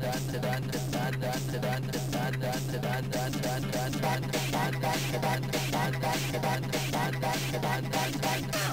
the band, the band, the band, the band, the band, the band, the band, the band, the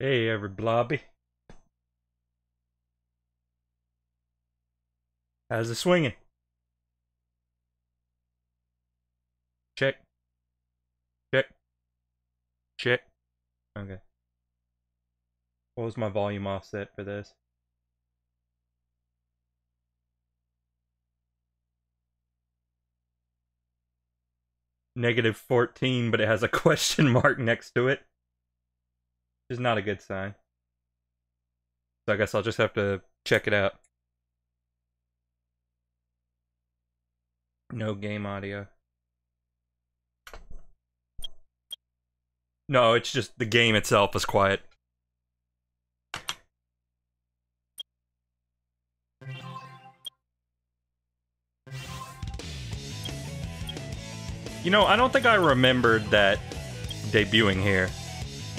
Hey, every blobby. How's it swinging? Check. Check. Check. Okay. What was my volume offset for this? Negative 14, but it has a question mark next to it is not a good sign. So I guess I'll just have to check it out. No game audio. No, it's just the game itself is quiet. You know, I don't think I remembered that debuting here.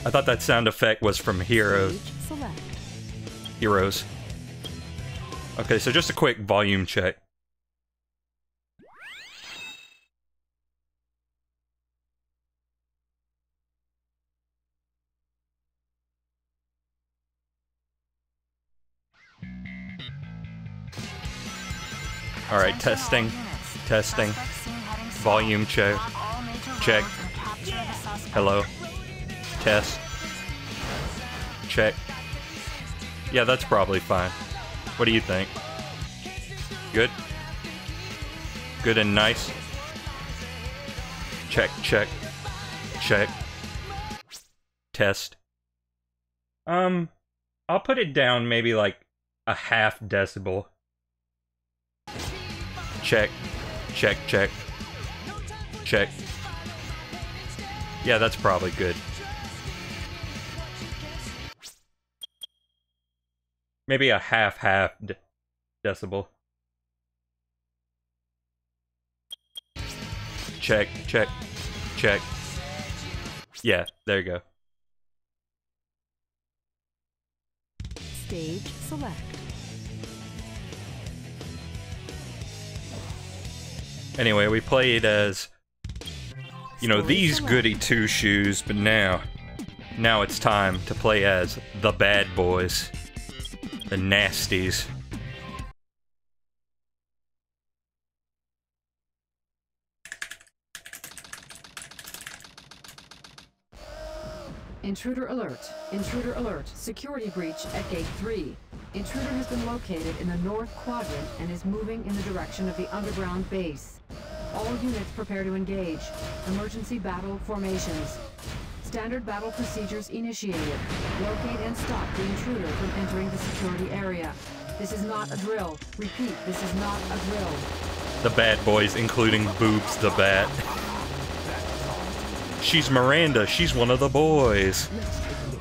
I thought that sound effect was from Heroes. Heroes. Okay, so just a quick volume check. All right, testing, testing, volume check. Check. Hello. Test. Check. Yeah, that's probably fine. What do you think? Good? Good and nice? Check, check, check. Test. Um, I'll put it down maybe like a half decibel. Check, check, check, check. Yeah, that's probably good. Maybe a half half de decibel. Check, check, check. Yeah, there you go. Stage select. Anyway, we played as, you know, these select. goody two shoes, but now, now it's time to play as the bad boys, the nasties. Intruder alert. Intruder alert. Security breach at gate 3. Intruder has been located in the north quadrant and is moving in the direction of the underground base. All units prepare to engage. Emergency battle formations. Standard battle procedures initiated. Locate and stop the intruder from entering the security area. This is not a drill. Repeat, this is not a drill. The bad boys, including Boobs the Bat. She's Miranda, she's one of the boys. Let's take a look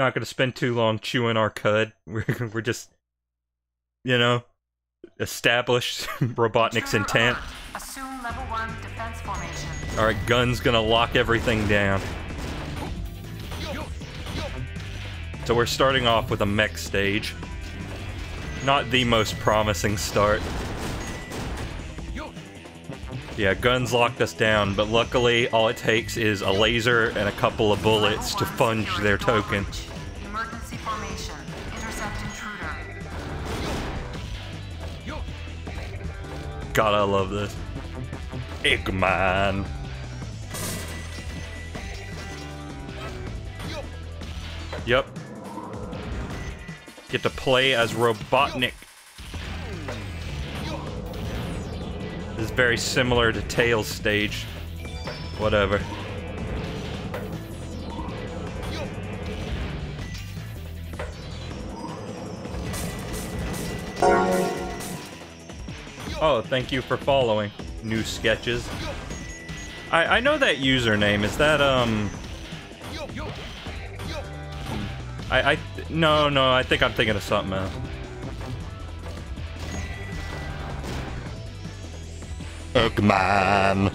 Not gonna spend too long chewing our cud. We're, we're just, you know, established Robotnik's intent. Assume level one defense formation. Alright, gun's gonna lock everything down. So we're starting off with a mech stage. Not the most promising start. Yeah, guns locked us down, but luckily all it takes is a laser and a couple of bullets to funge their token. God, I love this. Eggman. Yep. Get to play as Robotnik. This is very similar to Tails stage. Whatever. Oh, thank you for following. New sketches. I I know that username. Is that um? I I no no. I think I'm thinking of something else. Eggman.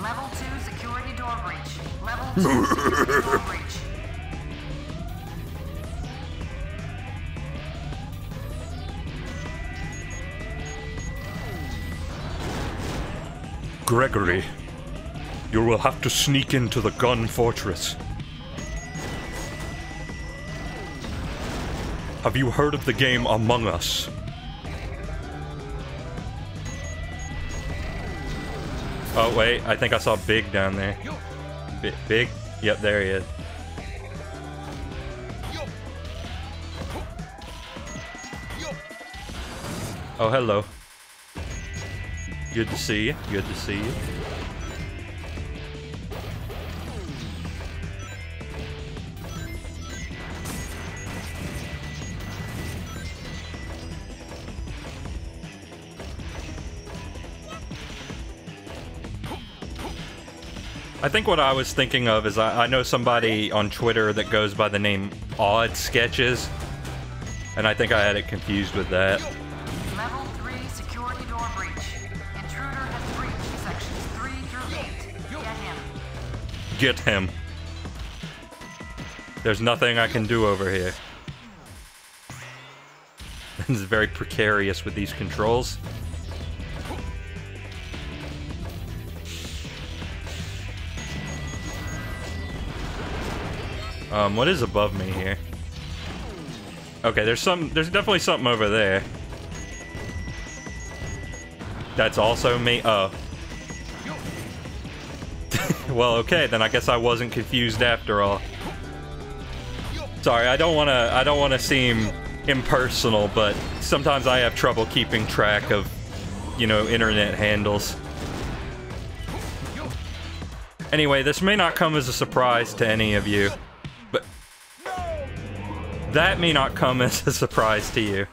Level two security door breach. Level two security door breach. Gregory, you will have to sneak into the gun fortress. Have you heard of the game Among Us? Oh wait, I think I saw Big down there. Bi- Big? Yep, there he is. Oh, hello. Good to see you. Good to see you. I think what I was thinking of is I, I know somebody on Twitter that goes by the name Odd Sketches, and I think I had it confused with that. Get him. There's nothing I can do over here. This is very precarious with these controls. Um, what is above me here? Okay, there's some. There's definitely something over there. That's also me. Oh. Well, okay, then I guess I wasn't confused after all. Sorry, I don't want to. I don't want to seem impersonal, but sometimes I have trouble keeping track of, you know, internet handles. Anyway, this may not come as a surprise to any of you. But that may not come as a surprise to you.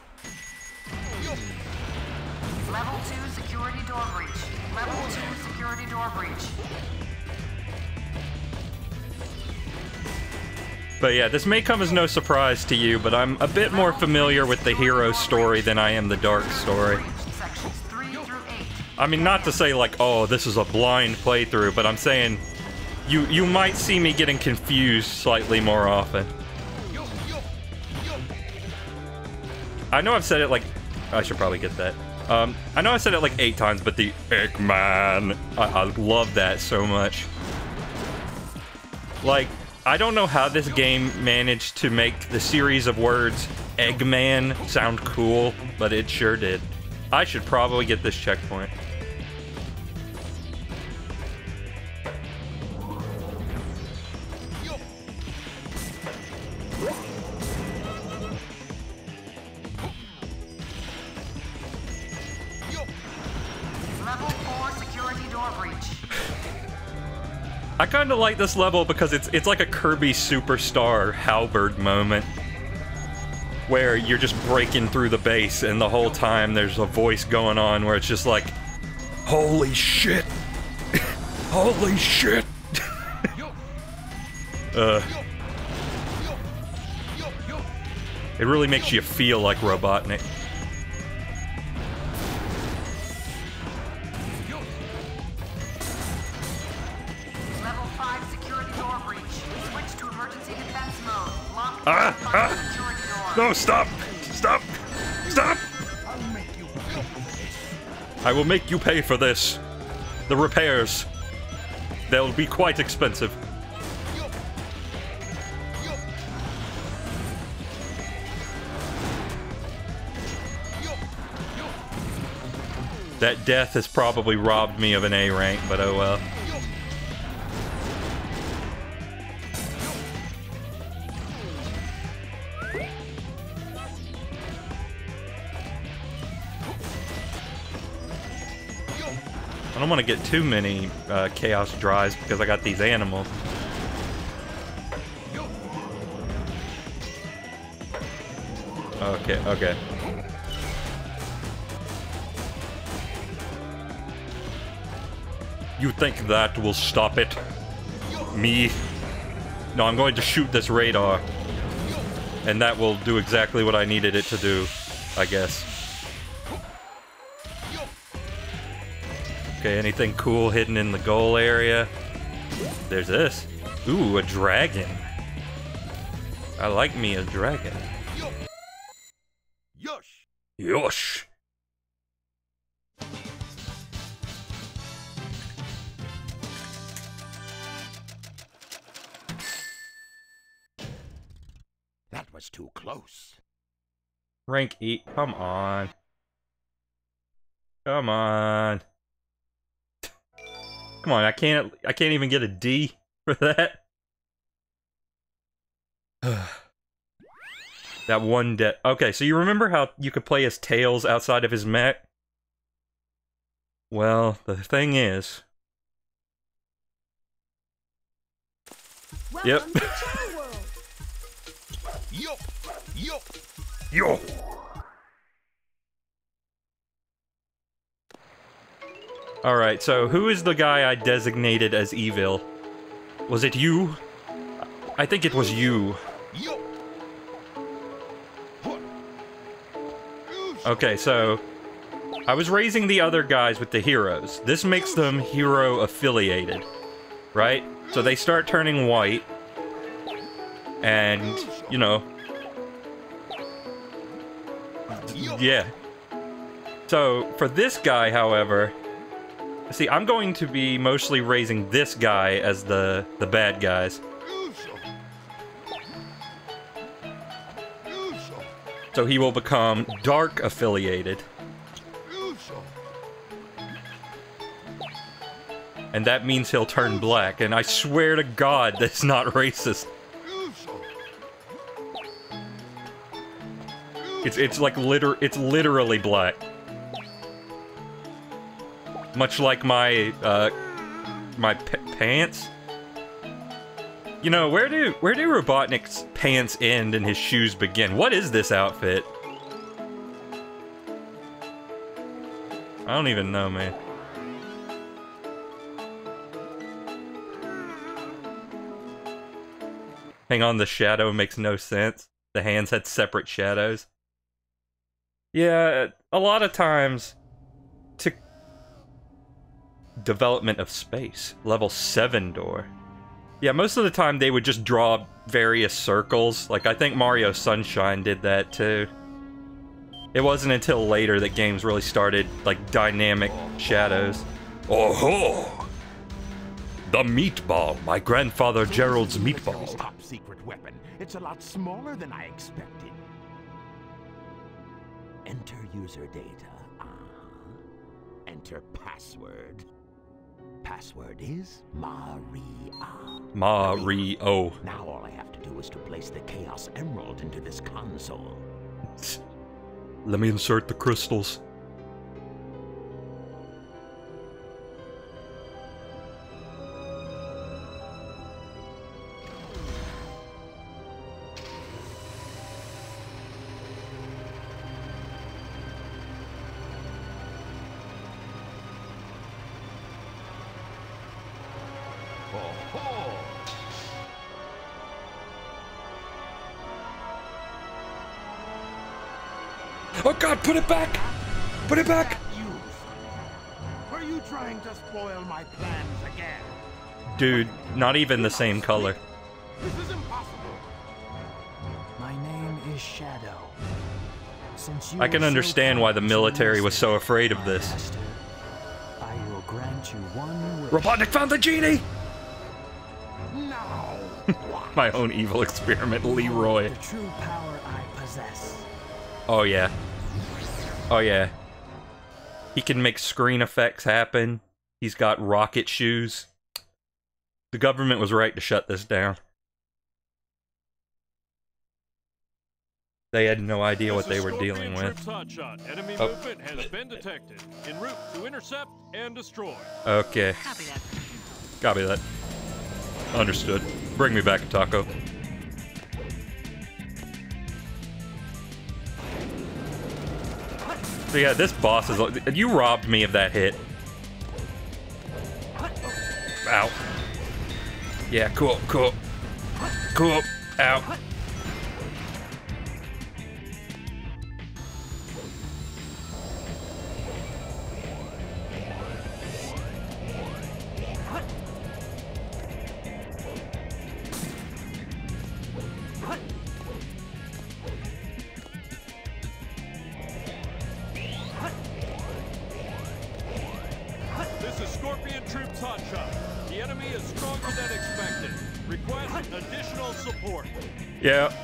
But yeah, this may come as no surprise to you, but I'm a bit more familiar with the hero story than I am the dark story. Breach sections 3 through 8. I mean, not to say like, oh, this is a blind playthrough, but I'm saying you you might see me getting confused slightly more often. I know I've said it like, I should probably get that. Um, I know I said it like eight times, but the Eggman, I, I love that so much. Like, I don't know how this game managed to make the series of words Eggman sound cool, but it sure did. I should probably get this checkpoint. Like this level because it's it's like a Kirby Superstar Halberd moment. Where you're just breaking through the base and the whole time there's a voice going on where it's just like, Holy shit! Holy shit! uh, it really makes you feel like Robotnik. No, stop! Stop! Stop! I will make you pay for this. The repairs. They'll be quite expensive. That death has probably robbed me of an A rank, but oh well. Don't want to get too many uh, chaos drives because I got these animals. Okay, okay. You think that will stop it? Me? No, I'm going to shoot this radar. And that will do exactly what I needed it to do, I guess. Okay, anything cool hidden in the goal area? There's this. Ooh, a dragon. I like me a dragon. Yush! Yosh. That was too close. Rank 8. Come on. Come on. Come on, I can't I can't even get a D for that. that one debt. Okay, so you remember how you could play as Tails outside of his mech? Well, the thing is, Yep. Welcome to Chao World. Yo! Yo! yo. All right, so who is the guy I designated as evil? Was it you? I think it was you. Yo! Okay, so I was raising the other guys with the heroes. This makes them hero affiliated, right? So they start turning white, and you know, Yeah. So, for this guy, however, see, I'm going to be mostly raising this guy as the, the bad guys. So he will become dark affiliated. And that means he'll turn black, and I swear to God that's not racist. It's it's like liter it's literally black. Much like my uh my pants. You know, where do where do Robotnik's pants end and his shoes begin? What is this outfit? I don't even know, man. Hang on, the shadow makes no sense. The hands had separate shadows. Yeah, a lot of times development of space, level 7 door. Yeah, most of the time they would just draw various circles. Like, I think Mario Sunshine did that too. It wasn't until later that games really started, like, dynamic shadows. Oh ho! The meatball, my grandfather Gerald's meatball. Top secret weapon. It's a lot smaller than I expected. Enter user data. Uh-huh. Enter password. Password is Maria. Mario. Now all I have to do is to place the Chaos Emerald into this console. Let me insert the crystals. Oh god, put it back! Put it back! You, Were you trying to spoil my plans again? Dude, not even the same color. This is impossible. My name is Shadow. Since you I can were so understand why the military was so afraid of this. master, I will grant you one wish. Robotnik found the genie! Now. My own evil experiment, Leroy. The true power I possess. Oh yeah. Oh yeah. He can make screen effects happen. He's got rocket shoes. The government was right to shut this down. They had no idea what they were dealing with. Hotshot. Enemy Oh. movement has been detected. En route to intercept and destroy. Okay, Copy that. copy that. Understood. Bring me back a taco. So yeah, this boss is. You robbed me of that hit. Ow. Yeah, cool, cool. Cool. Ow.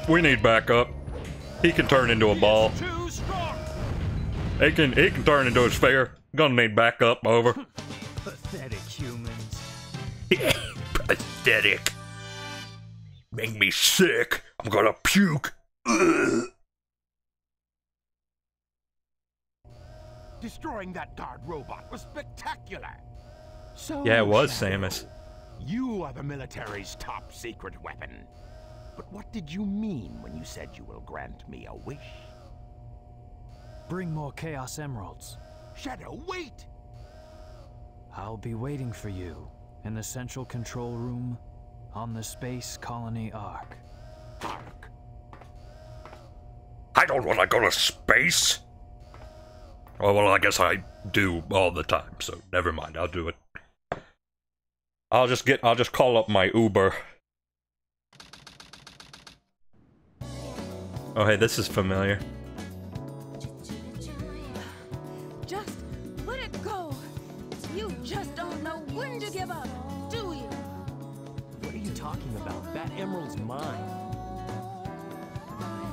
We need backup. He can turn into a ball. Too. He can he can turn into a sphere. Gonna need backup over. Pathetic humans. Pathetic. Make me sick. I'm gonna puke. Destroying that guard robot was spectacular. So, Yeah, it was Samus. You are the military's top secret weapon. But what did you mean when you said you will grant me a wish? Bring more Chaos Emeralds. Shadow, wait! I'll be waiting for you in the central control room on the Space Colony Ark. Ark. I don't want to go to space. Oh well, I guess I do all the time. So never mind. I'll do it. I'll just get. I'll just call up my Uber. Oh, hey, this is familiar. Just let it go. You just don't know when to give up, do you? What are you talking about? That emerald's mine.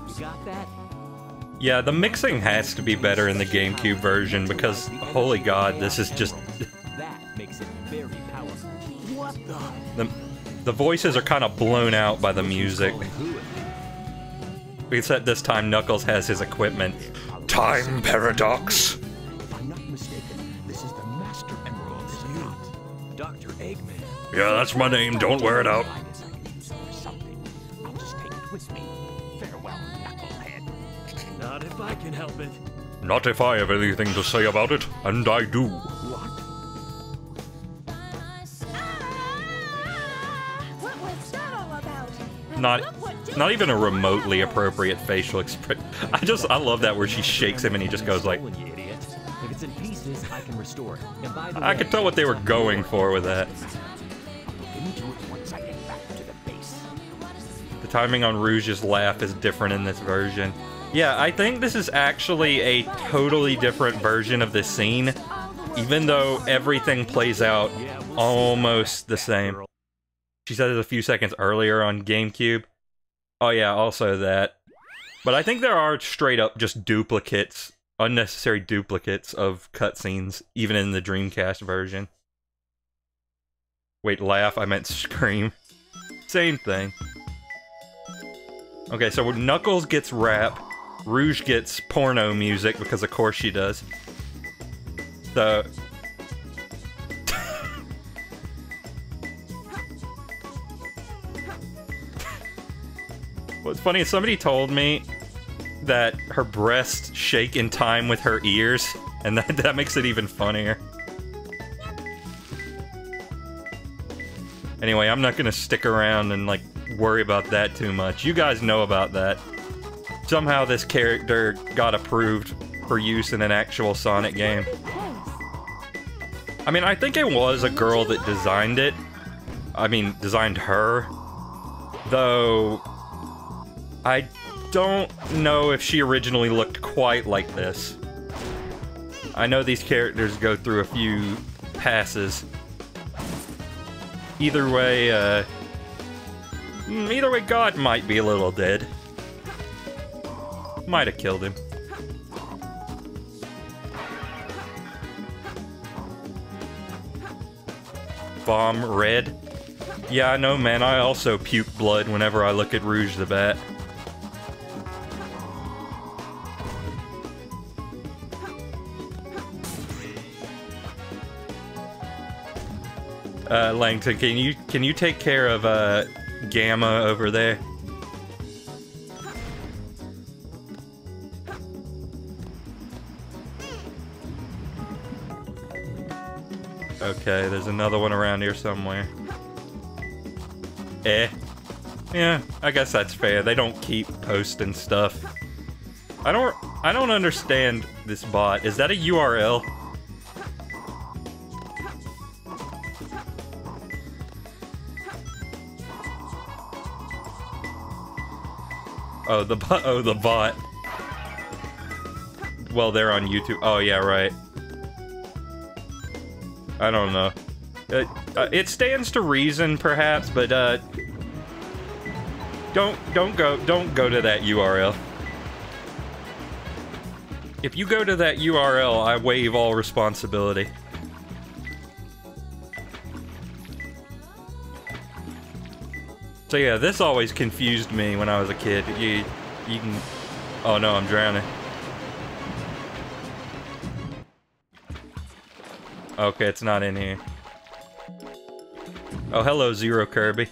You got that? Yeah, the mixing has to be better in the GameCube version because, holy god, this is just... the, the voices are kind of blown out by the music. Except this time Knuckles has his equipment. Time Paradox! If I'm not mistaken, this is the Master Emerald, is it not? Dr. Eggman. Yeah, that's my name, don't wear it out. Light as I can use for something. I'll just take it with me. Farewell, Knucklehead. Not if I can help it. Not if I have anything to say about it, and I do. Not, not even a remotely appropriate facial expression. I just, I love that where she shakes him and he just goes like, Stolen, you idiot. If it's in pieces, I can restore it. And by the I could tell what they were going for with that. I'll look into it once I get back to the. The timing on Rouge's laugh is different in this version. Yeah, I think this is actually a totally different version of this scene, even though everything plays out almost the same. She said it a few seconds earlier on GameCube. Oh yeah, also that. But I think there are straight up just duplicates, unnecessary duplicates of cutscenes, even in the Dreamcast version. Wait, laugh, I meant scream. Same thing. Okay, so Knuckles gets rap, Rouge gets porno music, because of course she does. So... What's funny is somebody told me that her breasts shake in time with her ears, and that, that makes it even funnier. Anyway, I'm not gonna stick around and like worry about that too much. You guys know about that. Somehow this character got approved for use in an actual Sonic game. I mean, I think it was a girl that designed it. I mean, designed her. Though, I don't know if she originally looked quite like this. I know these characters go through a few passes. Either way, uh... Either way, God might be a little dead. Might have killed him. Bomb red. Yeah, I know, man. I also puke blood whenever I look at Rouge the Bat. Uh, Langton, can you can you take care of uh, Gamma over there? Okay, there's another one around here somewhere. Eh. Yeah, I guess that's fair. They don't keep posting stuff. I don't I don't understand this bot. Is that a URL? Oh, the bot. Oh, the bot. Well, they're on YouTube. Oh, yeah, right. I don't know. Uh, uh, it stands to reason, perhaps, but uh, don't don't go don't go to that URL. If you go to that URL, I waive all responsibility. So yeah, this always confused me when I was a kid. You, you can. Oh no, I'm drowning. Okay, it's not in here. Oh, hello, Zero Kirby.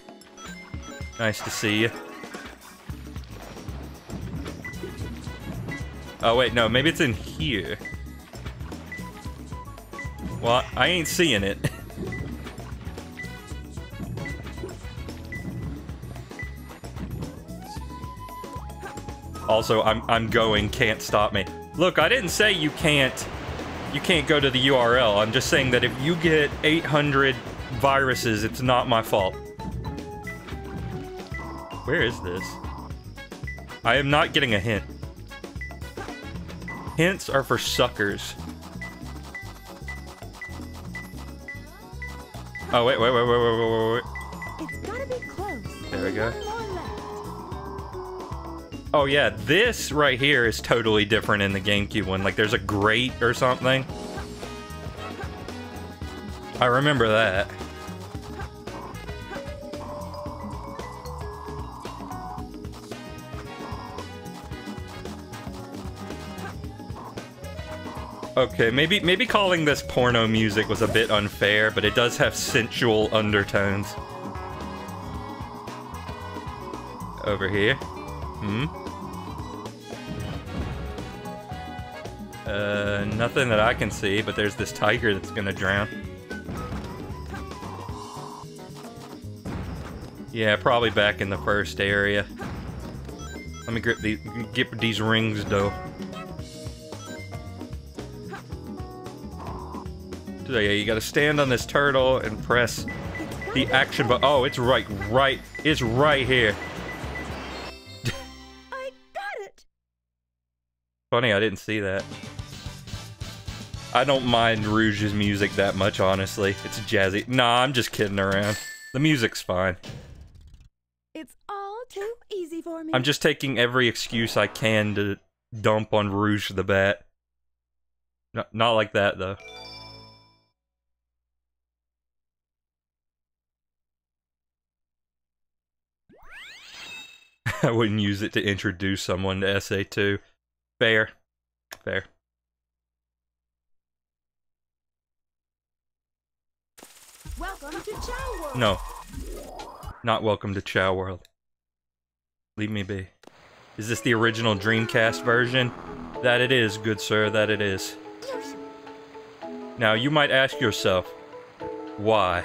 Nice to see you. Oh wait, no, maybe it's in here. Well, I ain't seeing it. Also, I'm, I'm going, can't stop me. Look, I didn't say you can't, you can't go to the URL. I'm just saying that if you get 800 viruses, it's not my fault. Where is this? I am not getting a hint. Hints are for suckers. Oh, wait, wait, wait, wait, wait, wait, wait. It's gotta be close. There we go. Oh yeah, this right here is totally different in the GameCube one. Like there's a grate or something. I remember that. Okay, maybe maybe calling this porno music was a bit unfair, but it does have sensual undertones. Over here. Hmm? Uh, nothing that I can see, but there's this tiger that's gonna drown. Yeah, probably back in the first area. Let me grip these, get these rings, though. So yeah, you gotta stand on this turtle and press the action button. Oh, it's right, right, it's right here. Funny, I didn't see that. I don't mind Rouge's music that much, honestly. It's jazzy. Nah, I'm just kidding around. The music's fine. It's all too easy for me. I'm just taking every excuse I can to dump on Rouge the Bat. No, not like that, though. I wouldn't use it to introduce someone to SA2. Fair. Fair. Welcome to Chao World. No. Not welcome to Chao World. Leave me be. Is this the original Dreamcast version? That it is, good sir, that it is. Now, you might ask yourself, why?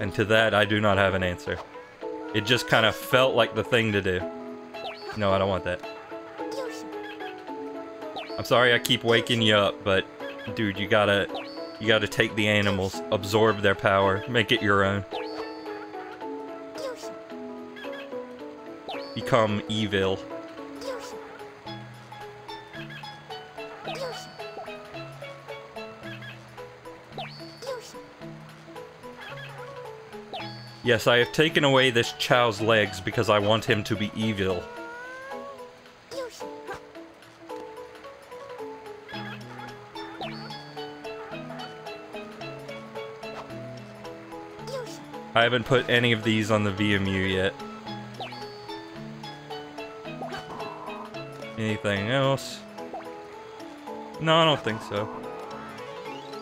And to that, I do not have an answer. It just kind of felt like the thing to do. No, I don't want that. I'm sorry I keep waking you up, but dude, you gotta you gotta take the animals, absorb their power, make it your own. Become evil. Yes, I have taken away this Chao's legs because I want him to be evil. I haven't put any of these on the VMU yet. Anything else? No, I don't think so.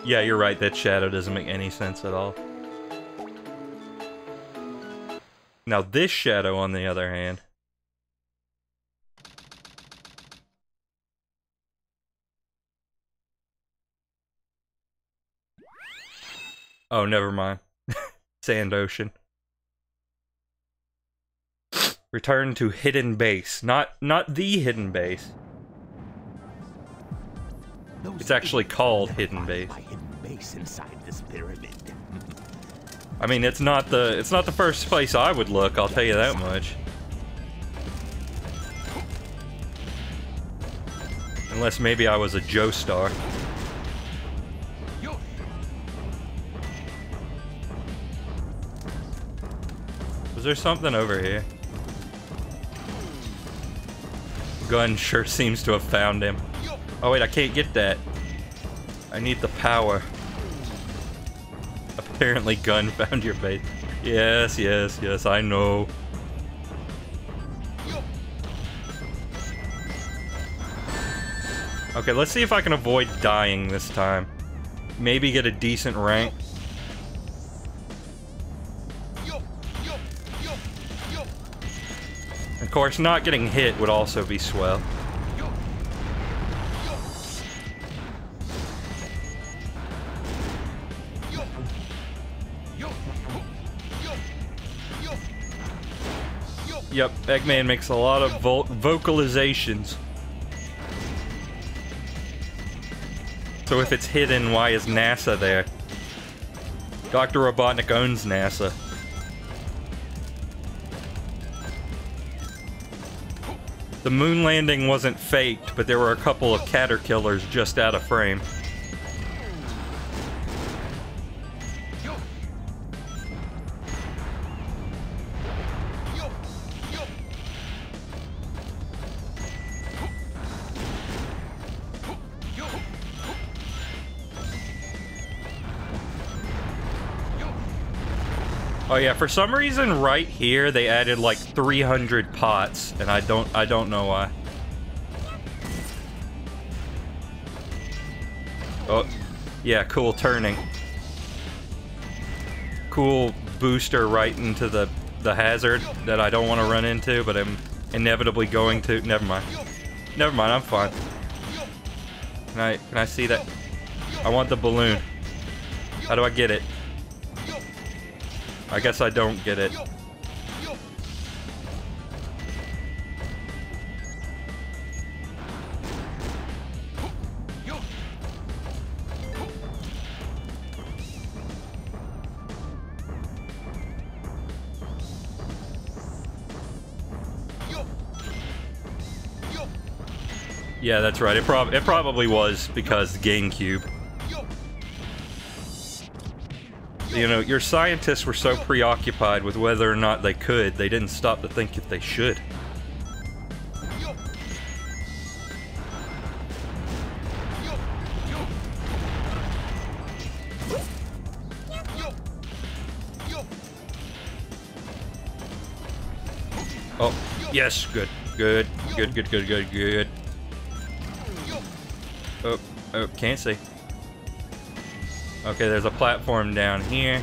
Yeah, you're right, that shadow doesn't make any sense at all. Now this shadow, on the other hand... Oh, never mind. Sand Ocean. Return to Hidden Base. Not not the Hidden Base. It's actually called Hidden Base. hidden base inside this pyramid. I mean, it's not the it's not the first place I would look. I'll tell you that much. Unless maybe I was a Joestar. Was there something over here? Gun sure seems to have found him. Oh wait, I can't get that. I need the power. Apparently gun found your base. Yes, yes, yes, I know. Okay, let's see if I can avoid dying this time. Maybe get a decent rank. Of course, not getting hit would also be swell. Yep, Eggman makes a lot of vo vocalizations. So if it's hidden, why is NASA there? Dr. Robotnik owns NASA. The moon landing wasn't faked, but there were a couple of caterpillars just out of frame. Oh, yeah, for some reason right here they added like 300 pots and I don't I don't know why. Oh, yeah, cool turning. Cool booster right into the the hazard that I don't want to run into, but I'm inevitably going to. Never mind. Never mind, I'm fine. Can I can I see that? I want the balloon. How do I get it? I guess I don't get it. Yeah, that's right. It, prob it probably was because GameCube. You know, your scientists were so preoccupied with whether or not they could, they didn't stop to think if they should. Oh, yes, good, good, good, good, good, good, good. Oh, oh, can't see. Okay, there's a platform down here.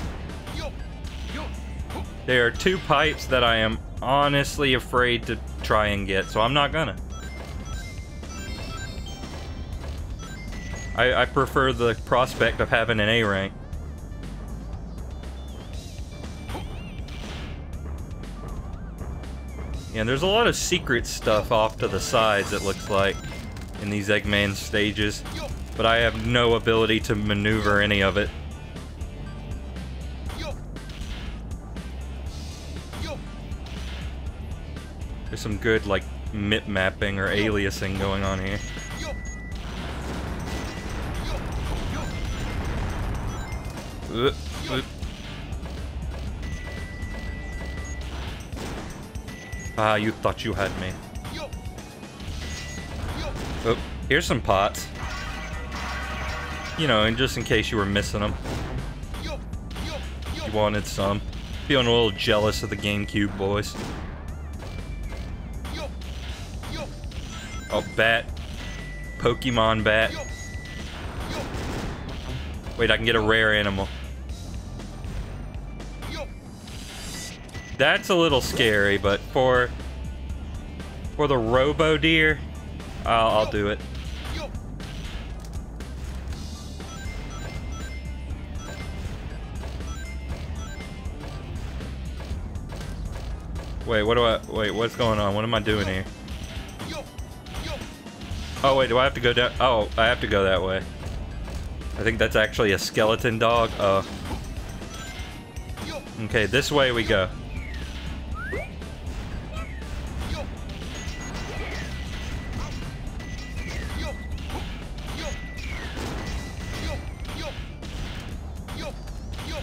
There are two pipes that I am honestly afraid to try and get, so I'm not gonna. I, I prefer the prospect of having an A rank. Yeah, there's a lot of secret stuff off to the sides, it looks like, in these Eggman stages. But I have no ability to maneuver any of it. There's some good, like, mip mapping or aliasing going on here. Uh, uh. Ah, you thought you had me. Oh, here's some pots. You know, and just in case you were missing them. You wanted some. Feeling a little jealous of the GameCube boys. Oh, bat. Pokemon bat. Wait, I can get a rare animal. That's a little scary, but for for the Robo Deer, I'll, I'll do it. Wait, what do I... Wait, what's going on? What am I doing here? Oh, wait, do I have to go down... Oh, I have to go that way. I think that's actually a skeleton dog. Oh. Okay, this way we go.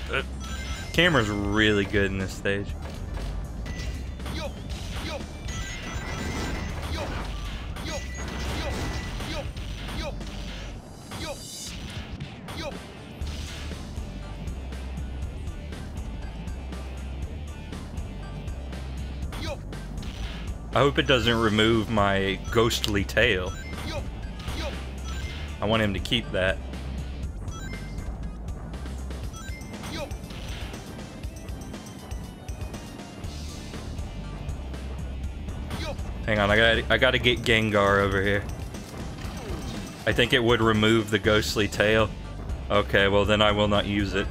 The camera's really good in this stage. I hope it doesn't remove my ghostly tail. I want him to keep that. Hang on, I got I gotta get Gengar over here. I think it would remove the ghostly tail. Okay, well then I will not use it.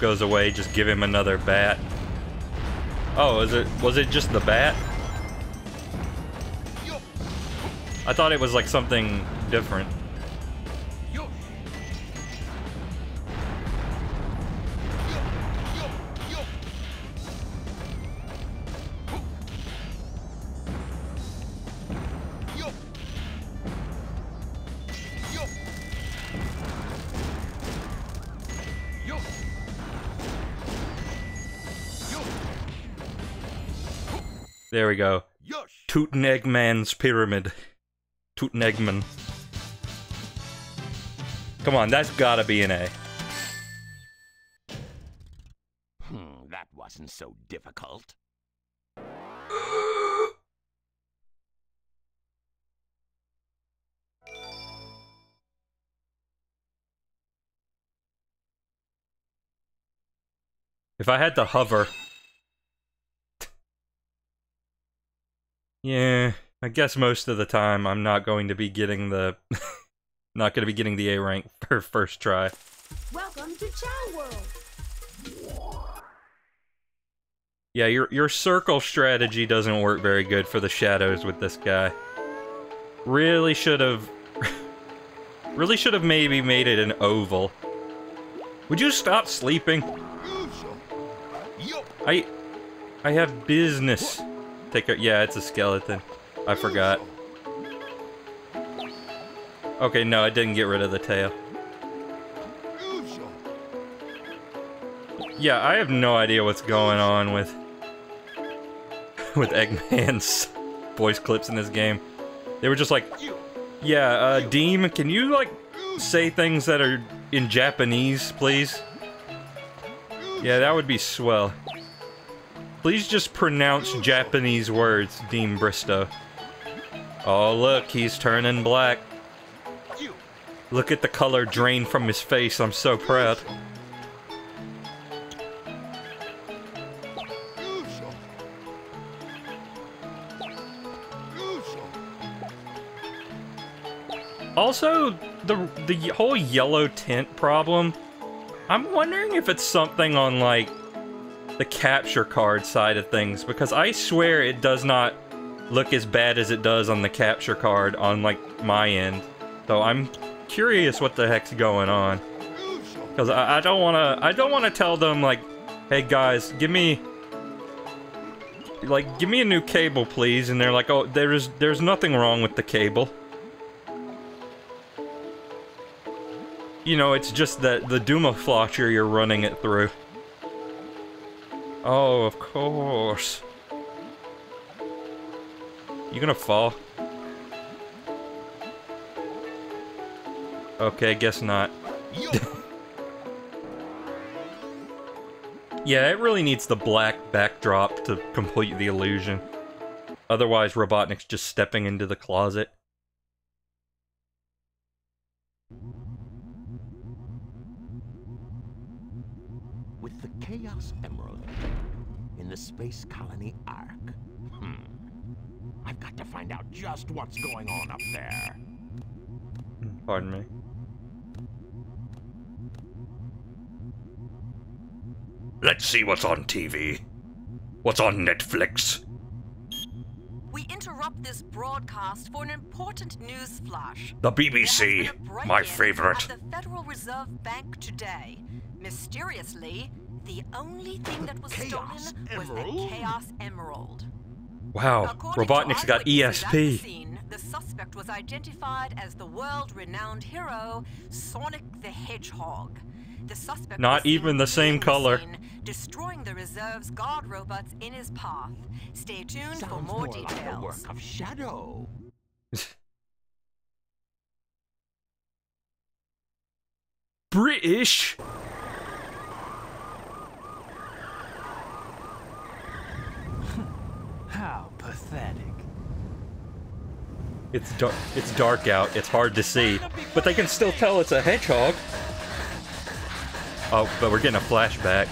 Goes away, just give him another bat. Oh, is it was it just the bat? I thought it was like something different. There we go. Tooten pyramid. Tooten Come on, that's gotta be an A. Hmm, that wasn't so difficult. If I had to hover, Yeah, I guess most of the time I'm not going to be getting the not going to be getting the A rank for first try. Welcome to Chao World. Yeah, your your circle strategy doesn't work very good for the shadows with this guy. Really should have really should have maybe made it an oval. Would you stop sleeping? I I have business. Take a- yeah, it's a skeleton. I forgot. Okay, no, I didn't get rid of the tail. Yeah, I have no idea what's going on with with Eggman's voice clips in this game. They were just like, yeah, uh, Deem, can you, like, say things that are in Japanese, please? Yeah, that would be swell. Please just pronounce Japanese words, Deem Bristow. Oh, look, he's turning black. Look at the color drain from his face. I'm so proud. Also, the the whole yellow tint problem. I'm wondering if it's something on like the capture card side of things because I swear it does not look as bad as it does on the capture card on like my end. So I'm curious what the heck's going on because I, I don't want to I don't want to tell them like, hey guys, give me like give me a new cable please, and they're like, oh there's there's nothing wrong with the cable. You know, it's just that the Duma Flotcher you're running it through. Oh, of course. You gonna fall? Okay, guess not. yeah, it really needs the black backdrop to complete the illusion. Otherwise, Robotnik's just stepping into the closet. With the Chaos Emerald the Space Colony Ark. Hmm. I've got to find out just what's going on up there. Pardon me. Let's see what's on TV. What's on Netflix? We interrupt this broadcast for an important news flash. The BBC, my favorite. At the Federal Reserve Bank today, mysteriously, the only thing that was Chaos stolen was the Chaos Emerald. Wow, According Robotnik's to got E eyewitnesses at the ESP. scene, the suspect was identified as the world-renowned hero Sonic the Hedgehog. The suspect Not even the same color. scene, destroying the reserve's guard robots in his path. Stay tuned for Sounds more more like the details. work of Shadow. British? It's dark. It's dark out. It's hard to see, but they can still tell it's a hedgehog. Oh, but we're getting a flashback.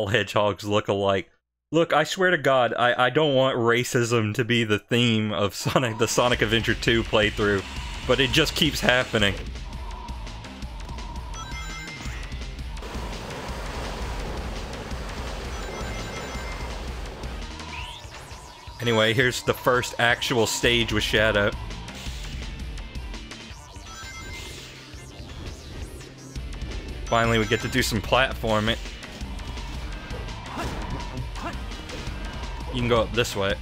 All hedgehogs look alike. Look, I swear to God, I, I don't want racism to be the theme of Sonic the Sonic Adventure 2 playthrough, but it just keeps happening. Anyway, here's the first actual stage with Shadow. Finally, we get to do some platforming. You can go up this way.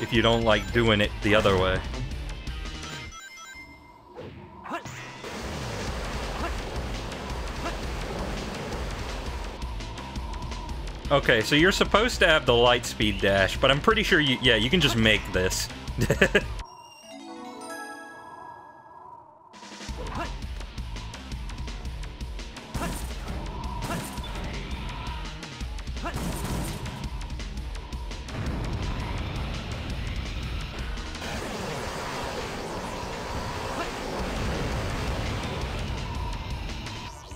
If you don't like doing it the other way. Okay, so you're supposed to have the light speed dash, but I'm pretty sure you- yeah, you can just make this.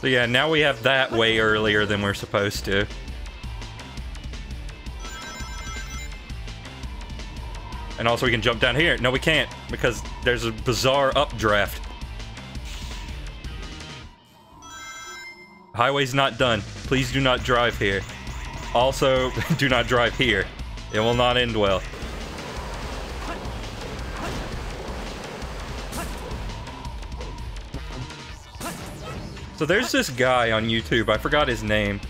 So yeah, now we have that way earlier than we're supposed to. And also we can jump down here. No, we can't, because there's a bizarre updraft. Highway's not done. Please do not drive here. Also, do not drive here. It will not end well. So there's this guy on YouTube, I forgot his name.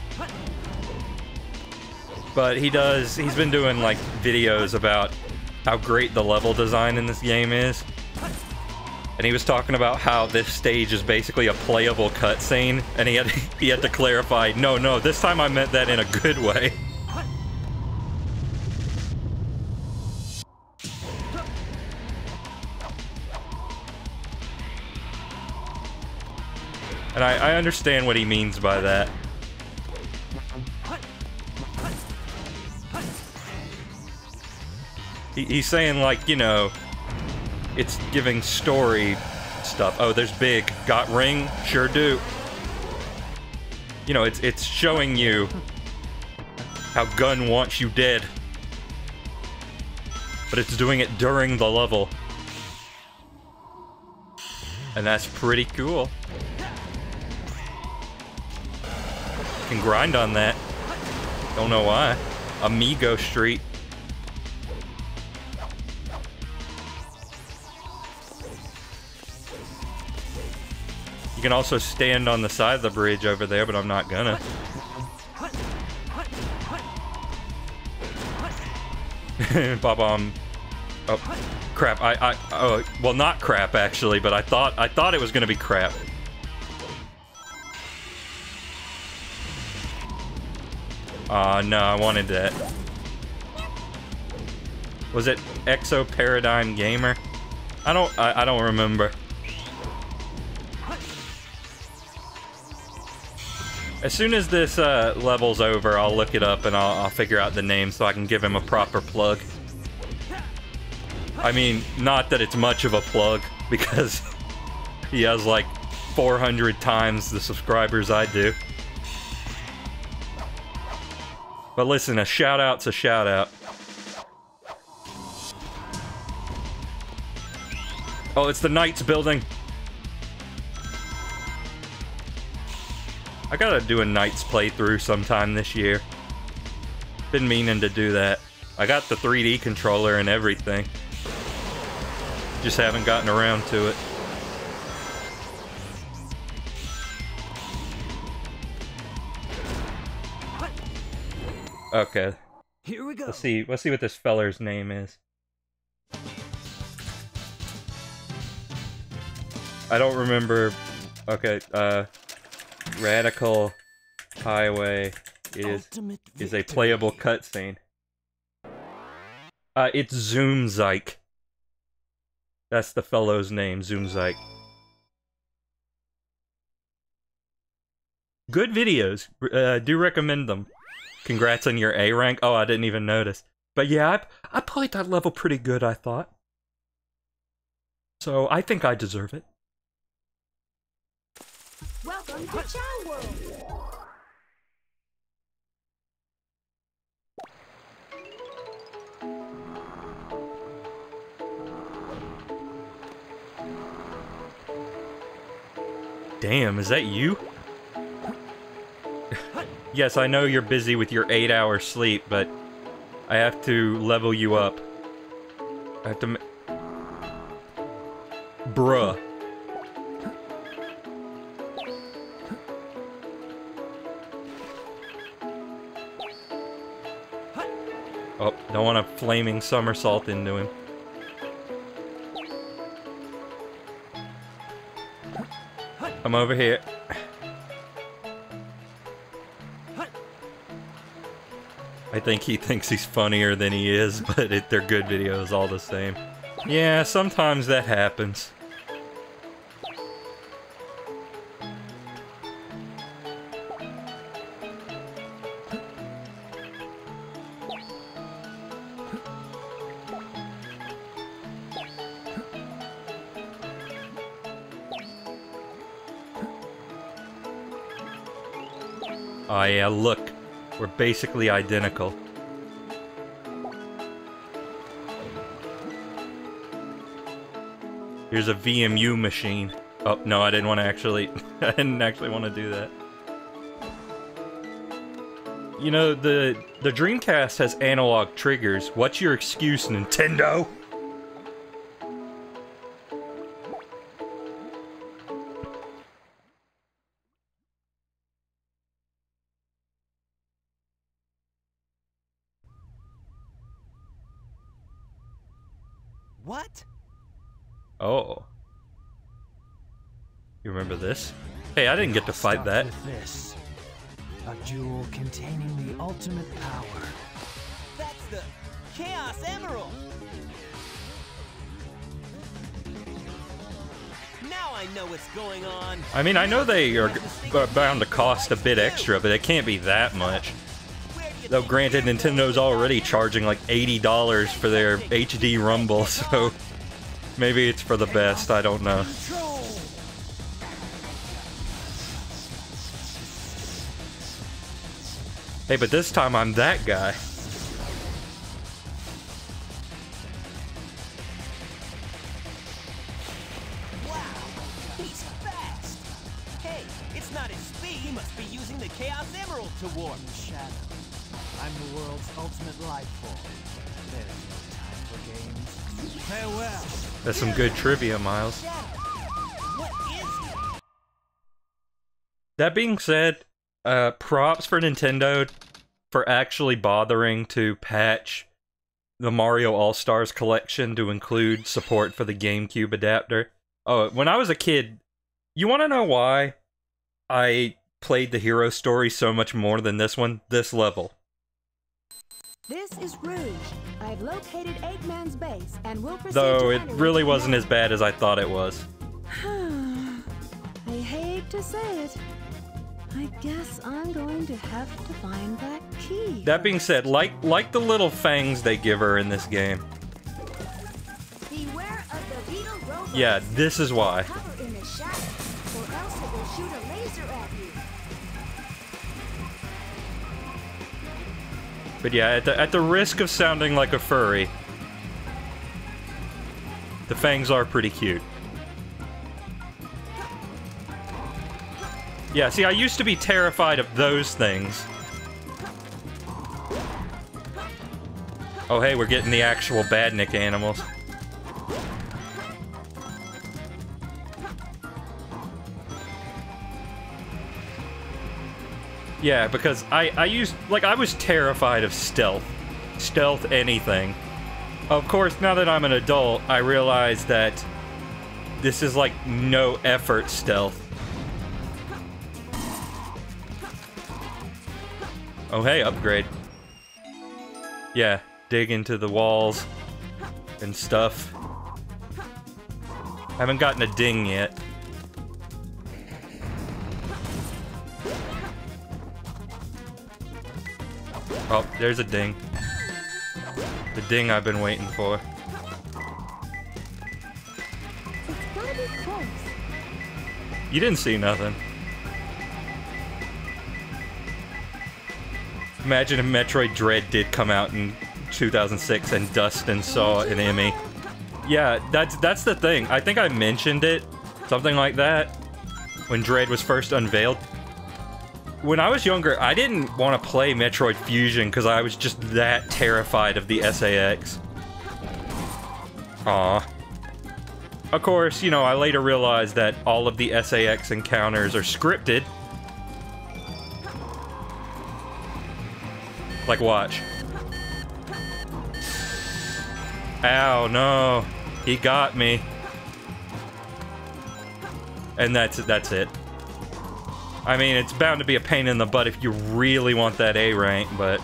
But he does, he's been doing like videos about how great the level design in this game is. And he was talking about how this stage is basically a playable cutscene, and he had he had to clarify, no, no, this time I meant that in a good way. I, I understand what he means by that. He, he's saying, like, you know, it's giving story stuff. Oh, there's big. Got ring? Sure do. You know, it's it's showing you how Gun wants you dead. But it's doing it during the level. And that's pretty cool. Can grind on that. Don't know why. Amigo Street. You can also stand on the side of the bridge over there, but I'm not gonna. Bob-omb. Um, oh, crap. I, I, oh, well, not crap, actually, but I thought, I thought it was gonna be crap. Aw, uh, no, I wanted that. Was it Exo Paradigm Gamer? I don't, I, I don't remember. As soon as this uh, level's over, I'll look it up and I'll, I'll figure out the name so I can give him a proper plug. I mean, not that it's much of a plug, because he has like 400 times the subscribers I do. But listen, a shout out's a shout out. Oh, it's the Knights building. I gotta do a Knights playthrough sometime this year. Been meaning to do that. I got the 3D controller and everything. Just haven't gotten around to it. Okay. Here we go. Let's see. Let's see what this feller's name is. I don't remember. Okay. Uh, Radical Highway is is a playable cutscene. Uh, it's Zoomzyke. That's the fellow's name, Zoomzyke. Good videos. Uh, do recommend them. Congrats on your A rank. Oh, I didn't even notice. But yeah, I, I played that level pretty good, I thought. So I think I deserve it. Welcome to Chao World. Damn, is that you? Yes, I know you're busy with your eight hour sleep, but I have to level you up. I have to. Bruh. Oh, don't want a flaming somersault into him. I'm over here. I think he thinks he's funnier than he is, but it, they're good videos all the same. Yeah, sometimes that happens. Oh uh, yeah, look. We're basically identical. Here's a VMU machine. Oh, no, I didn't want to actually... I didn't actually want to do that. You know, the the Dreamcast has analog triggers. What's your excuse, Nintendo? This? Hey, I didn't get to fight that. This. A jewel containing the ultimate power. That's the Chaos Emerald! Now I know what's going on. I mean, I know they are bound to cost a bit extra, but it can't be that much. Though, granted, Nintendo's already charging like $80 for their HD Rumble, so maybe it's for the best, I don't know. Hey, but this time I'm that guy. Wow, he's fast. Hey, it's not his speed. He must be using the Chaos Emerald to warp. Shadow. I'm the world's ultimate life form. There's no time for games. Farewell. That's some good trivia, Miles. What is? That being said, uh, props for Nintendo for actually bothering to patch the Mario All Stars collection to include support for the GameCube adapter. Oh, when I was a kid, you want to know why I played the Hero Story so much more than this one? This level. This is Rouge. I've located Eggman's base and will proceed Though it really wasn't as bad as I thought it was. I hate to say it. I guess I'm going to have to find that key. That being said, like like the little fangs they give her in this game. Beware of the beetle robots. Yeah, this is why. Cover in the shadow, or else it will shoot a laser at you. But yeah, at the, at the risk of sounding like a furry, the fangs are pretty cute. Yeah, see, I used to be terrified of those things. Oh, hey, we're getting the actual Badnik animals. Yeah, because I, I used, like, I was terrified of stealth. Stealth anything. Of course, now that I'm an adult, I realize that this is, like, no effort stealth. Oh, hey, upgrade. Yeah, dig into the walls and stuff. Haven't gotten a ding yet. Oh, there's a ding. The ding I've been waiting for. It's gotta be close. You didn't see nothing. Imagine if Metroid Dread did come out in 2006 and Dustin saw an EMMI. Yeah, that's that's the thing. I think I mentioned it, something like that, when Dread was first unveiled. When I was younger, I didn't want to play Metroid Fusion because I was just that terrified of the SA-X. Aw. Of course, you know, I later realized that all of the SA-X encounters are scripted. Like, watch. Ow, no. He got me. And that's it. that's it. I mean, it's bound to be a pain in the butt if you really want that A rank, but...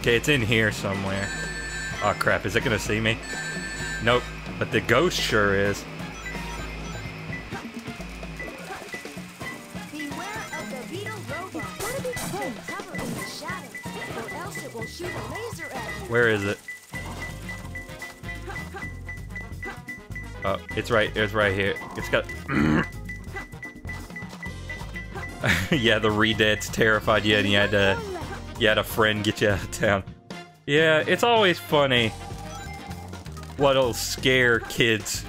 Okay, it's in here somewhere. Oh crap, is it gonna see me? Nope, but the ghost sure is. Where is it? Oh, it's right, it's right here. It's got... yeah, the ReDead's terrified you and you had to... You had a friend get you out of town. Yeah, it's always funny what'll scare kids.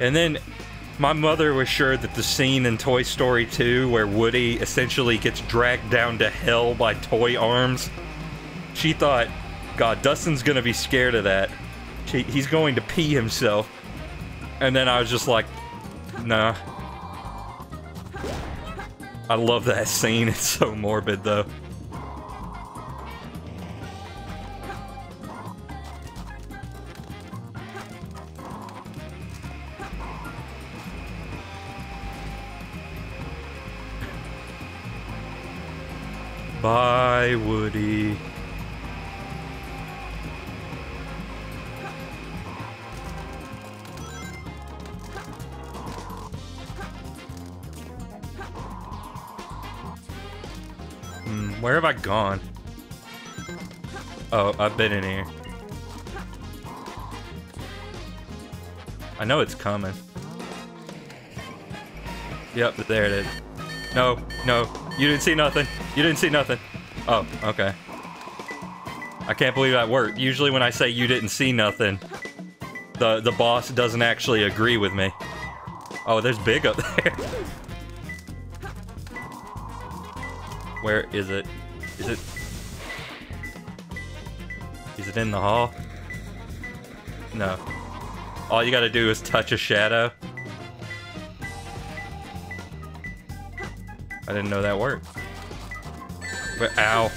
And then my mother was sure that the scene in Toy Story 2 where Woody essentially gets dragged down to hell by toy arms, she thought, God, Dustin's gonna be scared of that. He's going to pee himself. And then I was just like, nah. I love that scene. It's so morbid, though. Bye, Woody. Hmm, where have I gone? Oh, I've been in here. I know it's coming. Yep, there it is. No, no, you didn't see nothing. You didn't see nothing. Oh, okay. I can't believe that worked. Usually when I say you didn't see nothing, the the boss doesn't actually agree with me. Oh, there's Big up there. Where is it? Is it? Is it in the hall? No. All you gotta do is touch a shadow. I didn't know that worked. But ow.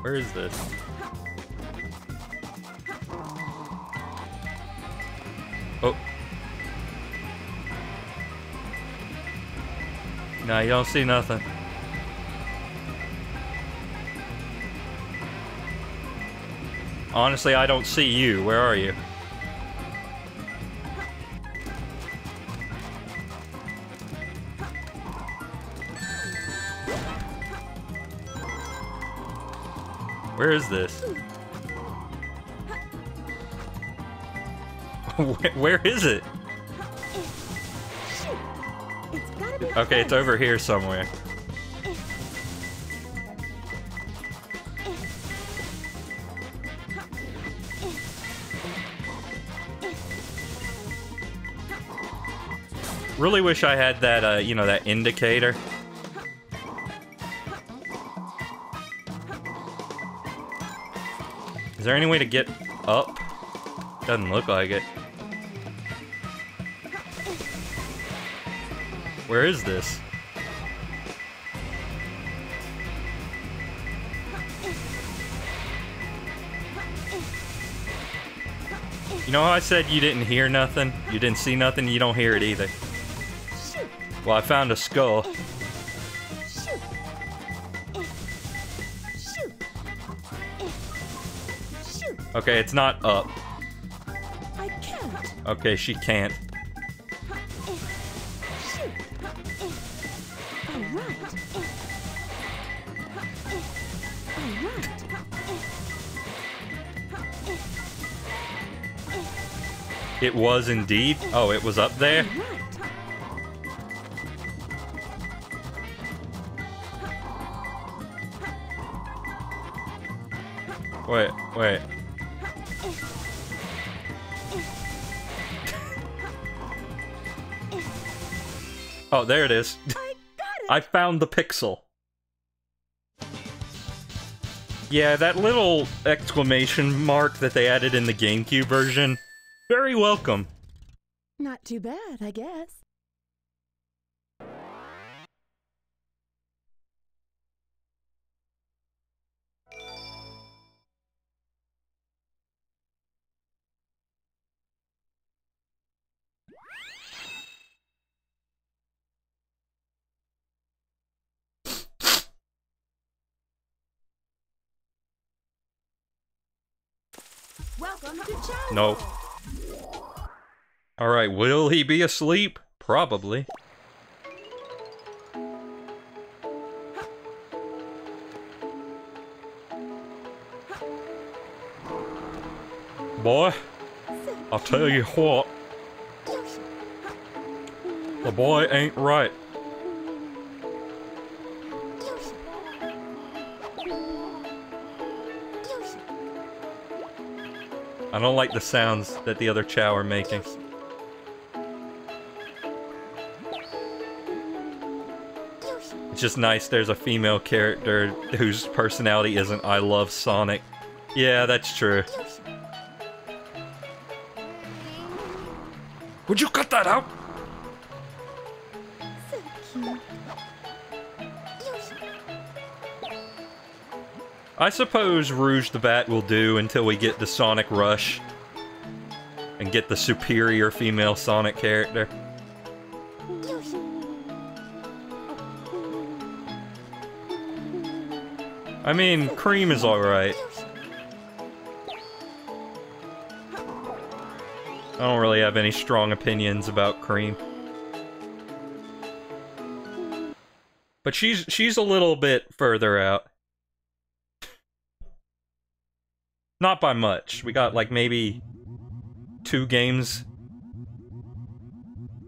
Where is this? Oh. No, you don't see nothing. Honestly, I don't see you. Where are you? Where is this? Where- is it? Okay, it's over here somewhere. Really wish I had that, uh, you know, that indicator. Is there any way to get up? Doesn't look like it. Where is this? You know I said you didn't hear nothing? You didn't see nothing? You don't hear it either. Well, I found a skull. Okay, it's not up. I can't. Okay, she can't. All right. All right. It was indeed. Oh, it was up there? Wait, wait. Oh, there it is. I got it. I found the pixel. Yeah, that little exclamation mark that they added in the GameCube version, very welcome. Not too bad, I guess. Welcome to. No. Alright, will he be asleep? Probably. Boy, I'll tell you what, the boy ain't right. I don't like the sounds that the other Chao are making. It's just nice there's a female character whose personality isn't I love Sonic. Yeah, that's true. Would you cut that out? I suppose Rouge the Bat will do until we get the Sonic Rush and get the superior female Sonic character. I mean, Cream is alright. I don't really have any strong opinions about Cream. But she's she's a little bit further out. Not by much. We got like maybe two games.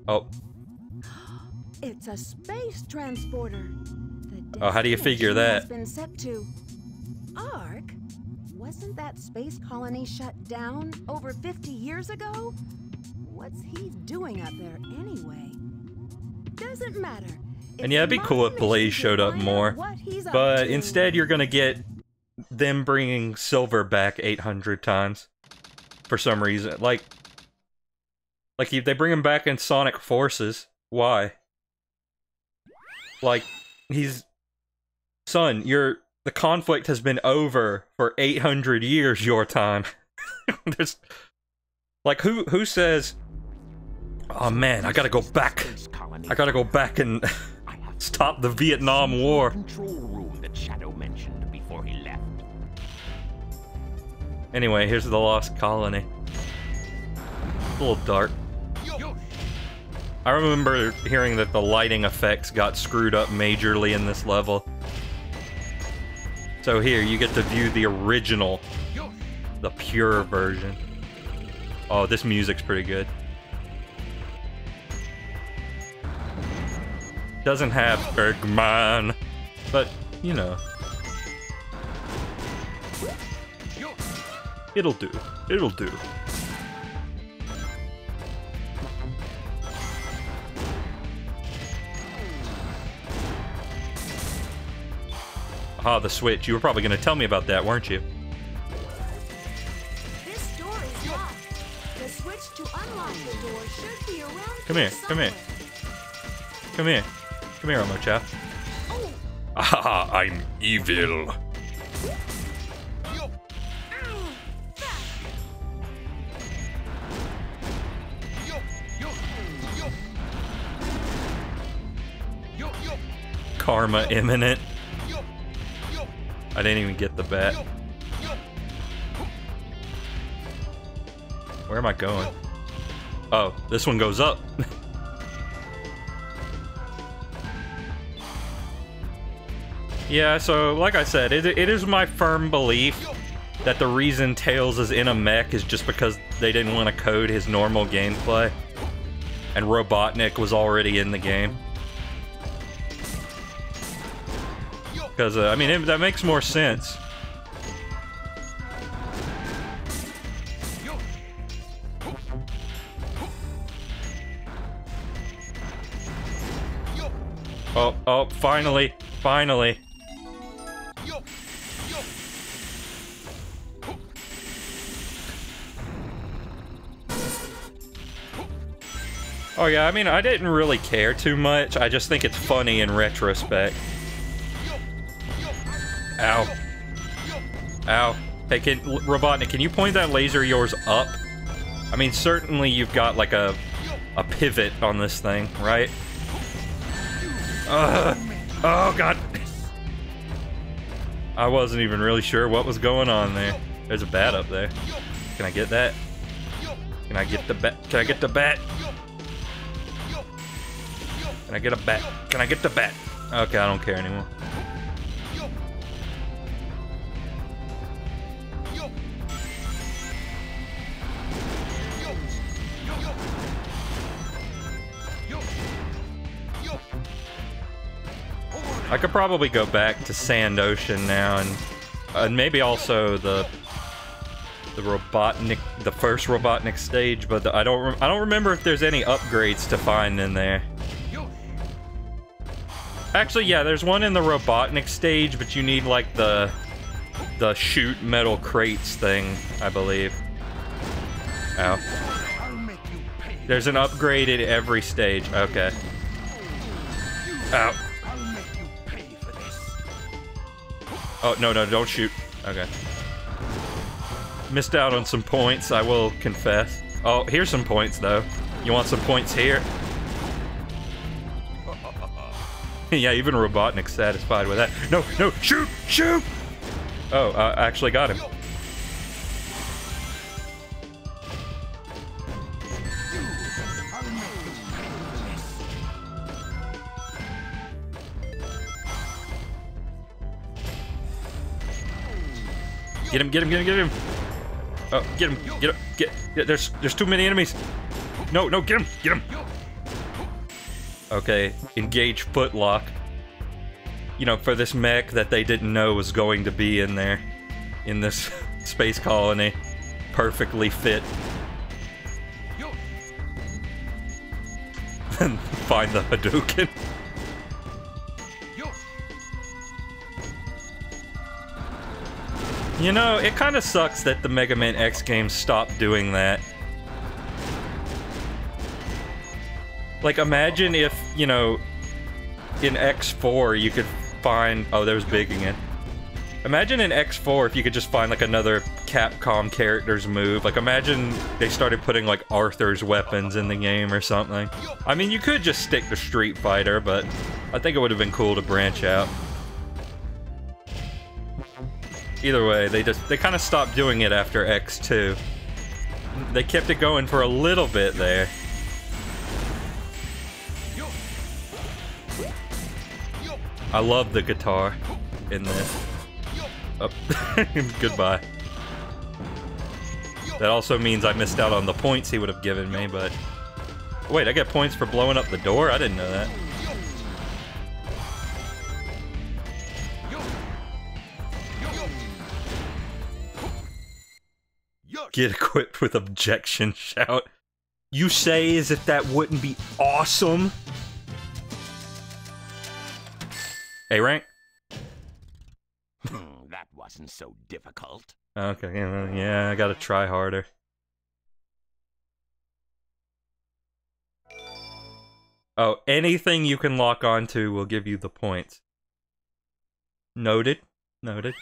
Oh, It's a space transporter. Oh, how do you figure that? Been set to Ark. Wasn't that space colony shut down over 50 years ago? What's he doing up there anyway? Doesn't matter. and yeah, it'd be cool if Blaze showed up more. But instead, you're gonna get them bringing Silver back 800 times for some reason. Like, like if they bring him back in Sonic Forces, why? Like, he's son. Your the conflict has been over for 800 years. Your time. There's like who who says, "Oh man, I gotta go back. I gotta go back and stop the Vietnam War." Anyway, here's the Lost Colony. A little dark. I remember hearing that the lighting effects got screwed up majorly in this level. So here, you get to view the original, the pure version. Oh, this music's pretty good. Doesn't have Bergman, but, you know. It'll do. It'll do. Ah, the switch. You were probably going to tell me about that, weren't you? This door is locked. The switch to unlock the door should be around Come here, come here. Come here. Come here, Omochao. Ah, I'm evil. Karma imminent. I didn't even get the bat. Where am I going? Oh, this one goes up. yeah, so like I said, it, it is my firm belief that the reason Tails is in a mech is just because they didn't want to code his normal gameplay. And Robotnik was already in the game. Because, uh, I mean, it, that makes more sense. Oh, oh, finally, finally. Oh yeah, I mean, I didn't really care too much. I just think it's funny in retrospect. Ow. Ow. Hey, can, Robotnik, can you point that laser of yours up? I mean, certainly you've got, like, a, a pivot on this thing, right? Ugh. Oh, God. I wasn't even really sure what was going on there. There's a bat up there. Can I get that? Can I get the bat? Can I get the bat? Can I get a bat? Can I get the bat? Okay, I don't care anymore. I could probably go back to Sand Ocean now and and maybe also the the Robotnik the first Robotnik stage, but the, I don't I don't remember if there's any upgrades to find in there. Actually, yeah, there's one in the Robotnik stage, but you need like the the shoot metal crates thing, I believe. Ow. There's an upgrade at every stage. Okay. Ow. Oh, no, no, don't shoot. Okay. Missed out on some points, I will confess. Oh, here's some points, though. You want some points here? yeah, even Robotnik's satisfied with that. No, no, shoot, shoot! Oh, I actually got him. Get him, get him, get him, get him. Oh, get him, get him, get, get, there's, there's too many enemies. No, no, get him, get him. Okay, engage footlock. You know, for this mech that they didn't know was going to be in there. In this space colony. Perfectly fit. Then find the Hadouken. You know, it kind of sucks that the Mega Man X games stopped doing that. Like, imagine if, you know, in X4 you could find... Oh, there's Big again. Imagine in X4 if you could just find, like, another Capcom character's move. Like, imagine they started putting, like, Arthur's weapons in the game or something. I mean, you could just stick to Street Fighter, but I think it would have been cool to branch out. Either way, they just they kind of stopped doing it after X2. They kept it going for a little bit there. I love the guitar in this. Oh. Goodbye. That also means I missed out on the points he would have given me, but... Wait, I get points for blowing up the door? I didn't know that. Get equipped with objection shout. You say as if that wouldn't be awesome? A rank? Hmm, that wasn't so difficult. Okay, yeah, yeah, I gotta try harder. Oh, anything you can lock onto will give you the points. Noted. Noted.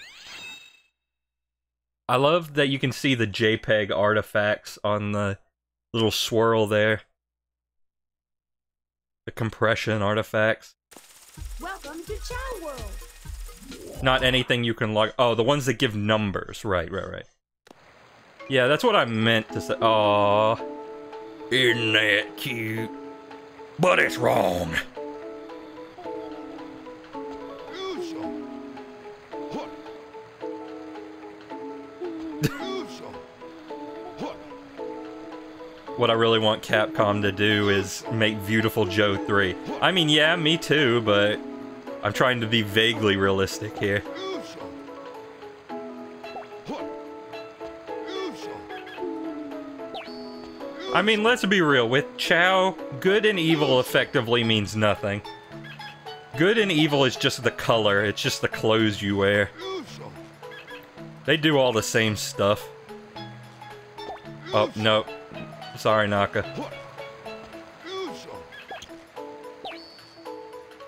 I love that you can see the JPEG artifacts on the little swirl there. The compression artifacts. Welcome to Chao World. Not anything you can log. Oh, the ones that give numbers. Right, right, right. Yeah, that's what I meant to say. Aww. Isn't that cute? But it's wrong. What I really want Capcom to do is make Beautiful Joe 3. I mean, yeah, me too, but I'm trying to be vaguely realistic here. I mean, let's be real. With Chao, good and evil effectively means nothing. Good and evil is just the color, it's just the clothes you wear. They do all the same stuff. Oh, no. Sorry, Naka.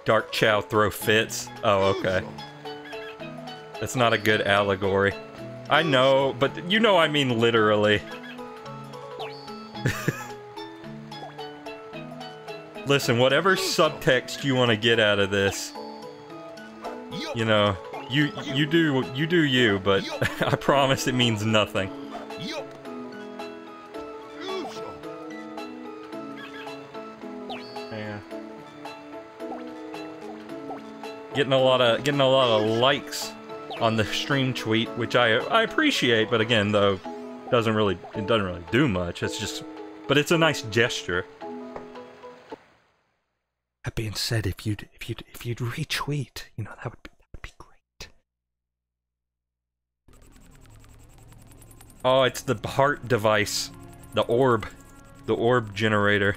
Dark Chao throw fits. Oh, okay. That's not a good allegory. I know, but you know I mean literally. Listen, whatever subtext you want to get out of this, you know, you you do you do you, but I promise it means nothing. Yeah. Getting a lot of getting a lot of likes on the stream tweet, which I I appreciate, but again though, doesn't really it doesn't really do much. It's just but it's a nice gesture. That being said, if you'd if you'd if you'd retweet, you know, that would be Oh, it's the heart device. The orb. The orb generator.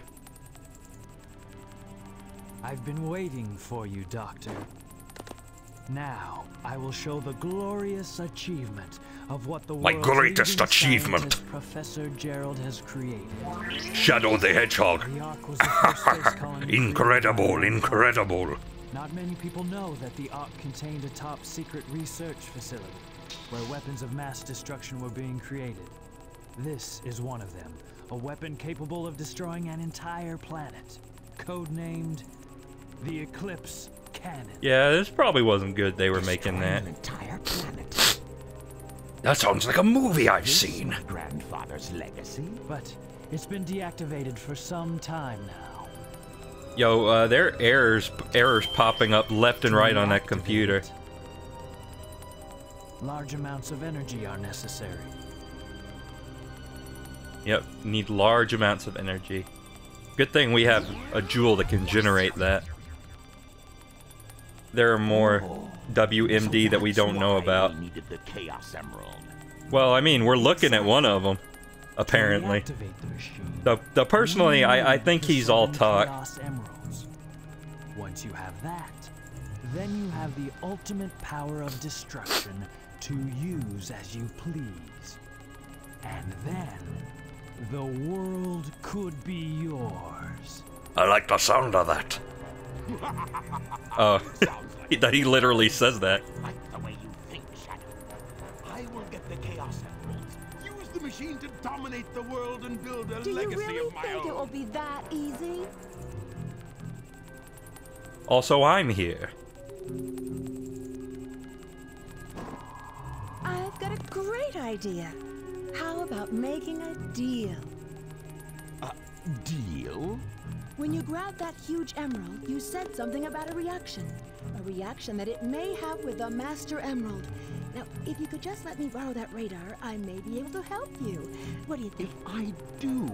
I've been waiting for you, Doctor. Now, I will show the glorious achievement of what the My world's greatest leading achievement. scientist, Professor Gerald has created. Shadow the Hedgehog. The Ark was the first space colony created incredible, incredible. Not many people know that the Ark contained a top secret research facility where weapons of mass destruction were being created. This is one of them, a weapon capable of destroying an entire planet, codenamed the Eclipse Cannon. Yeah, this probably wasn't good they were making that. entire planet. That sounds like a movie I've This seen. grandfather's legacy. But it's been deactivated for some time now. Yo, uh, there are errors errors popping up left and right on that computer. Large amounts of energy are necessary. Yep, need large amounts of energy. Good thing we have a jewel that can generate that. There are more WMD that we don't know about. we needed the Chaos Emerald. Well, I mean, we're looking at one of them, apparently. The. The, the personally, I, I think he's all talk. Once you have that, then you have the ultimate power of destruction to use as you please. And then, the world could be yours. I like the sound of that. Oh, that he literally says that. Like the way you think, Shadow. I will get the Chaos Emeralds. Use the machine to dominate the world and build a Do you legacy really of my think it will be that easy? Also, I'm here. I've got a great idea. How about making a deal? A deal? When you grabbed that huge emerald, you said something about a reaction. A reaction that it may have with the Master Emerald. Now, if you could just let me borrow that radar, I may be able to help you. What do you think? If I do,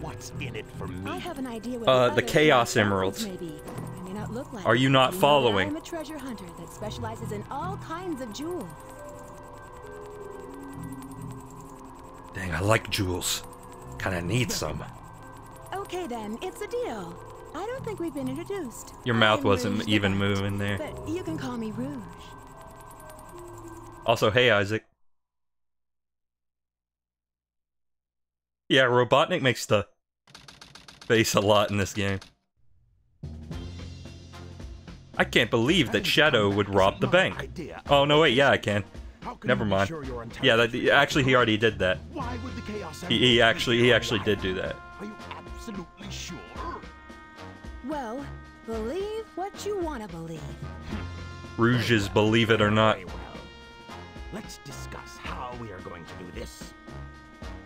what's in it for me? I have an idea what Uh, the, the Chaos Chaos Emeralds. may be. I may not look like Are you not but know that following? I'm a treasure hunter that specializes in all kinds of jewels. Dang, I like jewels. Kinda need some. Okay then, it's a deal. I don't think we've been introduced. Your mouth wasn't Rouge even Bat, moving there. But you can call me Rouge. Also, hey, Isaac. Yeah, Robotnik makes the face a lot in this game. I can't believe that Shadow would rob the bank. Oh, no, wait, yeah, I can. How can Never mind. sure you're Yeah, that, actually, he already did that. Why would the Chaos He, he actually, he actually did do that. Are you absolutely sure? Well, Believe what you want to believe. Rouge's Believe It or Not. Very well. Let's discuss how we are going to do this.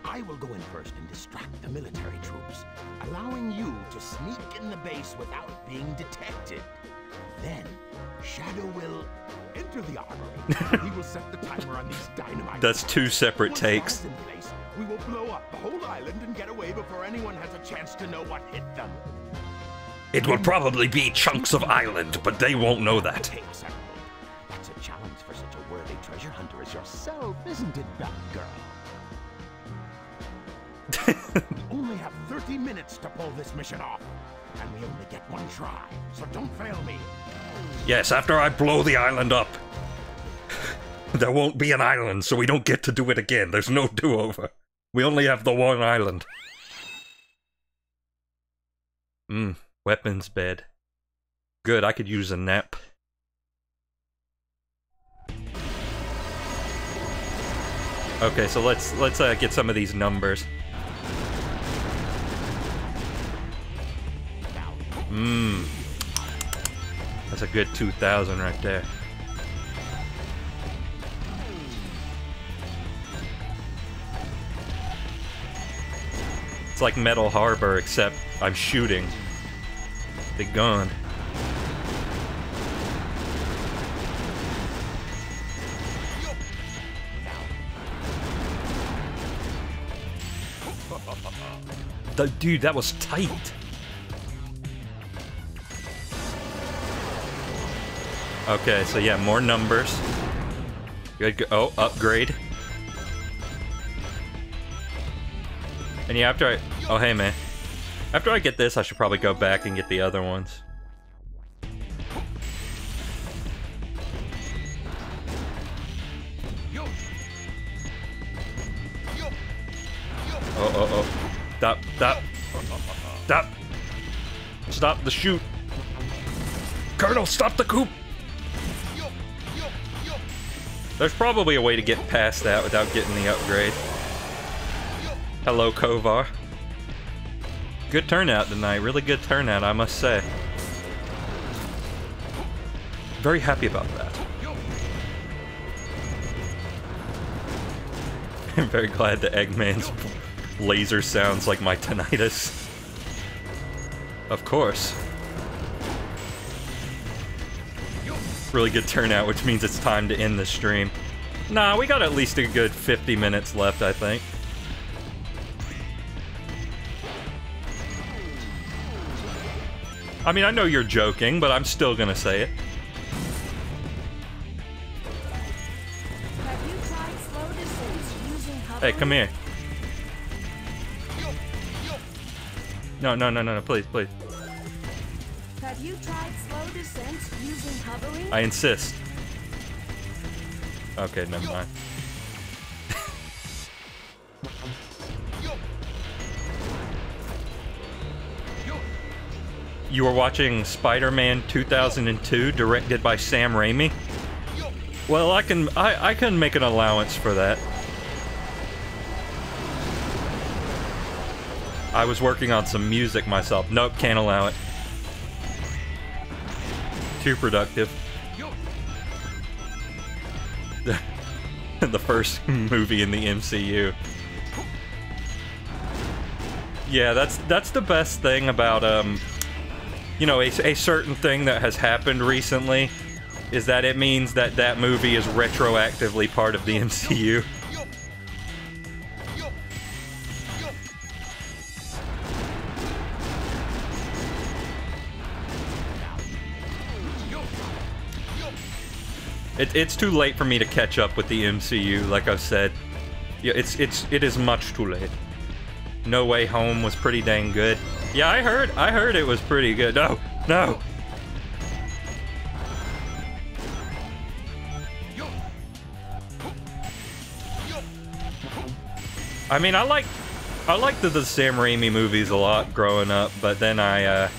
I will go in first and distract the military troops, allowing you to sneak in the base without being detected. Then, Shadow will enter the armory. he will set the timer on these dynamite. That's two separate takes. place, we will blow up the whole island and get away before anyone has a chance to know what hit them. It will probably be chunks of island, but they won't know that. That's a challenge for such a worthy treasure hunter as yourself, isn't it, Batgirl? we only have 30 minutes to pull this mission off, and we only get one try, so don't fail me. Yes, after I blow the island up. There won't be an island, so we don't get to do it again. There's no do over. We only have the one island. Mm, weapons bed. Good, I could use a nap. Okay, so let's let's uh, get some of these numbers. Mmm. That's a good 2,000 right there. It's like Metal Harbor, except I'm shooting. The gun. The- Dude, that was tight. Okay, so yeah, more numbers. Good. go- Oh, upgrade. And yeah, after I... Oh, hey, man. After I get this, I should probably go back and get the other ones. Oh, oh, oh. Stop, stop. Stop. Stop the shoot. Colonel, stop the coop. There's probably a way to get past that without getting the upgrade. Hello, Kovar. Good turnout tonight. Really good turnout, I must say. Very happy about that. I'm very glad that Eggman's laser sounds like my tinnitus. Of course. Really good turnout, which means it's time to end the stream. Nah, we got at least a good 50 minutes left, I think. I mean, I know you're joking, but I'm still gonna say it. Have you tried slow using? Hey, come here. No, no, no, no, no, please, please. Have you tried slow descent using hovering? I insist. Okay, never mind. you were watching Spider-Man 2002, directed by Sam Raimi. Well, I can I, I can make an allowance for that. I was working on some music myself. Nope, can't allow it. Too productive. The, first movie in the MCU. Yeah, that's that's the best thing about um you know, a, a certain thing that has happened recently is that it means that that movie is retroactively part of the MCU. It, it's too late for me to catch up with the MCU, like I've said. Yeah, it's it's it is much too late. No Way Home was pretty dang good. Yeah, I heard I heard it was pretty good. No, no. I mean, I like I liked the, the Sam Raimi movies a lot growing up, but then I uh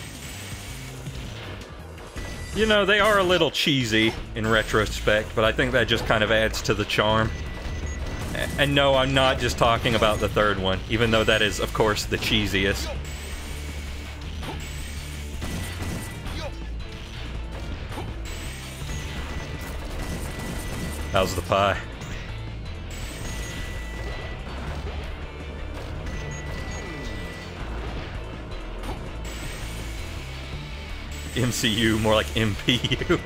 you know, they are a little cheesy in retrospect, but I think that just kind of adds to the charm. And no, I'm not just talking about the third one, even though that is, of course, the cheesiest. How's the pie? MCU, more like MPU.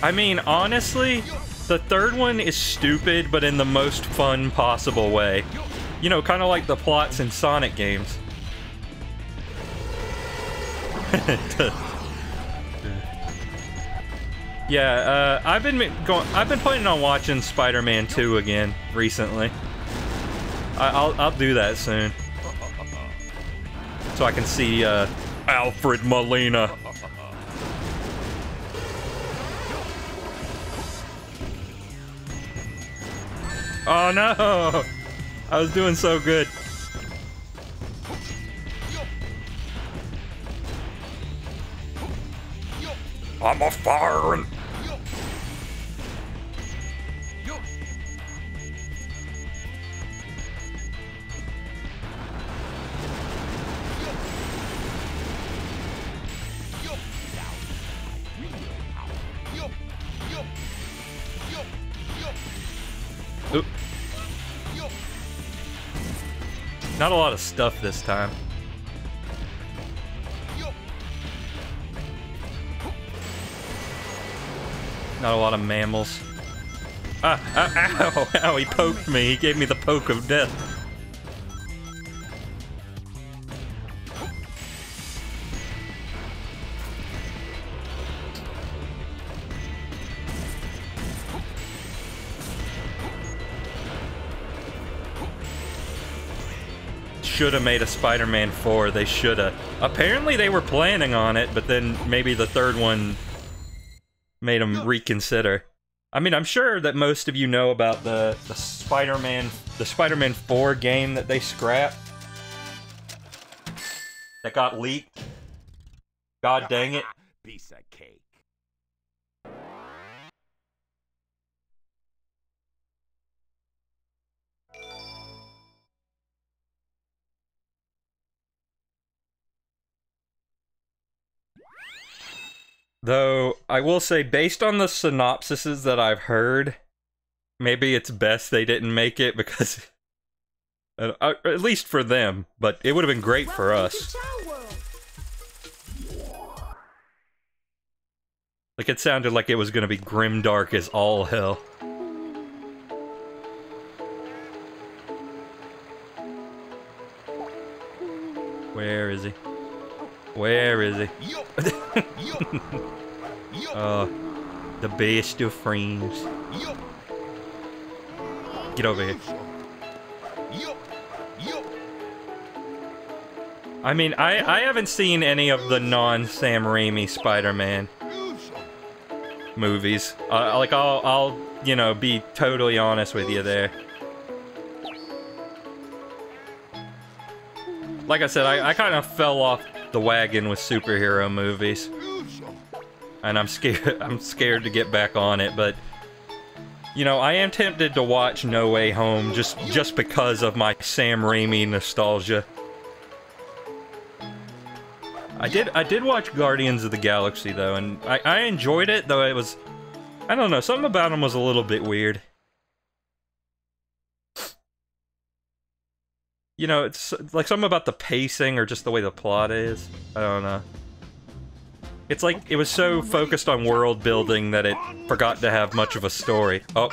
I mean, honestly, the third one is stupid, but in the most fun possible way. You know, kind of like the plots in Sonic games. yeah, uh, I've been going. I've been planning on watching Spider-Man 2 again recently. I, will I'll do that soon, so I can see uh, Alfred Molina. Oh no! I was doing so good. I'm a firing. Oop. Not a lot of stuff this time. Not a lot of mammals. Ah, ah, ow, ow, he poked me. He gave me the poke of death. Should have made a Spider-Man 4. They should have. Apparently they were planning on it, but then maybe the third one made them reconsider. I mean, I'm sure that most of you know about the the Spider-Man the Spider-Man 4 game that they scrapped that got leaked. God dang it. Though I will say, based on the synopsises that I've heard, maybe it's best they didn't make it because, uh, at least for them. But it would have been great for us. Like it sounded like it was going to be grim dark as all hell. Where is he? Where is he? Oh, the best of friends. Get over here. I mean, I, I haven't seen any of the non-Sam Raimi Spider-Man movies. Uh, like, I'll, I'll, you know, be totally honest with you there. Like I said, I, I kind of fell off the wagon with superhero movies. And I'm scared I'm scared to get back on it, but you know, I am tempted to watch No Way Home just just because of my Sam Raimi nostalgia. I did I did watch Guardians of the Galaxy though, and I, I enjoyed it, though it was I don't know, something about him was a little bit weird. You know, it's like something about the pacing or just the way the plot is. I don't know. It's like it was so focused on world building that it forgot to have much of a story. Oh.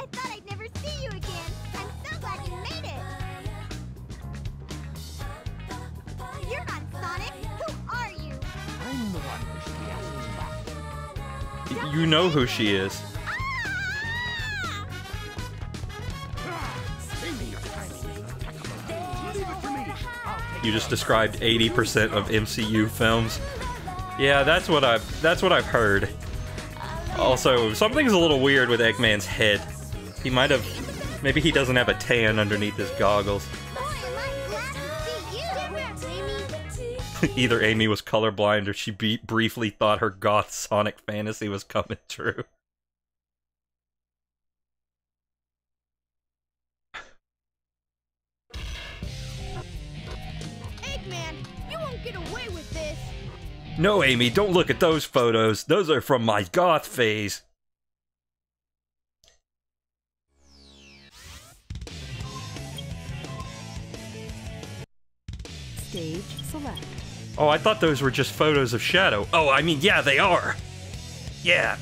You know who she is. You just described 80% of MCU films. Yeah, that's what I've that's what I've heard. Also, something's a little weird with Eggman's head. He might have maybe he doesn't have a tan underneath his goggles. Either Amy was colorblind or she briefly thought her goth Sonic fantasy was coming true. No, Amy, don't look at those photos. Those are from my goth phase. Stage select. Oh, I thought those were just photos of Shadow. Oh, I mean, yeah, they are. Yeah.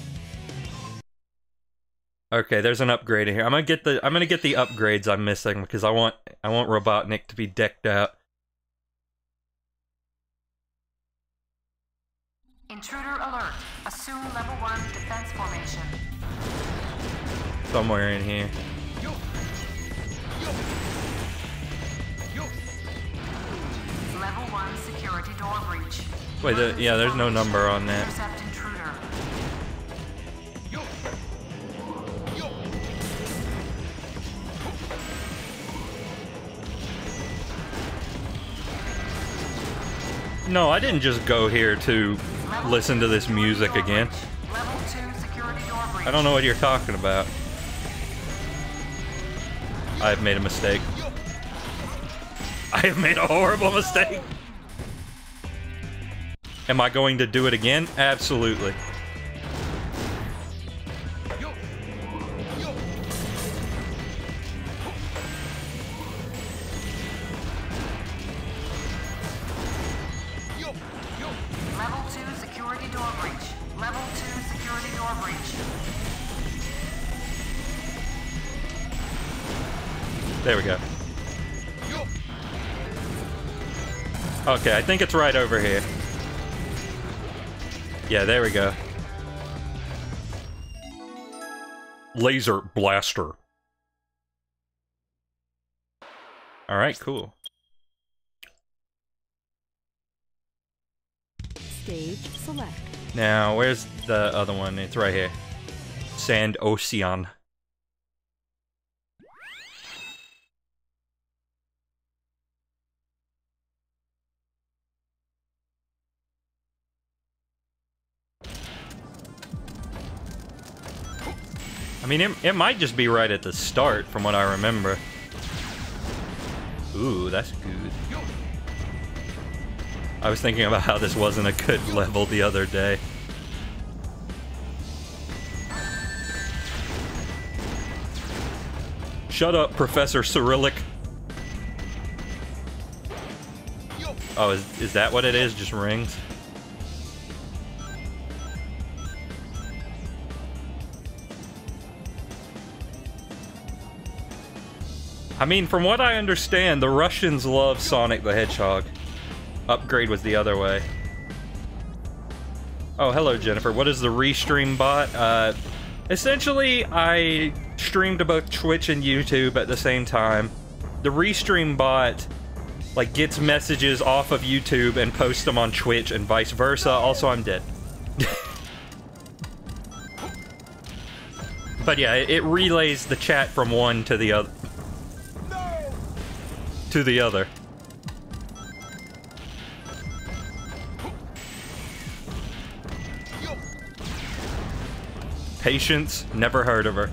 Okay, there's an upgrade in here. I'm gonna get the I'm gonna get the upgrades I'm missing because I want I want Robotnik to be decked out. Intruder alert. Assume level 1 defense formation. Somewhere in here. Level 1 security door breach. Wait, the, yeah, there's no number on that. Intercept intruder. No, I didn't just go here to listen to this music again. Level 2 security door breach. I don't know what you're talking about. I have made a mistake. I have made a horrible mistake. Am I going to do it again? Absolutely. Okay, I think it's right over here. Yeah, there we go. Laser blaster. Alright, cool. Stage select. Now, where's the other one? It's right here. Sand Ocean. I mean, it, it might just be right at the start, from what I remember. Ooh, that's good. I was thinking about how this wasn't a good level the other day. Shut up, Professor Cyrillic. Oh, is, is that what it is? Just rings? I mean, from what I understand, the Russians love Sonic the Hedgehog. Upgrade was the other way. Oh, hello, Jennifer. What is the Restream bot? Uh, essentially, I stream to both Twitch and YouTube at the same time. The Restream bot, like, gets messages off of YouTube and posts them on Twitch and vice versa. Also, I'm dead. but yeah, it, it relays the chat from one to the other. To the other. Patience, never heard of her.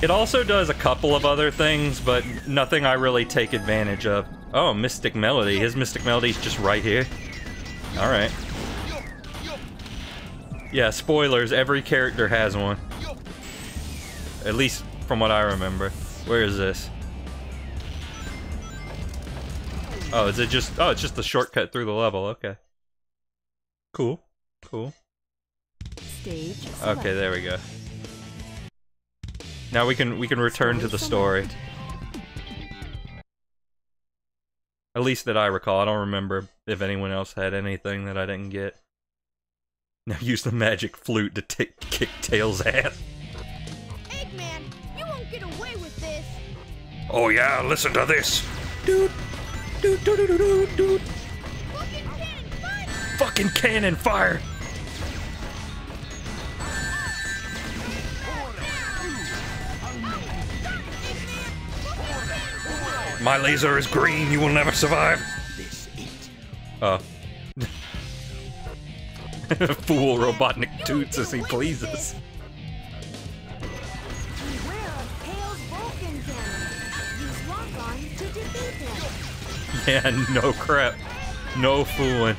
It also does a couple of other things, but nothing I really take advantage of. Oh, Mystic Melody. His Mystic Melody's just right here. Alright. Yeah, spoilers, every character has one. At least from what I remember. Where is this? Oh, is it just... Oh, it's just the shortcut through the level. Okay. Cool. Cool. Stage. Okay, there we go. Now we can we can return to the story. At least that I recall. I don't remember if anyone else had anything that I didn't get. Now use the magic flute to kick Tails' ass. Oh yeah, listen to this. Dude, dude, dude, dude, dude, dude. Fucking cannon, fight! Fucking cannon fire! My laser is green. You will never survive. This it. Oh. Fool Robotnik toots as he pleases. Yeah, no crap. No fooling.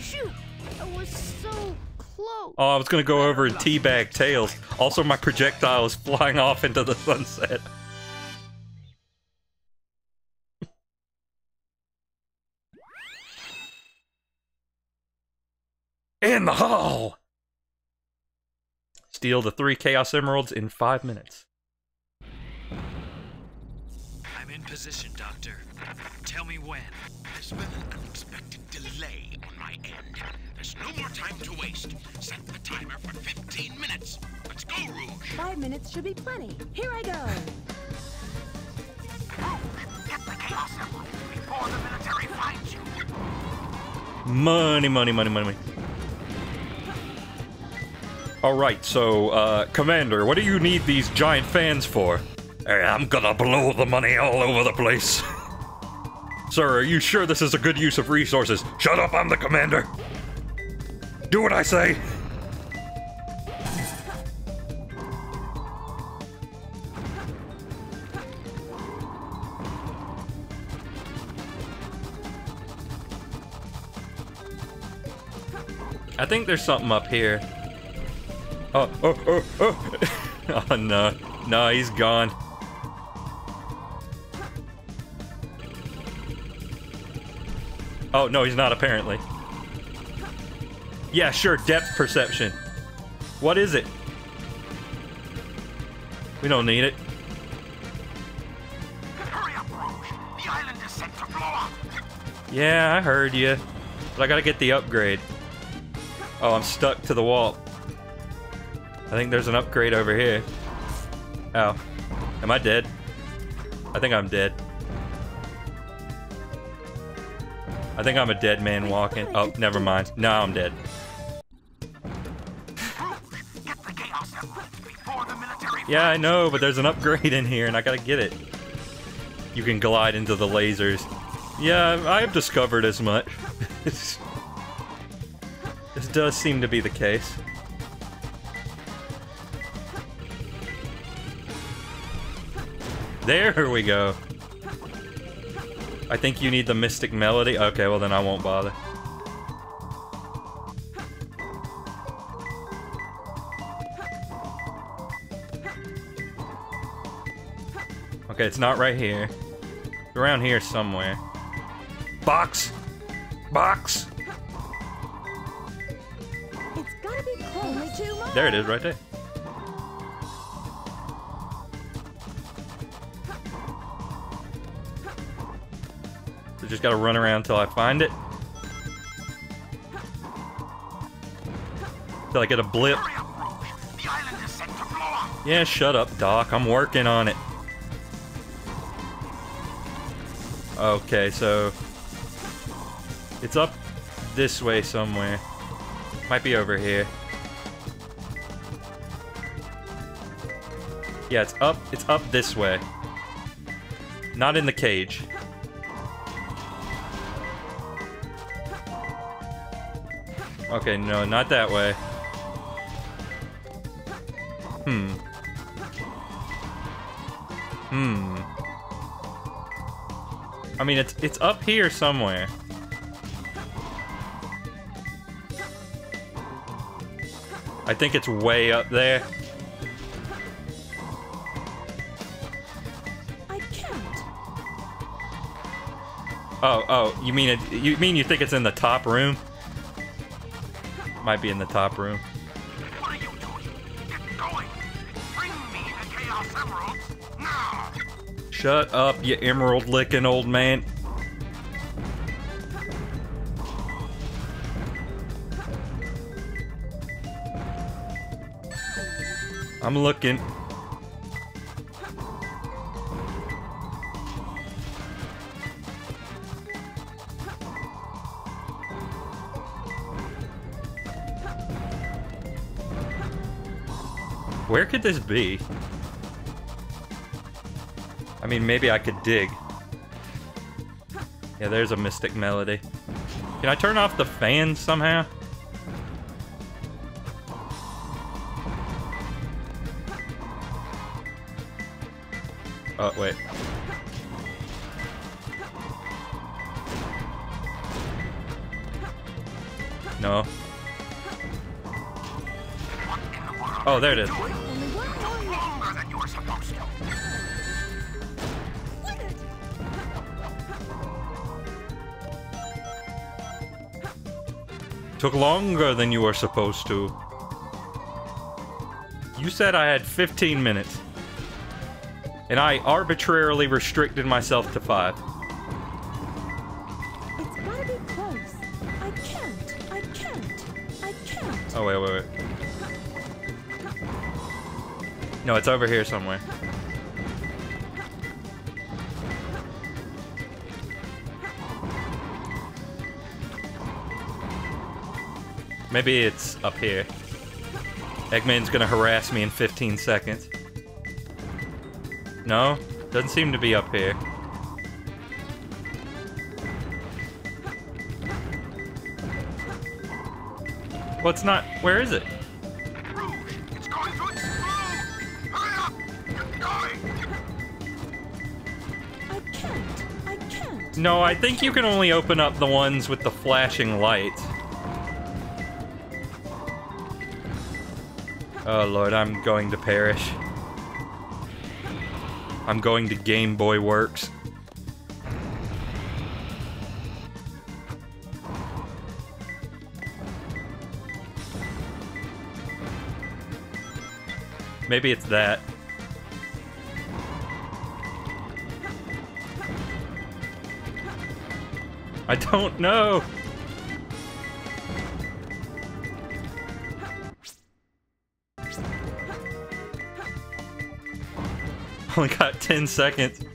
Shoot! I was so close. Oh, I was gonna go over and teabag Tails. Also, my projectile is flying off into the sunset. In the hall! Steal the three Chaos Emeralds in five minutes. I'm in position, Doctor. Tell me when. There's been an unexpected delay on my end. There's no more time to waste. Set the timer for 15 minutes. Let's go, Rouge. Five minutes should be plenty. Here I go. Get the Chaos Emerald before the military finds you. Money, money, money, money, money. Alright, so, uh, Commander, what do you need these giant fans for? Hey, I'm gonna blow the money all over the place. Sir, are you sure this is a good use of resources? Shut up, I'm the commander. Do what I say. I think there's something up here. Oh, oh, oh, oh. oh no. No, he's gone. Oh, no, he's not apparently. Yeah, sure, depth perception. What is it? We don't need it. Hurry up, Rouge. The island is set to blow up. Yeah, I heard you. But I gotta get the upgrade. Oh, I'm stuck to the wall. I think there's an upgrade over here. Oh. Am I dead? I think I'm dead. I think I'm a dead man walking. Oh, never mind. No, I'm dead. Get the Chaos Emerald before the military Yeah, I know, but there's an upgrade in here and I gotta get it. You can glide into the lasers. Yeah, I've discovered as much. this does seem to be the case. There we go. I think you need the Mystic Melody. Okay, well then I won't bother. Okay, it's not right here. It's around here somewhere. Box! Box! It's gotta be close. Only two more. There it is, right there. So just gotta run around till I find it. Till I get a blip. Yeah, shut up, Doc. I'm working on it. Okay, so... It's up this way somewhere. Might be over here. Yeah, it's up. It's up this way. Not in the cage. Okay, no, not that way. Hmm. Hmm. I mean, it's it's up here somewhere. I think it's way up there. I can't. Oh, oh, you mean it? You mean you think it's in the top room? Might be in the top room. What are you doing? Get going. Bring me the Chaos Emeralds now. Shut up, you emerald licking old man. I'm looking. Where could this be? I mean, maybe I could dig. Yeah, there's a Mystic Melody. Can I turn off the fan somehow? Oh, wait. No. Oh, there it is. Took longer than you were supposed to. You said I had 15 minutes. And I arbitrarily restricted myself to five. No, it's over here somewhere. Maybe it's up here. Eggman's gonna harass me in 15 seconds. No? Doesn't seem to be up here. Well, it's not. Where is it? No, I think you can only open up the ones with the flashing light. Oh lord, I'm going to perish. I'm going to Game Boy Works. Maybe it's that. I don't know. Only got 10 seconds. No,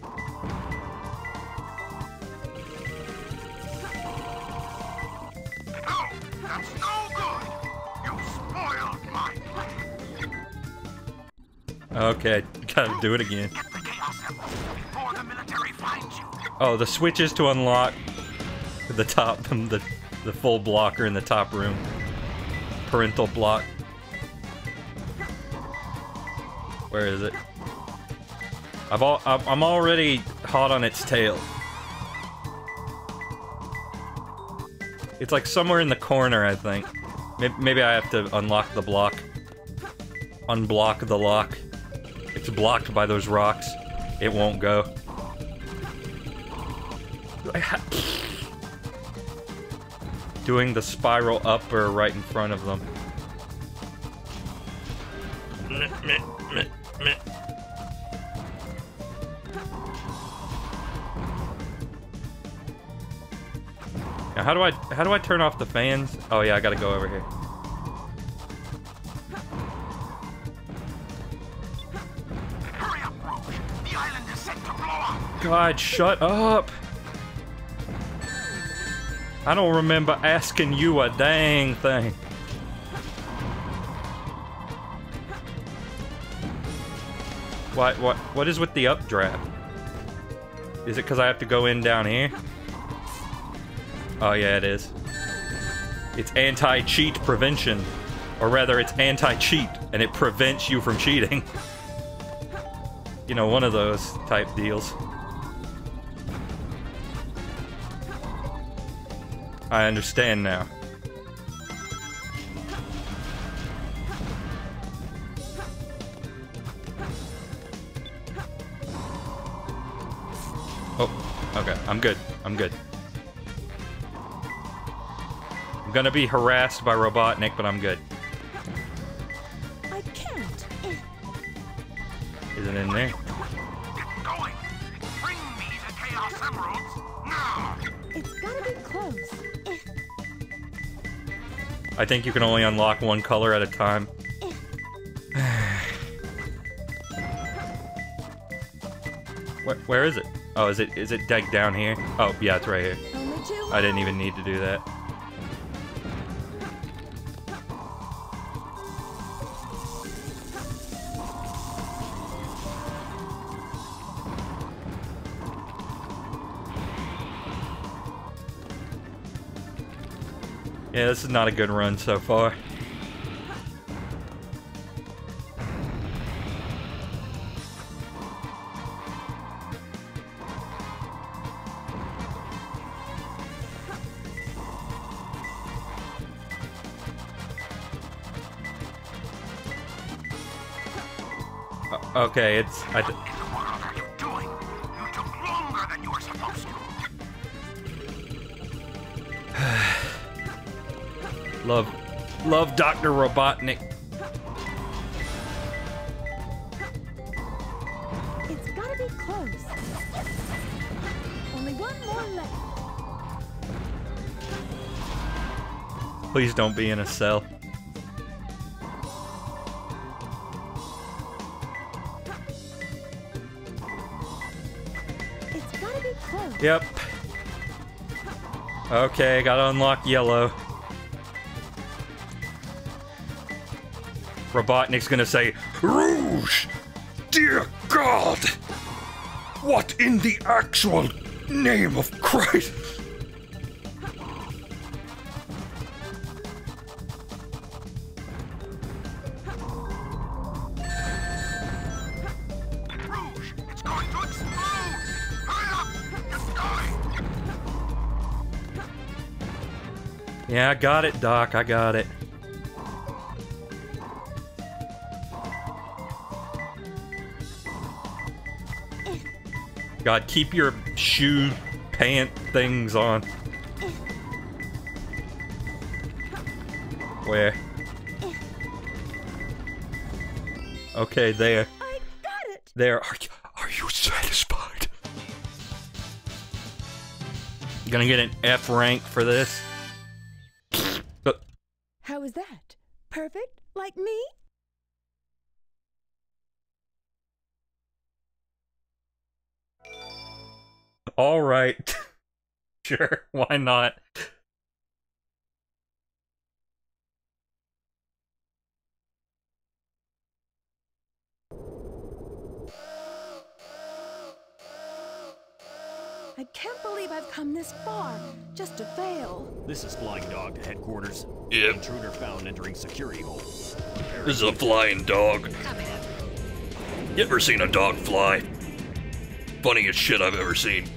that's no good! You spoiled my plan! Okay, gotta do it again. The Chaos Emerald before the military finds you! Oh, the switches to unlock the top, the the full blocker in the top room. Parental block. Where is it? I've all, I'm already hot on its tail. It's like somewhere in the corner, I think. Maybe I have to unlock the block. Unblock the lock. It's blocked by those rocks. It won't go. Doing the spiral upper right in front of them. Now, how do I how do I turn off the fans? Oh yeah, I gotta go over here. Hurry up, Rouge! The island is set to blow up! God, shut up! I don't remember asking you a dang thing. What what what is with the updraft? Is it because I have to go in down here? Oh yeah, it is. It's anti-cheat prevention. Or rather, it's anti-cheat, and it prevents you from cheating. you know, one of those type deals. I understand now. Oh, okay. I'm good. I'm good. I'm gonna be harassed by Robotnik, but I'm good. Think you can only unlock one color at a time. where, where is it? Oh, is it is it decked down here? Oh, yeah, it's right here. I didn't even need to do that. Yeah, this is not a good run so far. Uh, okay, it's I, love Dr. Robotnik. It's gotta be close. Only one more left. Please don't be in a cell. It's gotta be close. Yep. Okay, gotta unlock yellow. Robotnik's gonna say, Rouge! Dear God! What in the actual name of Christ? Rouge, it's going to explode! Hurry up! It's going! Yeah, I got it, Doc. I got it. God, keep your shoe pant things on. Where? Okay, there. I got it. There. Are you, are you satisfied? Gonna get an F rank for this? All right. sure, why not? I can't believe I've come this far just to fail. This is Flying Dog to headquarters. Yep. Intruder found entering security hole. This is a flying dog. You ever seen a dog fly? Funniest shit I've ever seen.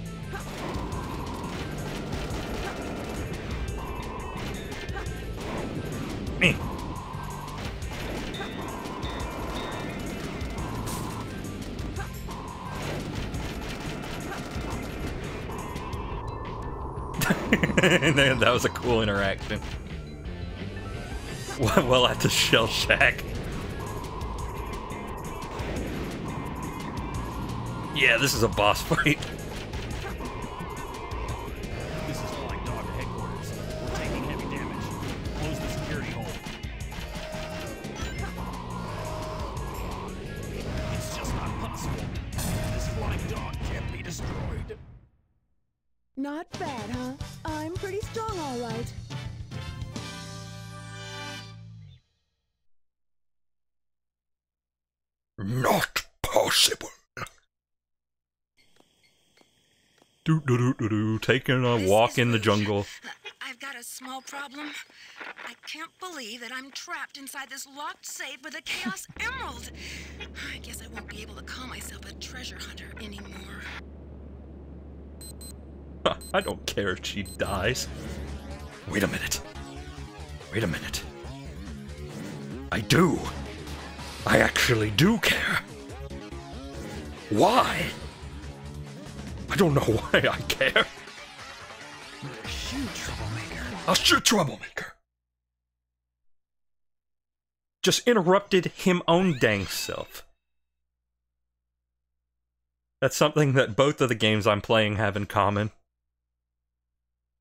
that was a cool interaction. Well, at the shell shack. Yeah, this is a boss fight. Taking a walk in the jungle. I've got a small problem. I can't believe that I'm trapped inside this locked safe with a Chaos Emerald. I guess I won't be able to call myself a treasure hunter anymore. I don't care if she dies. Wait a minute. Wait a minute. I do. I actually do care. Why? I don't know why I care. A shit troublemaker. Just interrupted him own dang self. That's something that both of the games I'm playing have in common.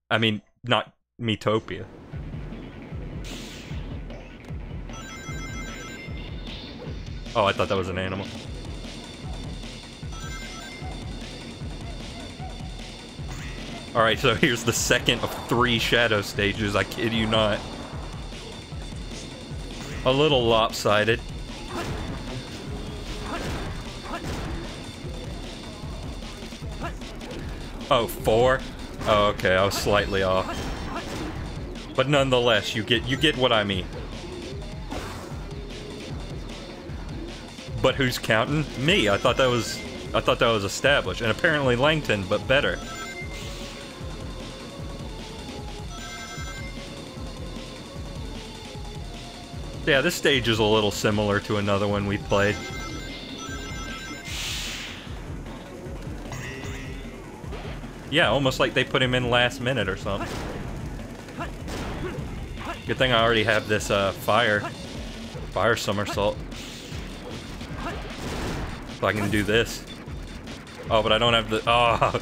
I mean, not Metopia. Oh, I thought that was an animal. Alright, so here's the second of three shadow stages, I kid you not. A little lopsided. Oh, four? Oh, okay, I was slightly off. But nonetheless, you get you get what I mean. But who's counting? Me. I thought that was I thought that was established, and apparently Langton, but better. Yeah, this stage is a little similar to another one we played. Yeah, almost like they put him in last minute or something. Good thing I already have this uh, fire, fire somersault. So I can do this. Oh, but I don't have the, oh.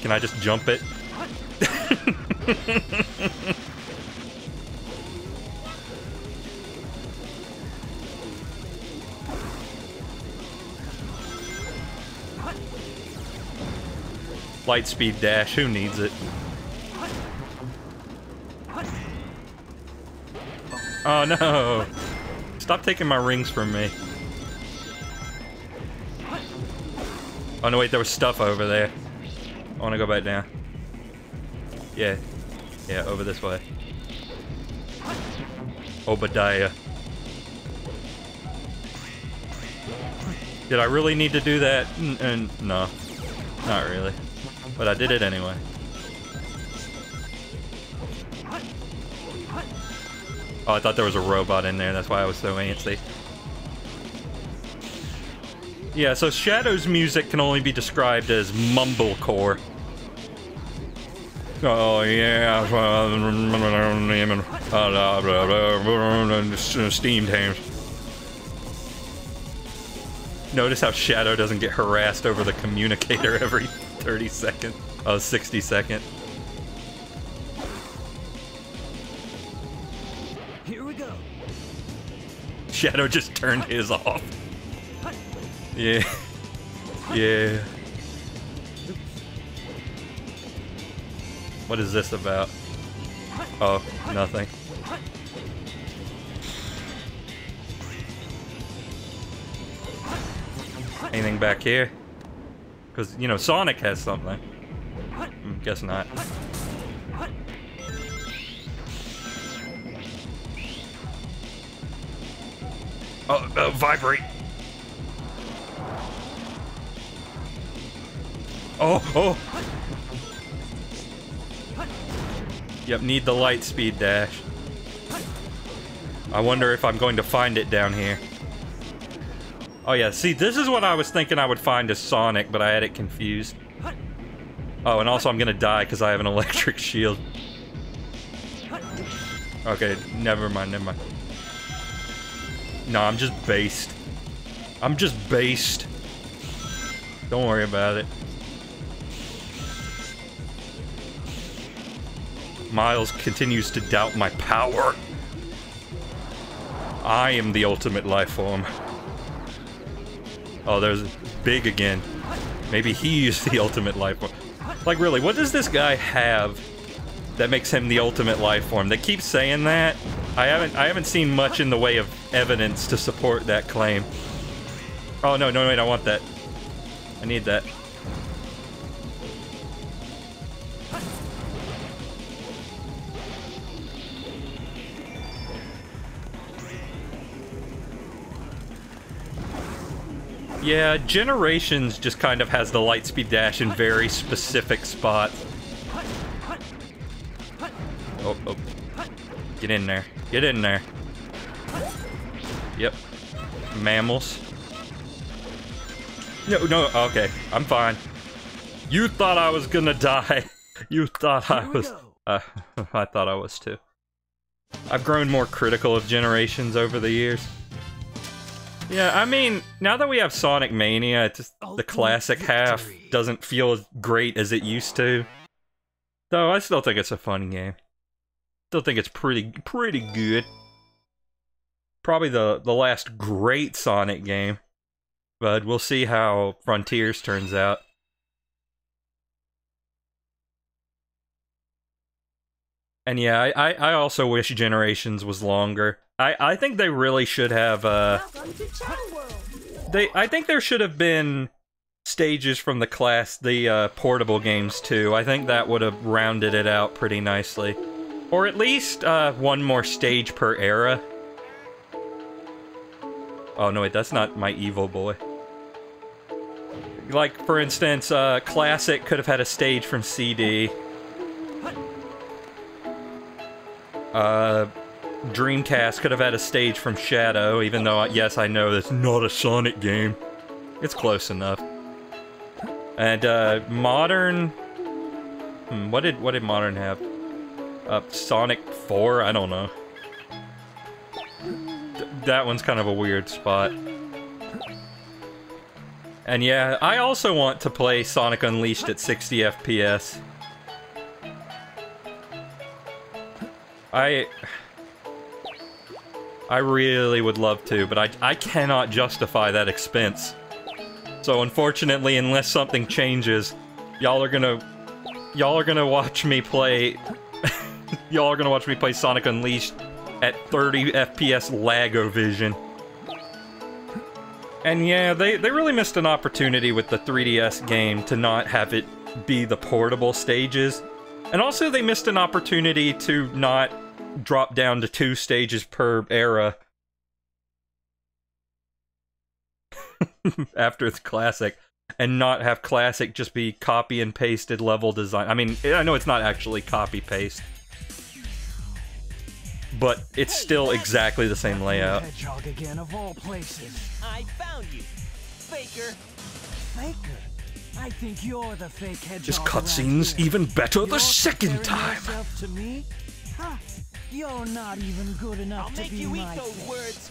Can I just jump it? Light speed dash, who needs it? Oh no! Stop taking my rings from me. Oh no, wait, there was stuff over there. I want to go back down. Yeah. Yeah, over this way. Obadiah. Did I really need to do that? N no. Not really. But I did it anyway. Oh, I thought there was a robot in there. That's why I was so antsy. Yeah, so Shadow's music can only be described as mumblecore. Oh yeah, steam tames. Notice how Shadow doesn't get harassed over the communicator every 30 seconds. Oh, 60 second. Here we go. Shadow just turned his off. Yeah. Yeah. What is this about? Oh, nothing. Anything back here? Because, you know, Sonic has something. Mm, guess not. Oh, uh, vibrate. Oh, oh. Yep, need the light speed dash. I wonder if I'm going to find it down here. Oh yeah, see, this is what I was thinking I would find as Sonic, but I had it confused. Oh, and also I'm gonna die because I have an electric shield. Okay, never mind, never mind. No, I'm just based. I'm just based. Don't worry about it. Miles continues to doubt my power. I am the ultimate life form. Oh, there's Big again. Maybe he's the ultimate life form. Like, really, what does this guy have that makes him the ultimate life form? They keep saying that. I haven't I haven't seen much in the way of evidence to support that claim. Oh, no, no, wait, I want that. I need that. Yeah, Generations just kind of has the lightspeed dash in very specific spots. Oh, oh. Get in there. Get in there. Yep. Mammals. No, no, okay. I'm fine. You thought I was gonna die. You thought I was... Uh, I thought I was too. I've grown more critical of Generations over the years. Yeah, I mean, now that we have Sonic Mania, just the classic half doesn't feel as great as it used to. Though I still think it's a fun game. Still think it's pretty pretty good. Probably the the last great Sonic game. But we'll see how Frontiers turns out. And yeah, I, I also wish Generations was longer. I, I think they really should have, uh... They, I think there should have been stages from the class, the uh, portable games too. I think that would have rounded it out pretty nicely. Or at least uh, one more stage per era. Oh no, wait, that's not my evil boy. Like, for instance, uh, Classic could have had a stage from CD. Uh, Dreamcast could have had a stage from Shadow, even though, yes, I know that's not a Sonic game. It's close enough. And uh, modern. Hmm, what did what did modern have? Uh, Sonic 4. I don't know. Th that one's kind of a weird spot. And yeah, I also want to play Sonic Unleashed at 60 FPS. I... I really would love to, but I, I cannot justify that expense. So unfortunately, unless something changes, y'all are gonna... Y'all are gonna watch me play... y'all are gonna watch me play Sonic Unleashed at 30 FPS Lagovision. And yeah, they, they really missed an opportunity with the 3DS game to not have it be the portable stages. And also they missed an opportunity to not drop down to two stages per era. After the classic. And not have classic just be copy and pasted level design. I mean, I know it's not actually copy paste. But it's still exactly the same layout. Hedgehog again of all places. I found you, Faker. Faker? I think you're the fake hedgehog. This around cutscene's here. even better the You're second time. to me? Huh. You're not even good enough I'll to make be you eat those fake. words.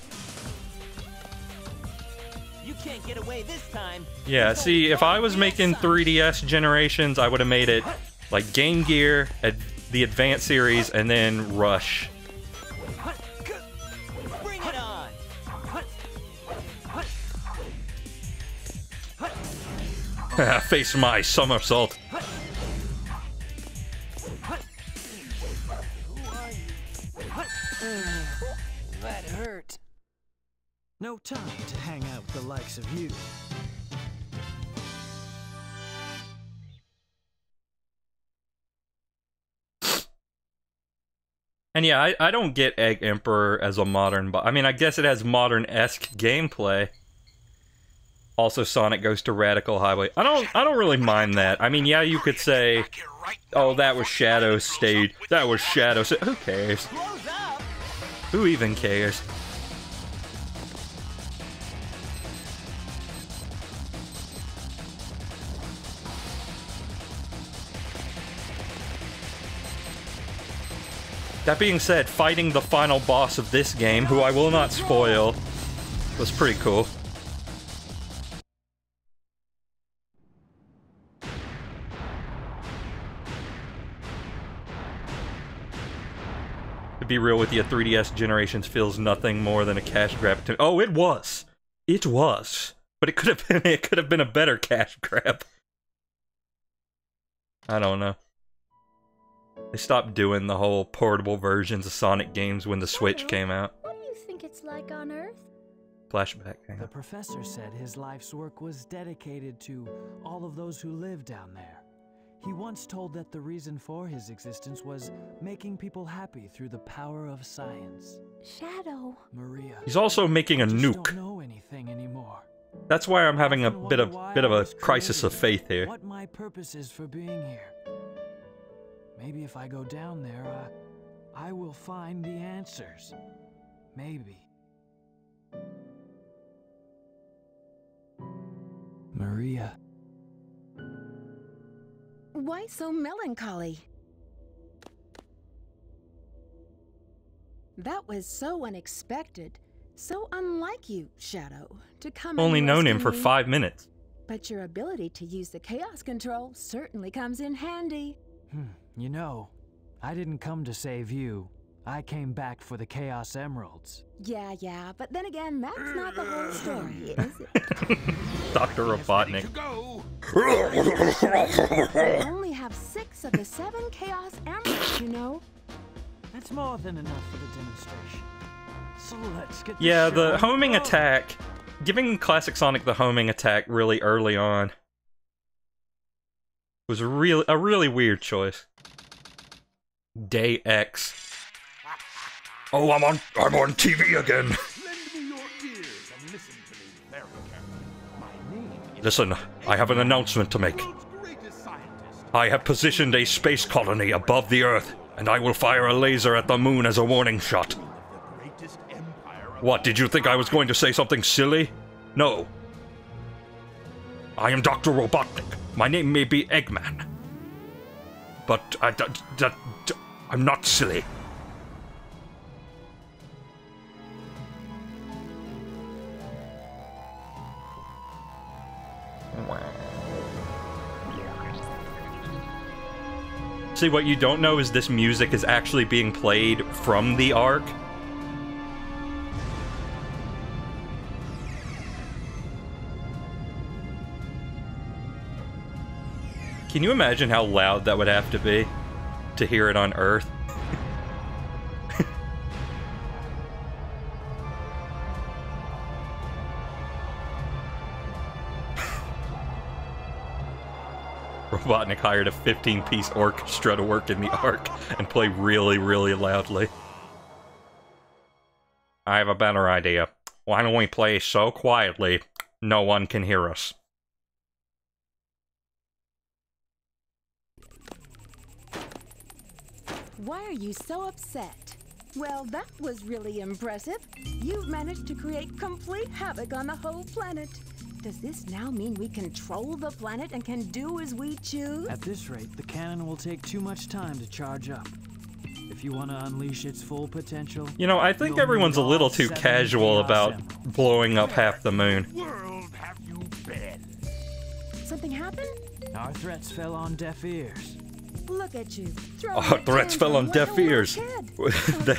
You can't get away this time. Yeah, see, if I was making 3DS generations, I would have made it like Game Gear, ad the Advance series, and then Rush. Bring it on. Face my somersault. That hurt. No time to hang out with the likes of you. And yeah, I, I don't get Egg Emperor as a modern, but I mean, I guess it has modern-esque gameplay. Also, Sonic goes to Radical Highway. I don't, I don't really mind that. I mean, yeah, you could say, oh, that was Shadow State. That was Shadow. Sta-" Who cares? Who even cares? That being said, fighting the final boss of this game, who I will not spoil, was pretty cool. Be real with you, 3DS Generations feels nothing more than a cash grab. To oh, it was, it was, but it could have been it could have been a better cash grab. I don't know. They stopped doing the whole portable versions of Sonic games when the Switch came out. What do you think it's like on Earth? Flashback. hang The on. professor said his life's work was dedicated to all of those who live down there. He once told that the reason for his existence was making people happy through the power of science. Shadow. Maria. He's also making a just nuke. don't know anything anymore. That's why I'm having a bit of wonder why bit of I a was crisis of faith here. What my purpose is for being here. Maybe if I go down there, I, I will find the answers. Maybe. Maria. Why so melancholy? That was so unexpected, so unlike you, Shadow, to come and Only known him rescue for five minutes. But your ability to use the chaos control certainly comes in handy. Hmm, you know, I didn't come to save you. I came back for the Chaos Emeralds. Yeah, yeah, but then again, that's not the whole story, is it? Dr. Robotnik. I only have six of the seven Chaos Emeralds, you know. That's more than enough for the demonstration. So let's get Yeah, the homing road. attack, giving Classic Sonic the homing attack really early on was a real a really weird choice. Day X. Oh, I'm on. I'm on TV again. Lend me your ears and listen to me very carefully. My name is Listen, I have an announcement to make. the world's greatest scientist. I have positioned a space colony above the Earth, and I will fire a laser at the moon as a warning shot. of the greatest empire of What, did you think I was going to say something silly? No. I am Dr. Robotnik, My name may be Eggman. But I'm not silly. See, what you don't know is this music is actually being played from the Ark. Can you imagine how loud that would have to be to hear it on Earth? Robotnik hired a 15 piece orchestra to work in the Ark and play really, really loudly. I have a better idea. Why don't we play so quietly no one can hear us? Why are you so upset? Well, that was really impressive. You've managed to create complete havoc on the whole planet. Does this now mean we control the planet and can do as we choose? At this rate, the cannon will take too much time to charge up. If you want to unleash its full potential, You know, I think everyone's a little too casual about Emeralds. blowing up half the moon. World have you been? Something happened? Our threats fell on deaf ears. Look at you. Our a threats fell on deaf like a little ears.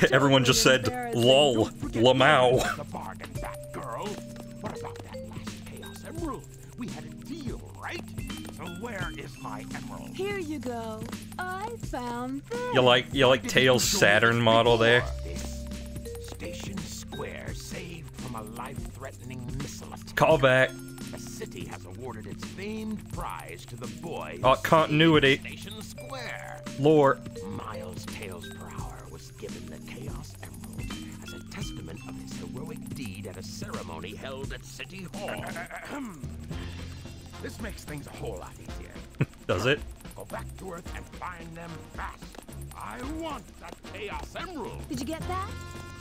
Everyone just said, lol, lamau. Emerald? We had a deal, right? So where is my emerald? Here you go. I found this. You like you like Tails' Saturn model there? This Station Square saved from a life-threatening missile attack. Call back. The city has awarded its famed prize to the boy who Oh, uh, continuity. Station Square. Lore. Miles a ceremony held at City Hall. this makes things a whole lot easier. Does it? Go back to Earth and find them fast. I want that Chaos Emerald. Did you get that?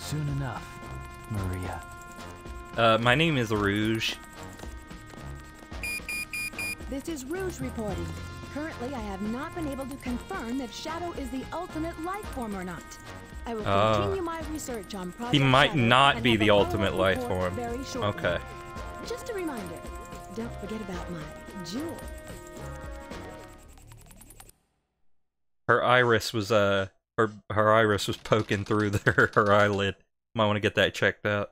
Soon enough, Maria. Uh, my name is Rouge. This is Rouge reporting. Currently, I have not been able to confirm if Shadow is the ultimate life form or not. I will Ah. continue my research on Project He might not be the ultimate life form. Okay. Just a reminder, don't forget about my jewel. Her iris was uh her her iris was poking through her, her eyelid. Might want to get that checked out.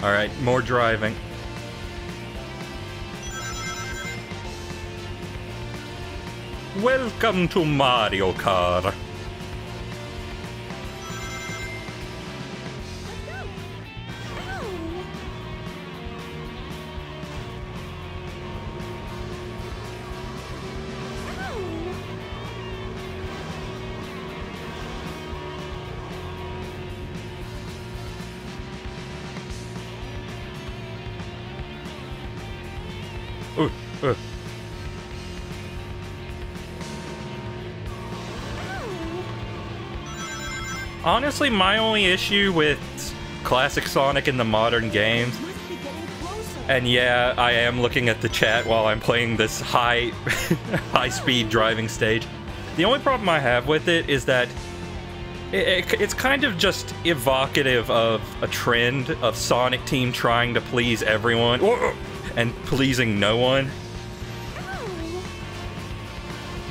Me! All right, more driving. Welcome to Mario Kart. Honestly, my only issue with classic Sonic in the modern games, and yeah, I am looking at the chat while I'm playing this high, high-speed driving stage. The only problem I have with it is that it, it- it's kind of just evocative of a trend of Sonic Team trying to please everyone and pleasing no one.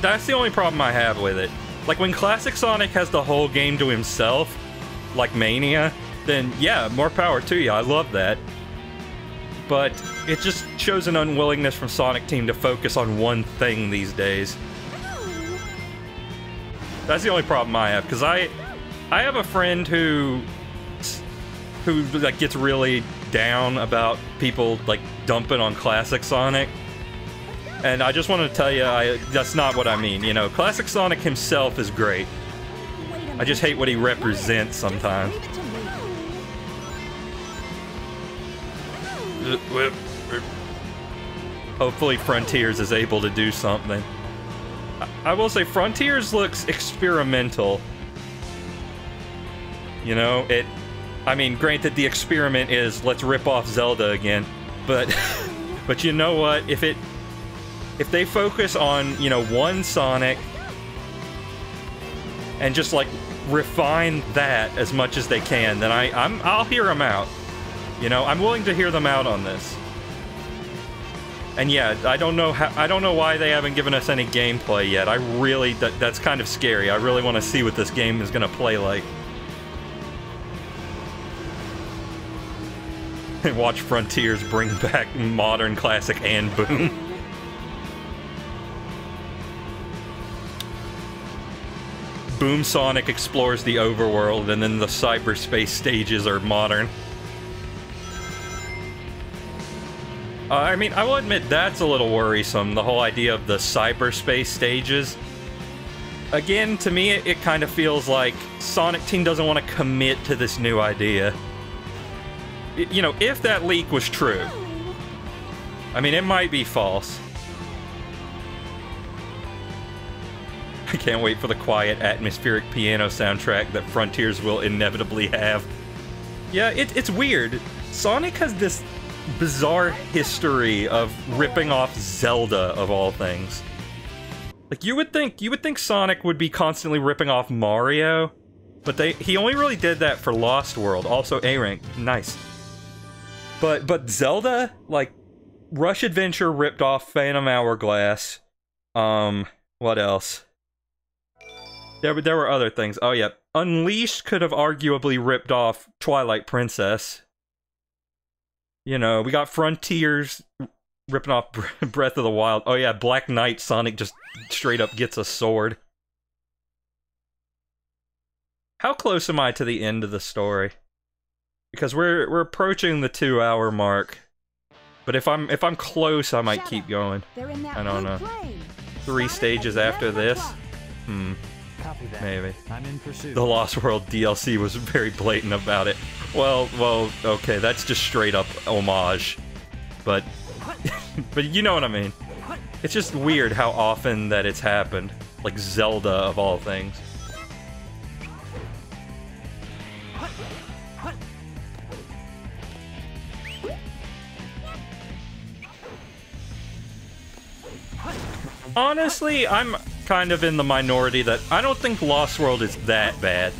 That's the only problem I have with it. Like when Classic Sonic has the whole game to himself, like Mania, then yeah, more power to you. I love that. But it just shows an unwillingness from Sonic Team to focus on one thing these days. That's the only problem I have because I, I have a friend who, who like gets really down about people like dumping on Classic Sonic. And I just want to tell you, I, that's not what I mean. You know, Classic Sonic himself is great. I just hate what he represents sometimes. Hopefully Frontiers is able to do something. I will say Frontiers looks experimental. You know, it I mean, granted the experiment is let's rip off Zelda again, but but you know what? If it if they focus on, you know, one Sonic and just like refine that as much as they can, then I I'm I'll hear them out. You know, I'm willing to hear them out on this. And yeah, I don't know how, I don't know why they haven't given us any gameplay yet. I really that, that's kind of scary. I really want to see what this game is going to play like. And watch Frontiers bring back modern classic and boom. Boom Sonic explores the overworld and then the cyberspace stages are modern. Uh, I mean, I will admit that's a little worrisome, the whole idea of the cyberspace stages. Again, to me, it, it kind of feels like Sonic Team doesn't want to commit to this new idea. I- you know, if that leak was true, I mean, it might be false. I can't wait for the quiet, atmospheric piano soundtrack that Frontiers will inevitably have. Yeah, it, it's weird. Sonic has this bizarre history of ripping off Zelda of all things. Like you would think you would think Sonic would be constantly ripping off Mario, but they he only really did that for Lost World, also A rank. Nice. But but Zelda, like Rush Adventure ripped off Phantom Hourglass. Um what else? There were there were other things. Oh yeah. Unleashed could have arguably ripped off Twilight Princess. You know, we got Frontiers ripping off Breath of the Wild. Oh yeah, Black Knight Sonic just straight up gets a sword. How close am I to the end of the story? Because we're we're approaching the 2-hour mark. But if I'm if I'm close, I might keep going. They're in that I don't know. plane. Three Sonic stages after this. Hmm. Maybe. I'm in pursuit. The Lost World DLC was very blatant about it. Well, well, okay, that's just straight up homage. But but you know what I mean. It's just weird how often that it's happened. Like Zelda of all things. Honestly, I'm kind of in the minority that I don't think Lost World is that bad.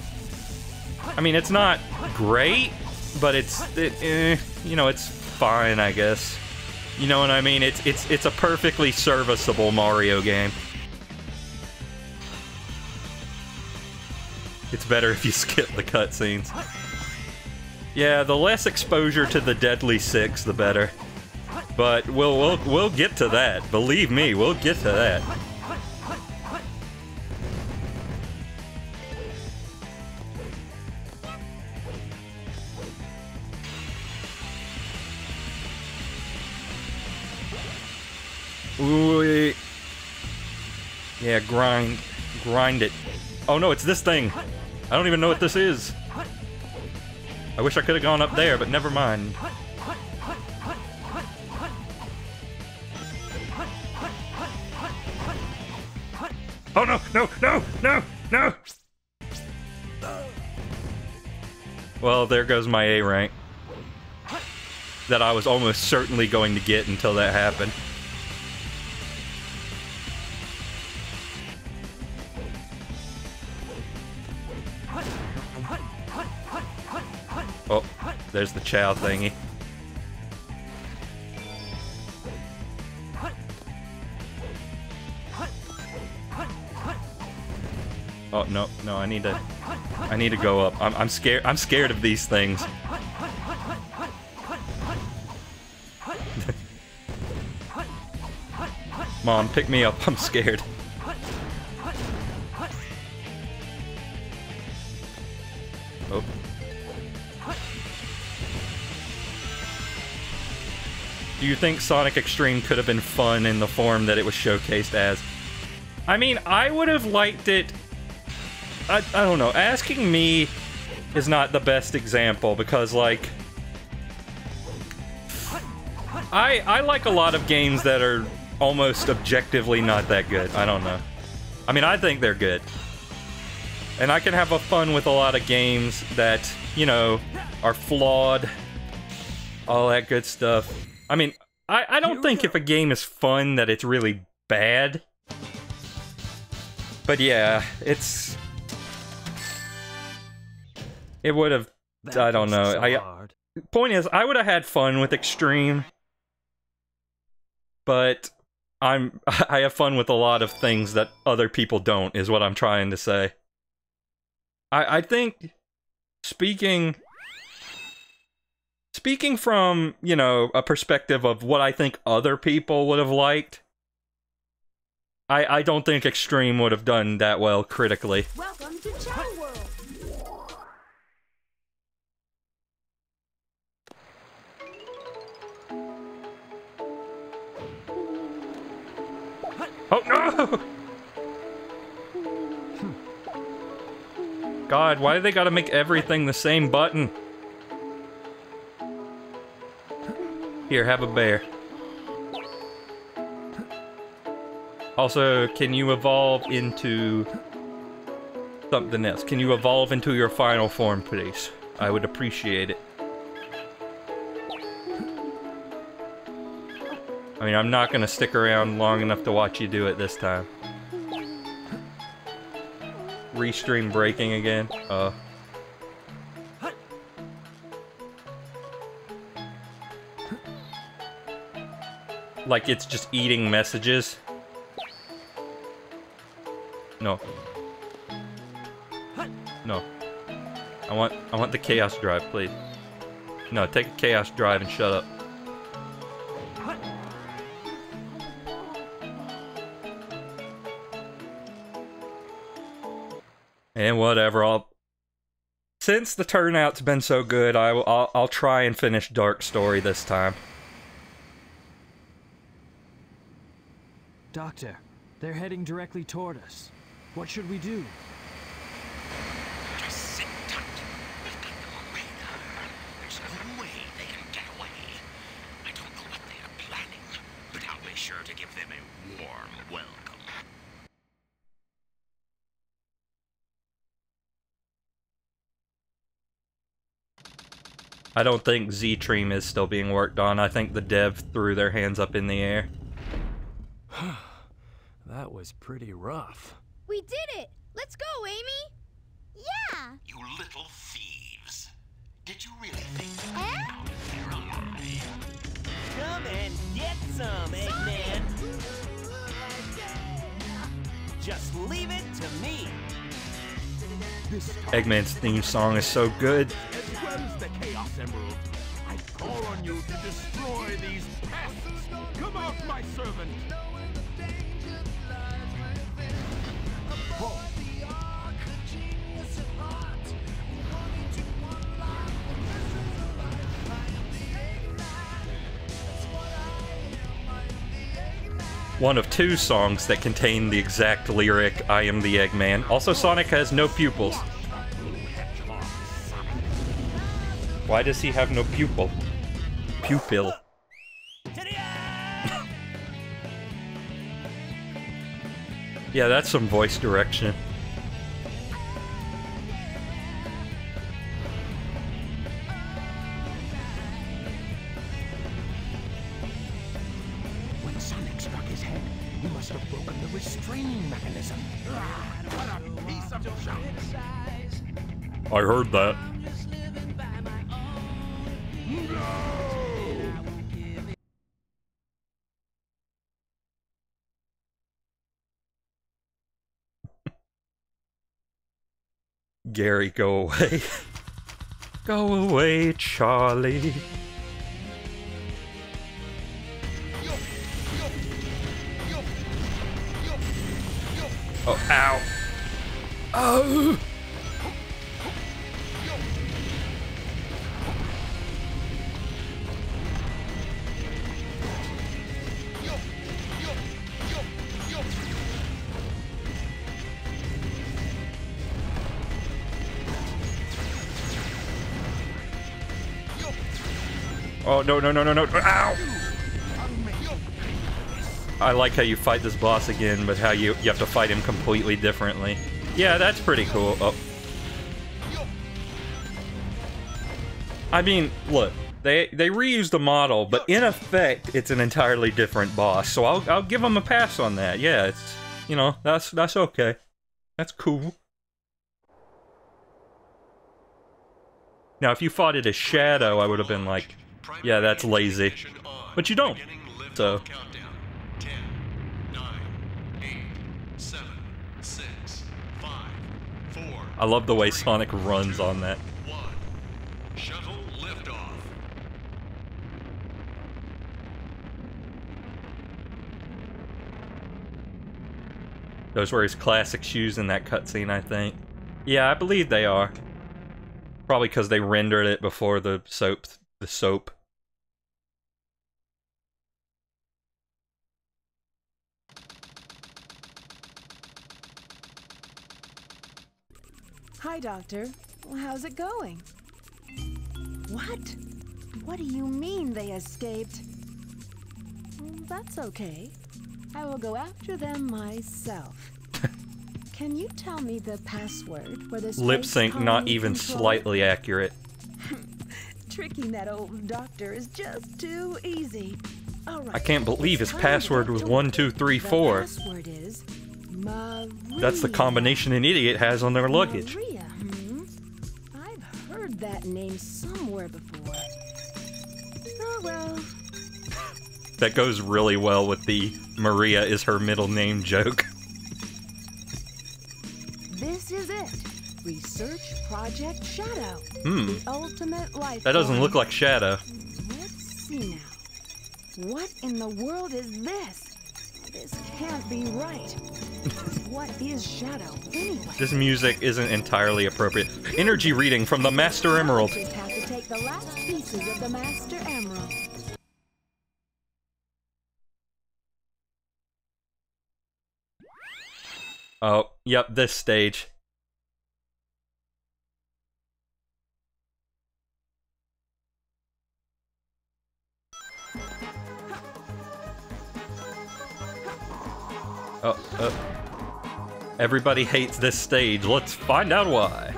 I mean, it's not great, but it's it, eh, you know, it's fine, I guess. You know what I mean? It's it's it's a perfectly serviceable Mario game. It's better if you skip the cutscenes. Yeah, the less exposure to the Deadly Six, the better. But we'll we'll we'll get to that. Believe me, we'll get to that. Ooh. Yeah, grind. Grind it. Oh no, it's this thing. I don't even know what this is. I wish I could have gone up there, but never mind. Oh no, no, no, no, no! Well, there goes my A rank. That I was almost certainly going to get until that happened. Oh, there's the Chao thingy. No, I need to I need to go up. I'm I'm scared I'm scared of these things. Mom, pick me up. I'm scared. Oh. Do you think Sonic X-treme could have been fun in the form that it was showcased as? I mean, I would have liked it. I, I don't know. Asking me is not the best example because, like, I I like a lot of games that are almost objectively not that good. I don't know. I mean, I think they're good. And I can have a fun with a lot of games that, you know, are flawed, all that good stuff. I mean, I, I don't think if a game is fun that it's really bad. But yeah, it's it would have I don't know. so I hard. point is I would have had fun with X-treme. But I'm I have fun with a lot of things that other people don't is what I'm trying to say. I I think speaking speaking from, you know, a perspective of what I think other people would have liked, I I don't think X-treme would have done that well critically. Welcome to Chao World. Oh no! God, why do they gotta make everything the same button? Here, have a bear. Also, can you evolve into something else? Can you evolve into your final form, please? I would appreciate it. I mean, I'm not gonna stick around long enough to watch you do it this time. Restream breaking again. Uh. Like it's just eating messages. No. No. I want I want the chaos drive, please. No, take a chaos drive and shut up. And whatever, I'll. Since the turnout's been so good, I will, I'll, I'll try and finish Dark Story this time. Doctor, they're heading directly toward us. What should we do? Just sit tight. We've got them on radar. There's no way they can get away. I don't know what they are planning, but I'll be sure to give them a warm welcome. I don't think Z-Tream is still being worked on. I think the dev threw their hands up in the air. That was pretty rough. We did it! Let's go, Amy! Yeah! You little thieves. Did you really think Eh? out there alive? Come and get some, Eggman. Just leave it to me. Eggman's theme song is so good. Well as One of two songs that contain the exact lyric, I am the Eggman. Also, Sonic has no pupils. Why does he have no pupil? Pupil. Yeah, that's some voice direction. I heard that. Gary, go away. go away, Charlie. Oh, ow. Oh! Oh, no, no, no, no, no. Ow! I like how you fight this boss again, but how you you have to fight him completely differently. Yeah, that's pretty cool. Oh. I mean, look, they they reused the model, but in effect, it's an entirely different boss. So I'll I'll give them a pass on that. Yeah, it's you know that's that's okay. That's cool. Now, if you fought it as Shadow, I would have been like, yeah, that's lazy. But you don't. So. I love the way Sonic runs on that. Those were his classic shoes in that cutscene, I think. Yeah, I believe they are. Probably because they rendered it before the soap. The soap. Hi, Doctor. How's it going? What? What do you mean they escaped? Mm, that's okay. I will go after them myself. Can you tell me the password for this Lip sync not even control? slightly accurate. Tricking that old doctor is just too easy. All right. I can't believe his password was one two three four. password is Maria. That's the combination an idiot has on their luggage. Maria, heard that name somewhere before. Oh well. That goes really well with the Maria is her middle name joke. This is it. Research Project Shadow. Hmm. The ultimate life. That doesn't look like Shadow. Let's see now. What in the world is this? This can't be right. what is Shadow anyway? This music isn't entirely appropriate. Energy reading from the Master Emerald. Have to take the last pieces of the Master Emerald. Oh, yep, this stage. Oh. Everybody hates this stage. Let's find out why.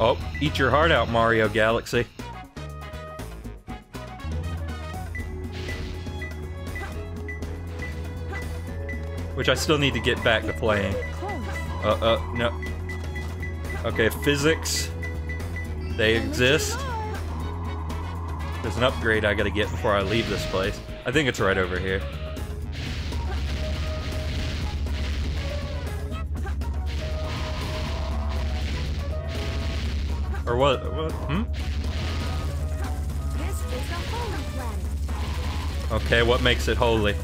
Oh, eat your heart out, Mario Galaxy. Which I still need to get back to playing. Uh, uh, no. Okay, physics. They exist. There's an upgrade I gotta get before I leave this place. I think it's right over here. Or what? What? Hmm? This is the holy planet. Okay, what makes it holy?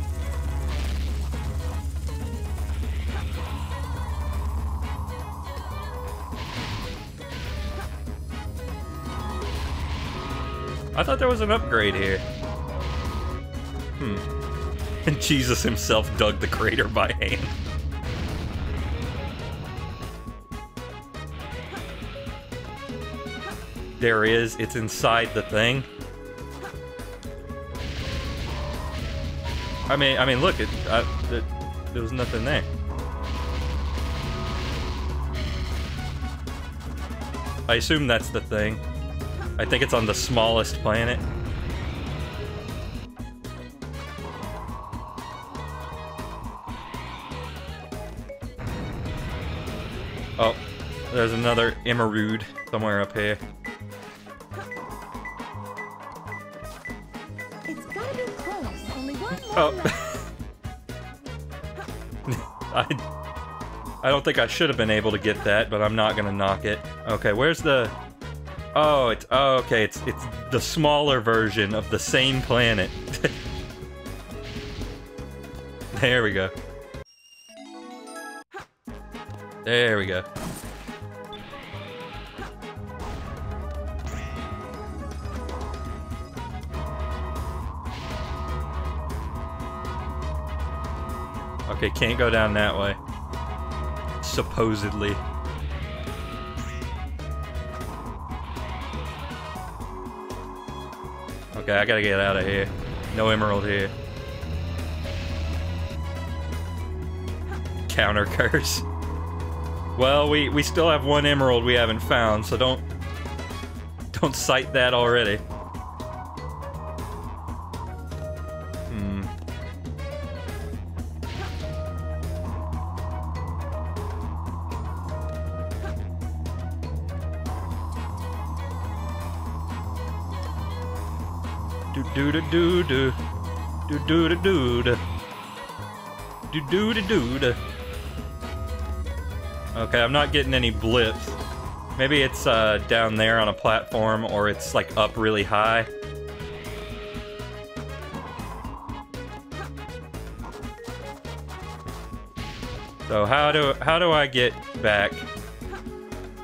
I thought there was an upgrade here. Hmm. And Jesus himself dug the crater by hand. There is. It's inside the thing. I mean, I mean, look, it, uh, it, there was nothing there. I assume that's the thing. I think it's on the smallest planet. Oh, there's another Emerald somewhere up here. It's gotta be close. Only one more Oh. I, I don't think I should have been able to get that, but I'm not gonna knock it. Okay, where's the? Oh, it's oh, okay. It's it's the smaller version of the same planet. there we go. There we go. Okay, can't go down that way. Supposedly. Okay, I gotta get out of here. No emerald here. Counter curse. Well, we, we still have one emerald we haven't found, so don't don't cite that already. dude dude dude dude do. okay i'm not getting any blips maybe it's uh, down there on a platform or it's like up really high So how do how do I get back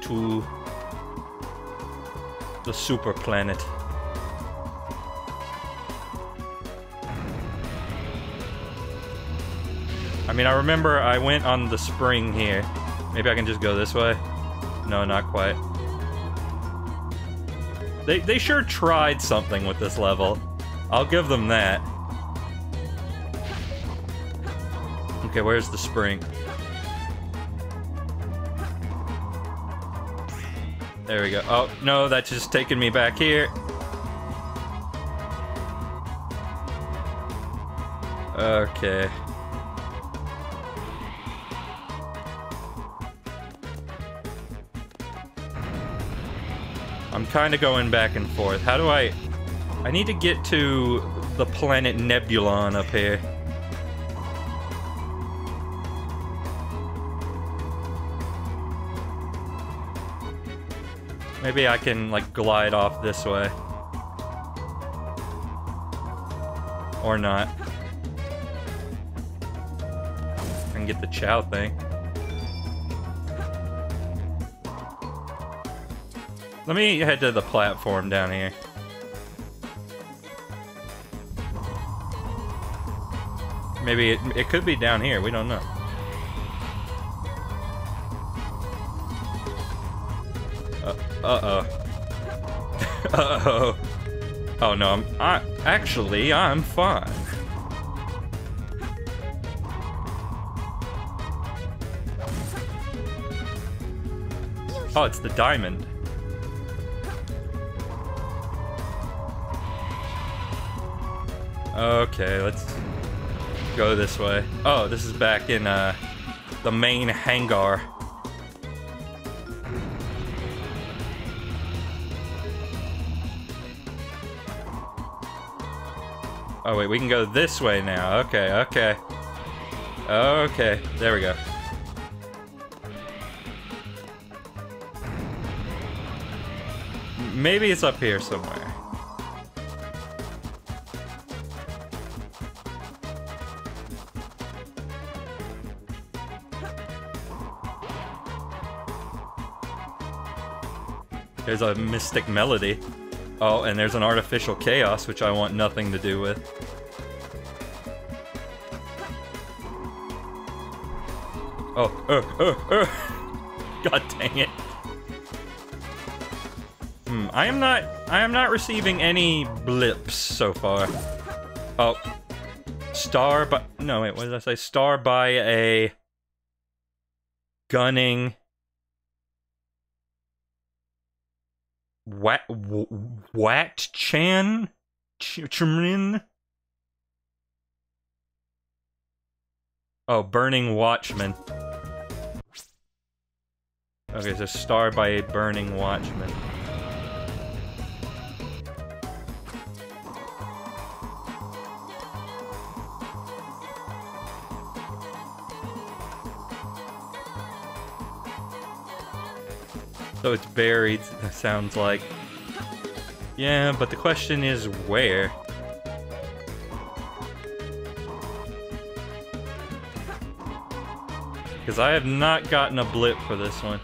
to the super planet? Mean, I remember I went on the spring here. Maybe I can just go this way? No, not quite. They, they sure tried something with this level. I'll give them that. Okay, where's the spring? There we go. Oh, no, that's just taking me back here. Okay. I'm kind of going back and forth. How do I... I need to get to the planet Nebulon up here. Maybe I can, like, glide off this way. Or not. I can get the Chao thing. Let me head to the platform down here. Maybe it, it could be down here, we don't know. Uh, uh-oh. uh-oh. Oh no, I'm, I, actually, I'm fine. Oh, it's the diamond. Okay, let's go this way. Oh, this is back in uh, the main hangar. Oh wait, we can go this way now. Okay, okay. Okay, there we go. Maybe it's up here somewhere. There's a mystic melody. Oh, and there's an artificial chaos, which I want nothing to do with. Oh, oh, oh, oh. God dang it. Hmm, I am not, I am not receiving any blips so far. Oh. Star by, no wait, what did I say? Star by a gunning Wat Wat Chan Ch Chimrin. Oh, Burning Watchman. Okay, so star by a Burning Watchman. So it's buried, sounds like. Yeah, but the question is where? Because I have not gotten a blip for this one.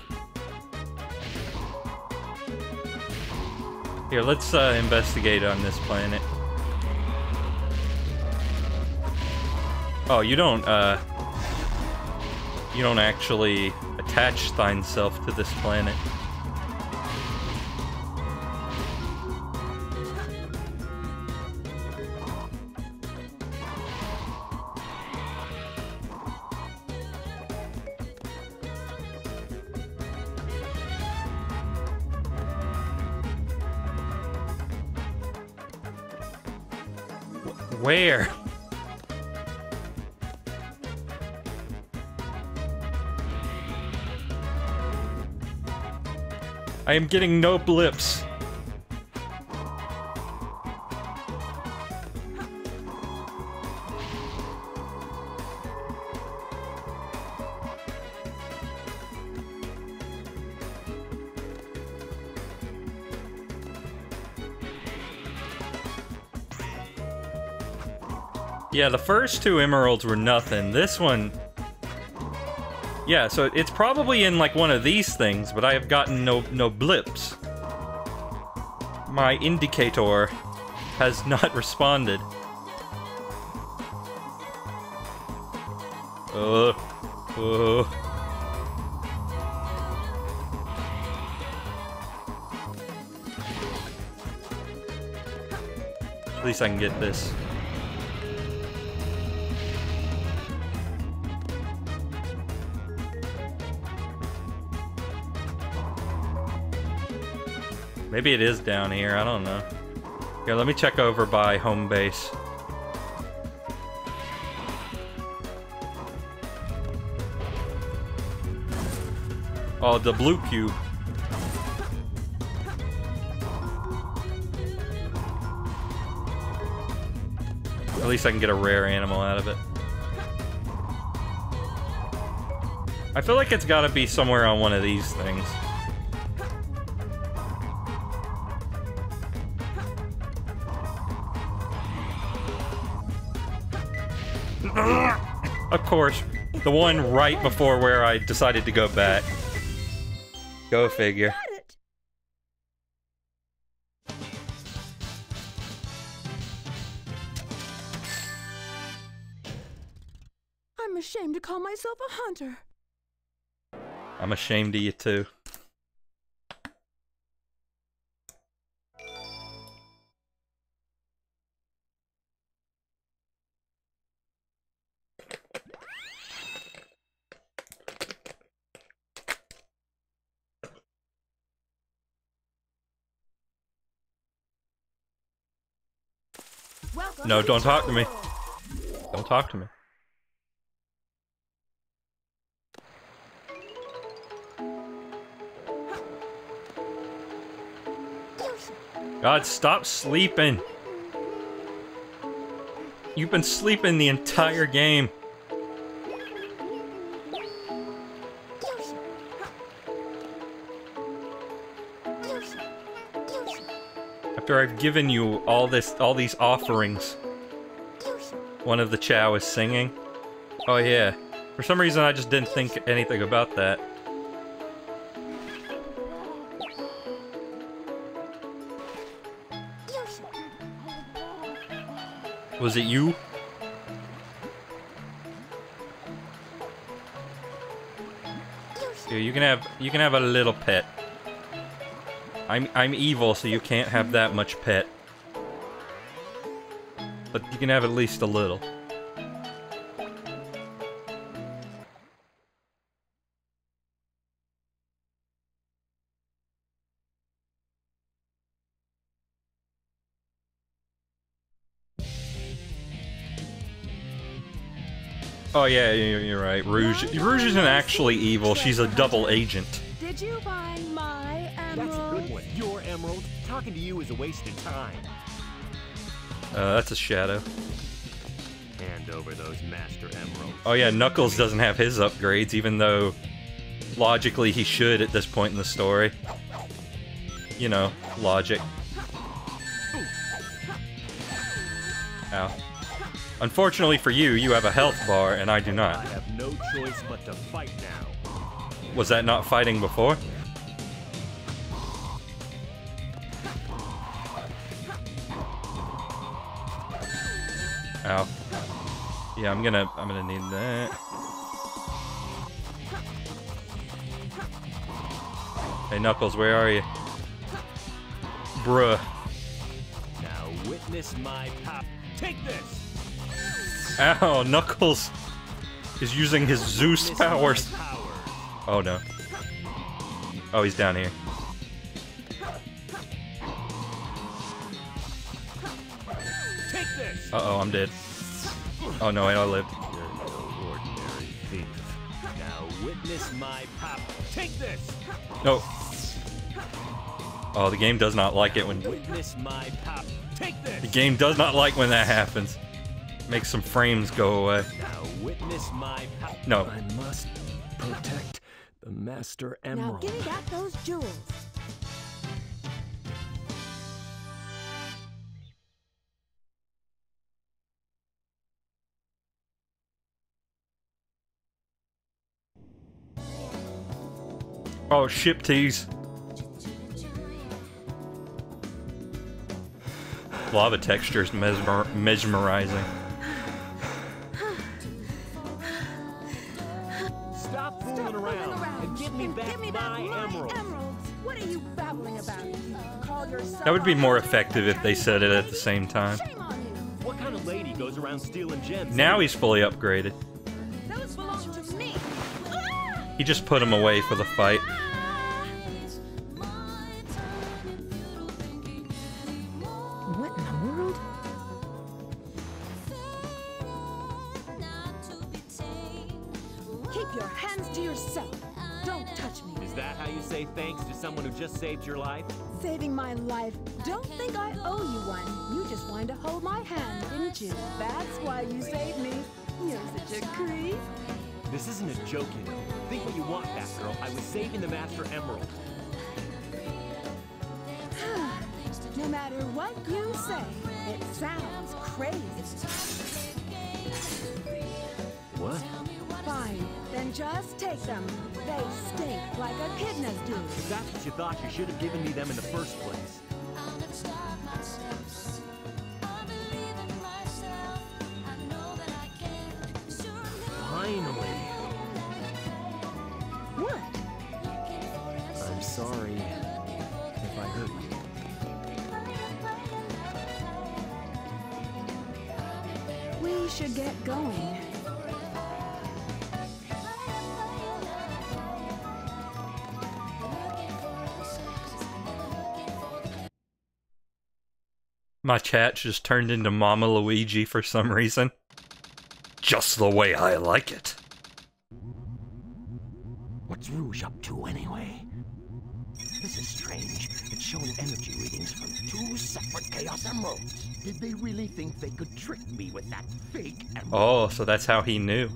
Here, let's uh, investigate on this planet. Oh, you don't, uh... You don't actually attach thine self to this planet. Where? I am getting no blips. Yeah, the first two emeralds were nothing. This one... Yeah, so it's probably in like one of these things, but I have gotten no no blips. My indicator has not responded. Uh, uh. At least I can get this. Maybe it is down here, I don't know. Here, let me check over by home base. Oh, the blue cube. At least I can get a rare animal out of it. I feel like it's gotta be somewhere on one of these things. Course, the one right before where I decided to go back. Go figure. I'm ashamed to call myself a hunter. I'm ashamed of you too. No, don't talk to me. Don't talk to me. God, stop sleeping. You've been sleeping the entire game. After I've given you all this, all these offerings. One of the Chao is singing. Oh yeah. For some reason I just didn't think anything about that. Was it you? Here, you can have you can have a little pet. I'm I'm evil, so you can't have that much pet. But you can have at least a little. Oh yeah, you're, right. Rouge, Rouge isn't actually evil. She's a double agent. Did you find Talking to you is a waste of time. Uh, that's a shadow. Hand over those master emeralds. Oh yeah, Knuckles doesn't have his upgrades, even though logically he should at this point in the story. You know, logic. Ow. Unfortunately for you, you have a health bar and I do not. I have no choice but to fight now. Was that not fighting before? Yeah, I'm gonna I'm gonna need that. Hey Knuckles, where are you? Bruh. Now witness my pop. Take this. Ow, Knuckles is using his Zeus powers. Oh no. Oh, he's down here. Take this. Uh oh, I'm dead. Oh no, I lived. You're no ordinary thief. Now witness my power. Take this. No. Oh, the game does not like it when Witness my power. Take this. the game does not like when that happens. Makes some frames go away. Now witness my power. No. I must protect the Master Now Emerald. give me back those jewels. Oh, ship tease. Lava textures mesmer mesmerizing. Stop fooling around and give me back Give me back my my emerald. emeralds. What are you babbling about? You That would be more effective if they said it at the same time. Shame on you. What kind of lady goes around stealing gems? Now he's fully upgraded. He just put him away for the fight. What in the world? Keep your hands to yourself. Don't touch me. Is that how you say thanks to someone who just saved your life? Saving my life. Don't think I owe you one. You just wanted to hold my hand, didn't you? That's why you saved me. You're such a creep. This isn't a joke, you know. Think what you want, Batgirl. I was saving the Master Emerald. no matter what you say, it sounds crazy. What? Fine, then just take them. They stink like echidnas do. If that's what you thought, you should have given me them in the first place. My chat just turned into Mama Luigi for some reason. Just the way I like it. What's Rouge up to anyway? This is strange. It's showing energy readings from two separate Chaos Emeralds. Did they really think they could trick me with that fake emerald? Oh, so that's how he knew.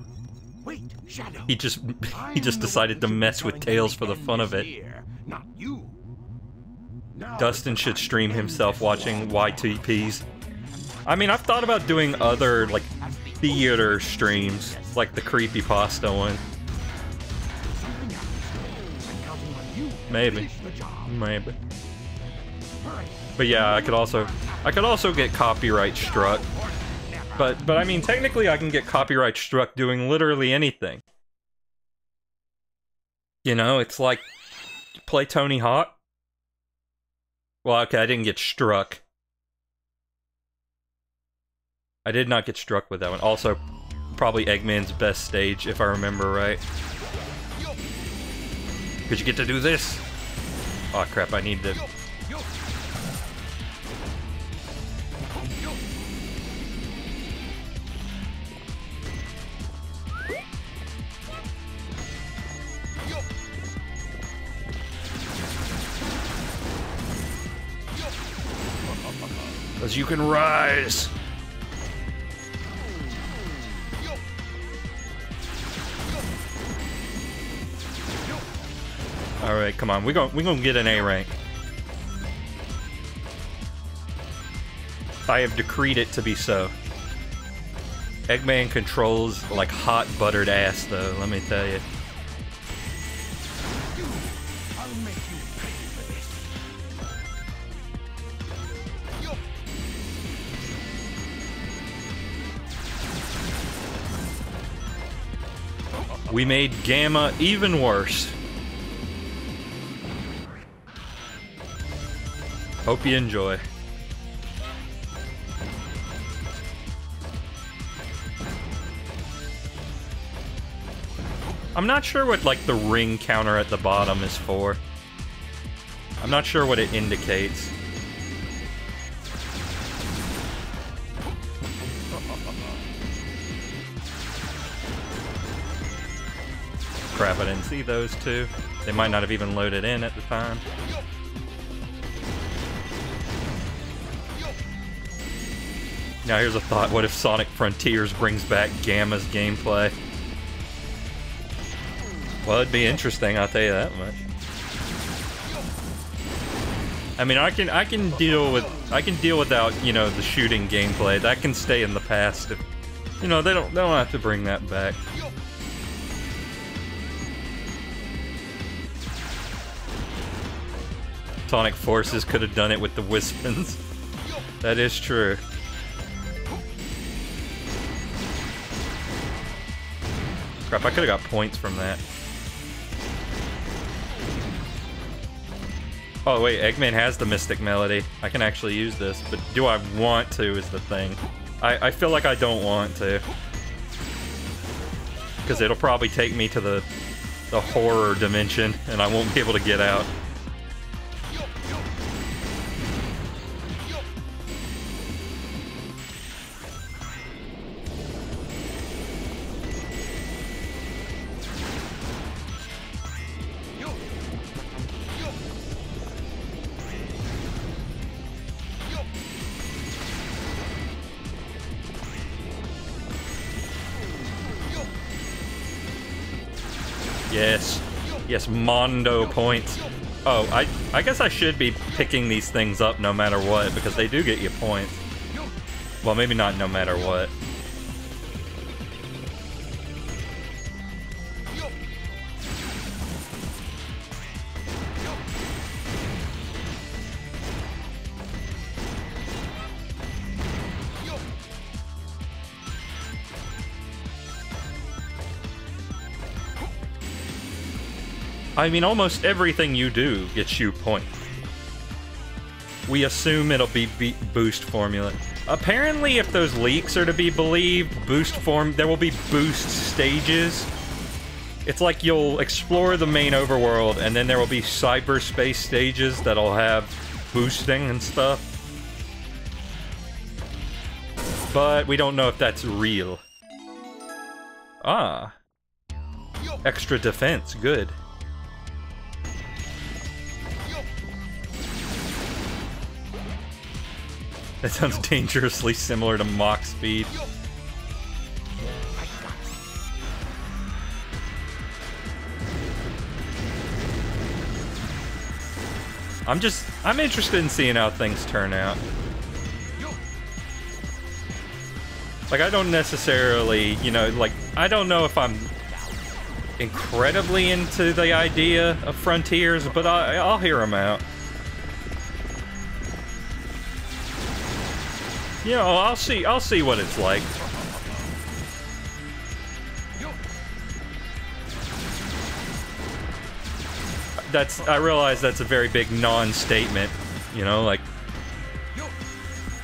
Wait, Shadow. He just he just decided to mess with Tails for the fun of it. here, not you. Dustin should stream himself watching. YTPs. I mean, I've thought about doing other like theater streams, like the creepypasta one. Something else. I'm counting on you to Maybe. Maybe. But yeah, I could also I could also get copyright struck. But but I mean technically I can get copyright struck doing literally anything. You know, it's like play Tony Hawk. Well, okay, I didn't get struck. I did not get struck with that one. Also, probably Eggman's best stage, if I remember right. Cause you get to do this. Oh crap! I need to. Cause you can rise. All right, come on. We're going we're going to get an A rank. I have decreed it to be so. Eggman controls like hot buttered ass though, let me tell you. We made Gamma even worse. Hope you enjoy. I'm not sure what like the ring counter at the bottom is for. I'm not sure what it indicates. Crap, I didn't see those two. They might not have even loaded in at the time. Now here's a thought, what if Sonic Frontiers brings back Gamma's gameplay? Well, it'd be interesting, I'll tell you that much. I mean, I can I can deal with I can deal without you know the shooting gameplay. That can stay in the past. If, you know they don't they don't have to bring that back. Sonic Forces could have done it with the Wispons. That is true. Crap, I could have got points from that. Oh wait, Eggman has the Mystic Melody. I can actually use this, but do I want to is the thing. I, I feel like I don't want to. Because it'll probably take me to the, the horror dimension, and I won't be able to get out. Yes. Yes, Mondo points. Oh, I, I guess I should be picking these things up no matter what, because they do get you points. Well, maybe not no matter what. I mean, almost everything you do gets you points. We assume it'll be, be boost formula. Apparently, if those leaks are to be believed, boost form, there will be boost stages. It's like you'll explore the main overworld, and then there will be cyberspace stages that'll have boosting and stuff. But we don't know if that's real. Ah. Extra defense, good. That sounds dangerously similar to Mach speed. I'm just, I'm interested in seeing how things turn out. Like, I don't necessarily, you know, like, I don't know if I'm incredibly into the idea of frontiers, but I, I'll hear them out. You know, I'll see. I'll see what it's like. That's. I realize that's a very big non-statement. You know, like.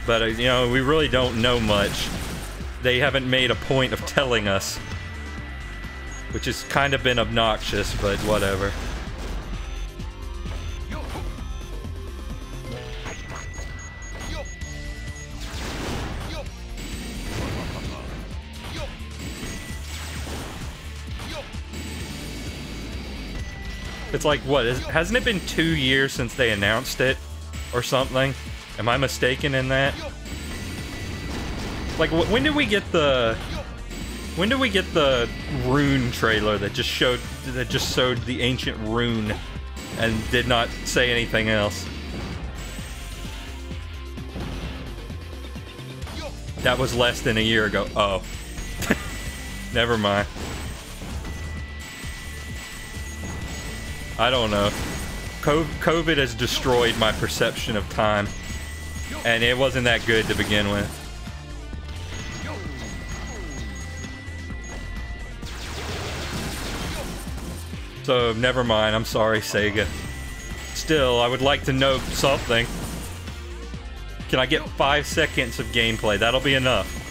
But uh, you know, we really don't know much. They haven't made a point of telling us, which has kind of been obnoxious. But whatever. It's like, what, is, hasn't it been two years since they announced it? Or something? Am I mistaken in that? Like, when did we get the... When did we get the Rune trailer that just showed... That just showed the ancient Rune and did not say anything else? That was less than a year ago. Oh. Never mind. I don't know. COVID has destroyed my perception of time. And it wasn't that good to begin with. So, never mind. I'm sorry, Sega. Still, I would like to know something. Can I get five seconds of gameplay? That'll be enough.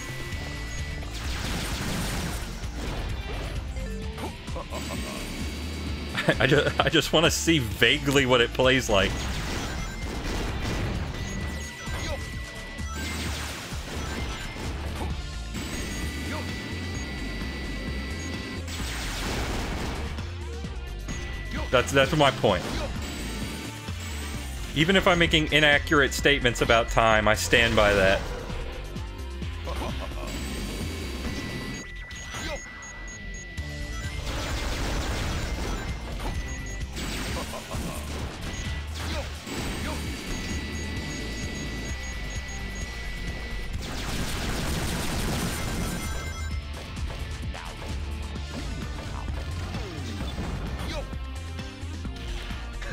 I just, I just want to see vaguely what it plays like. That's that's my point. Even if I'm making inaccurate statements about time, I stand by that.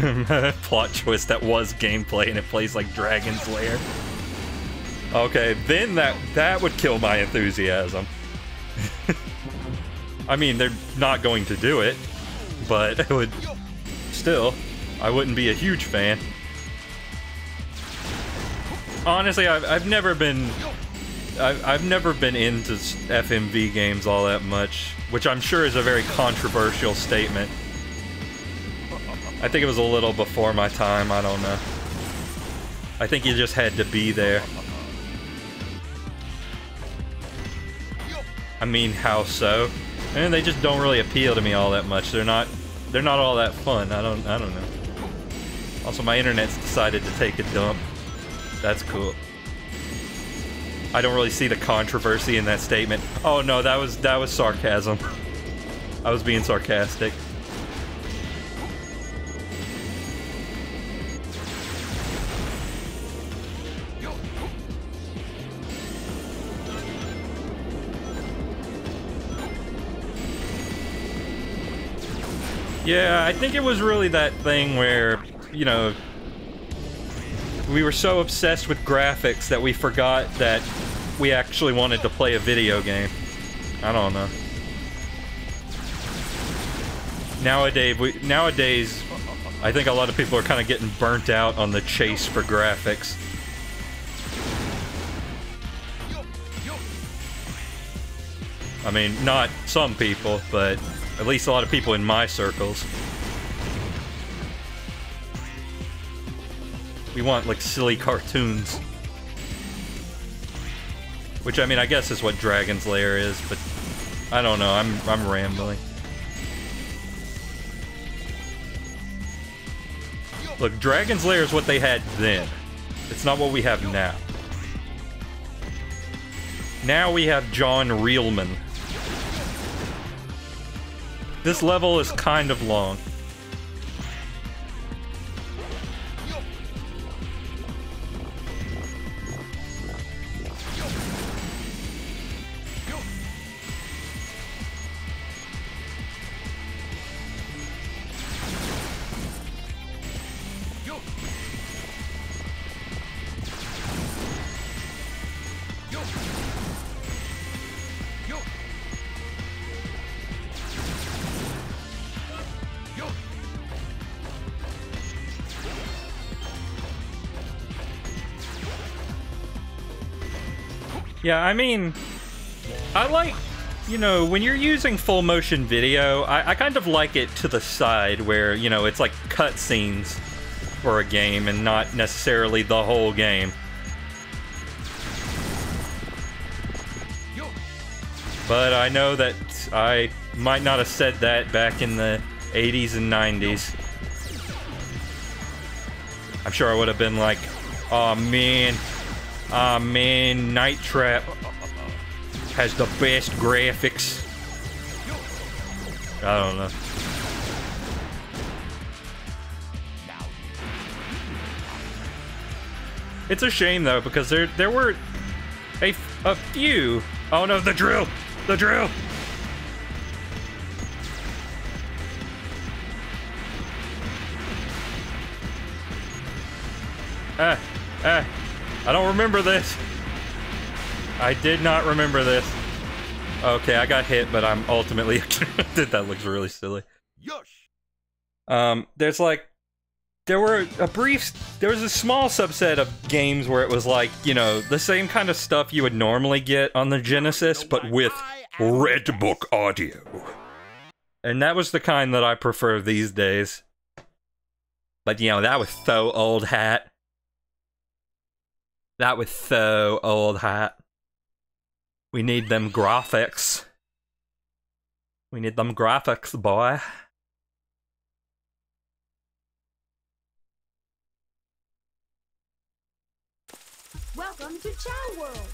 plot twist that was gameplay and it plays like Dragon's Lair. Okay, then that that would kill my enthusiasm. I mean, they're not going to do it, but it would still. I wouldn't be a huge fan. Honestly, I've, I've never been I've, I've never been into FMV games all that much, which I'm sure is a very controversial statement. I think it was a little before my time, I don't know. I think you just had to be there. I mean, how so? And they just don't really appeal to me all that much. They're not they're not all that fun. I don't I don't know. Also, my internet's decided to take a dump. That's cool. I don't really see the controversy in that statement. Oh no, that was that was sarcasm. I was being sarcastic. Yeah, I think it was really that thing where, you know, we were so obsessed with graphics that we forgot that we actually wanted to play a video game. I don't know. Nowadays, we, nowadays, I think a lot of people are kind of getting burnt out on the chase for graphics. I mean, not some people, but at least a lot of people in my circles. We want, like, silly cartoons. Which, I mean, I guess is what Dragon's Lair is, but I don't know, I'm, I'm rambling. Look, Dragon's Lair is what they had then. It's not what we have now. Now we have John Reelman. This level is kind of long. Yeah, I mean, I like, you know, when you're using full motion video, I, I kind of like it to the side where, you know, it's like cutscenes for a game and not necessarily the whole game. But I know that I might not have said that back in the 80s and 90s. I'm sure I would have been like, oh man, Ah, man, Night Trap has the best graphics. I don't know. It's a shame though because there there were a, a few. Oh no, the drill, the drill. Ah, ah. I don't remember this. I did not remember this. Okay, I got hit, but I'm ultimately that looks really silly. Yosh. Um, there's like there were a brief there was a small subset of games where it was like, you know, the same kind of stuff you would normally get on the Genesis, but with Red Book audio. And that was the kind that I prefer these days. But you know, that was so old hat. That was so old hat. We need them graphics. We need them graphics, boy. Welcome to Chao World.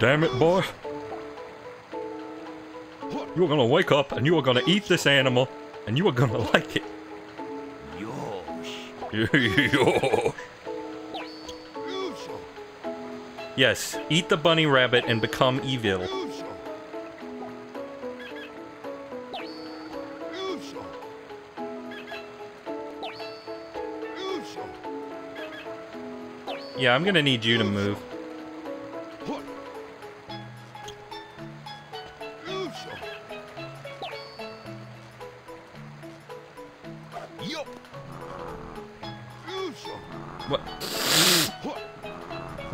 Damn it, boy. You are gonna wake up and you are gonna eat this animal and you are gonna like it. Yosh. yes, eat the bunny rabbit and become evil. Yeah, I'm gonna need you to move.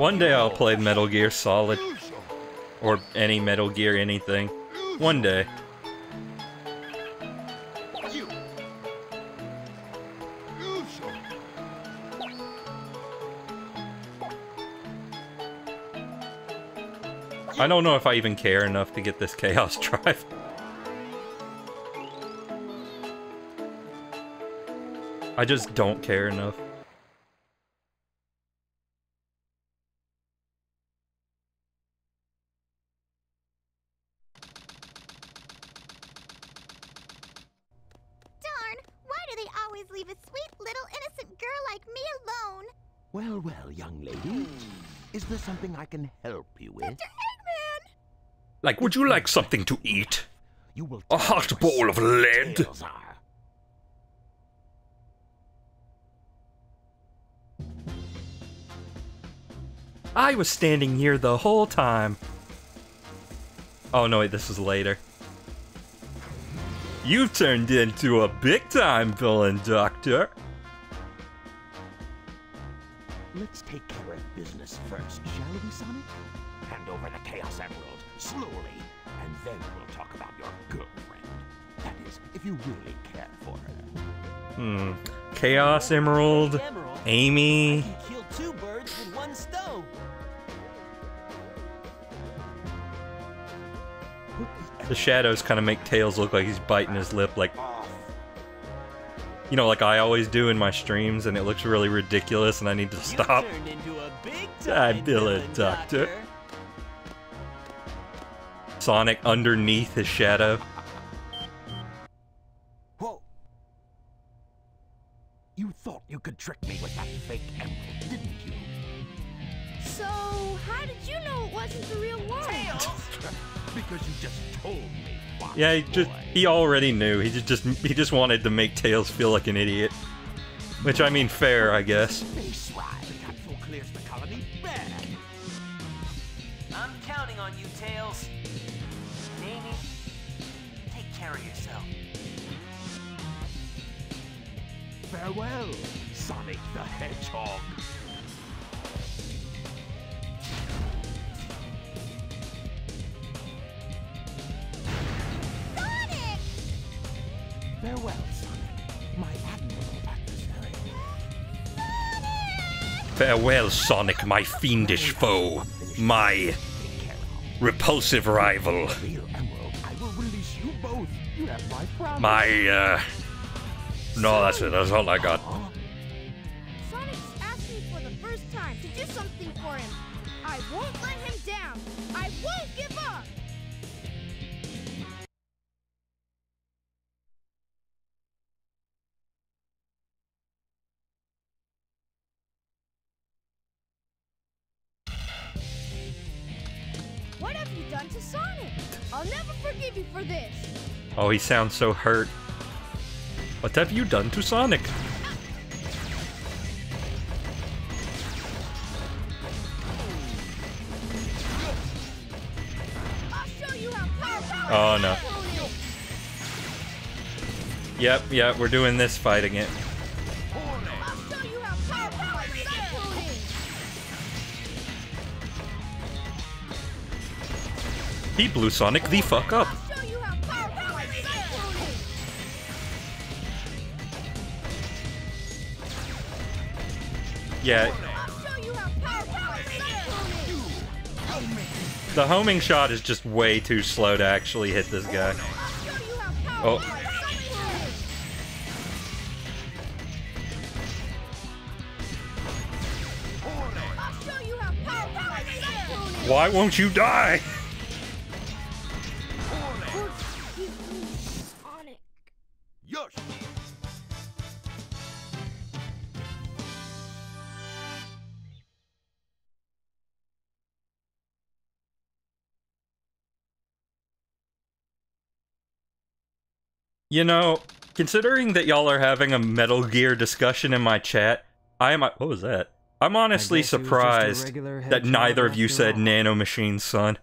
One day I'll play Metal Gear Solid. Or any Metal Gear anything. One day. I don't know if I even care enough to get this Chaos Drive. I just don't care enough. Darn, why do they always leave a sweet little innocent girl like me alone? Well, well, young lady. Is there something I can help you with? Like, would you like something to eat? You will A hot bowl of lead? I was standing here the whole time. Oh no, wait, this is later. You've turned into a big time villain, Doctor. Let's take care of business first, shall we, Sonic? Hand over the Chaos Emerald, slowly, and then we'll talk about your girlfriend. That is, if you really care for her. Hmm. Chaos Emerald, Amy. Kill two birds with one stone. The shadows kind of make Tails look like he's biting his lip, like. You know, like I always do in my streams, and it looks really ridiculous, and I need to stop. Turned into a big I'm time Villain villain, Doctor. Sonic underneath his shadow. Whoa! You thought you could trick me with that fake emerald, didn't you? So, how did you know it wasn't the real one? because you just told me. Fox Yeah, he just he already knew. He just, just he just wanted to make Tails feel like an idiot. Which I mean fair, I guess. Farewell, Sonic the Hedgehog. Sonic! Farewell, Sonic, my admirable adversary. Farewell, Sonic, my fiendish foe. My repulsive rival. Real emerald, I will release you both. You have my promise. My, uh. No, that's it. That's all I got. Sonic's asked me for the first time to do something for him. I won't let him down. I won't give up. What have you done to Sonic? I'll never forgive you for this. Oh, he sounds so hurt. What have you done to Sonic? Oh no. Yep, yep, we're doing this fight again. I'll show you how powerful Cyclone is. He blew Sonic the fuck up. Yeah. The homing shot is just way too slow to actually hit this guy. Oh. Why won't you die? You know, considering that y'all are having a Metal Gear discussion in my chat, I am. What was that? I'm honestly guess it was just a surprised that neither of you said all. Nano Machine, son.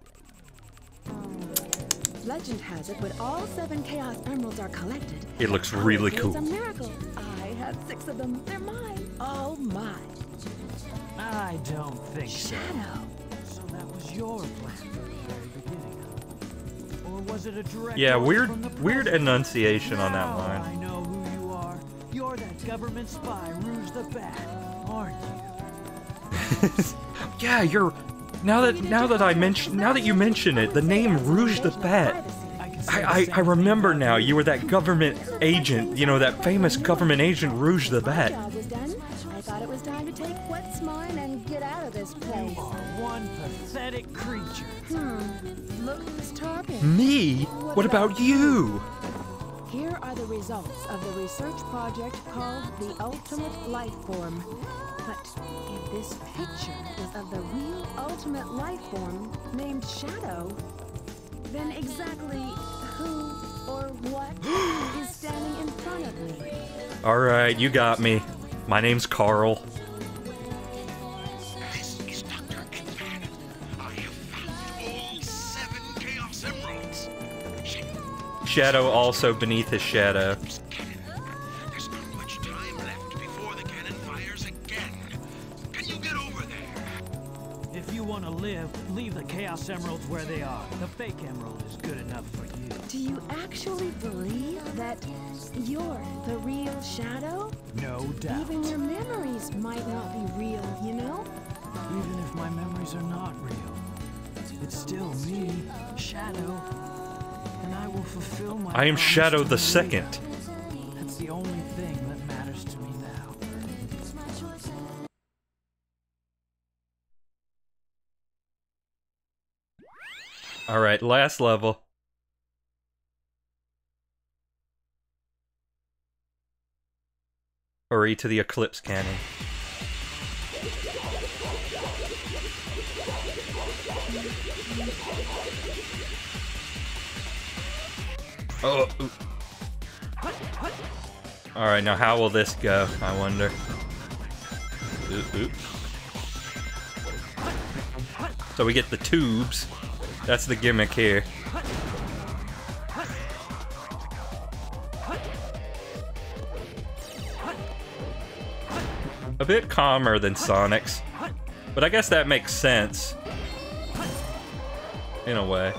Legend has it when all seven Chaos Emeralds are collected. It looks really cool. It's a miracle. I have six of them. They're mine. All mine. I don't think so. Shadow. So that was your plan Yeah, order weird, from the weird president? enunciation on that line. I know who you are. You're that government spy, Rouge the Bat, aren't you? Yeah, you're. Now that now that I mention now that you mention it, the name Rouge the Bat. I, I, I remember now. You were that government agent. You know that famous government agent Rouge the Bat. job is done. I thought it was time to take what's mine and get out of this place. You are one pathetic creature. Hmm. Look who's talking. Me? What about you? Here are the results of the research project called the Ultimate Life Form. But if this picture is of the real Ultimate Life Form named Shadow, then exactly who or what is standing in front of me? All right, you got me. My name's Carl. Shadow also beneath his shadow. There's not much time left before the cannon fires again. Can you get over there? If you want to live, leave the Chaos Emeralds where they are. The fake emerald is good enough for you. Do you actually believe that you're the real Shadow? No doubt. Even your memories might not be real, you know? Even if my memories are not real, it's still me, Shadow. And I will fulfill my I am Shadow the Second. That's the only thing that matters to me now. All right, last level. Hurry to the Eclipse Cannon. Oh. All right, now how will this go? I wonder. Ooh. So we get the tubes. That's the gimmick here. A bit calmer than Sonic's. But I guess that makes sense. In a way.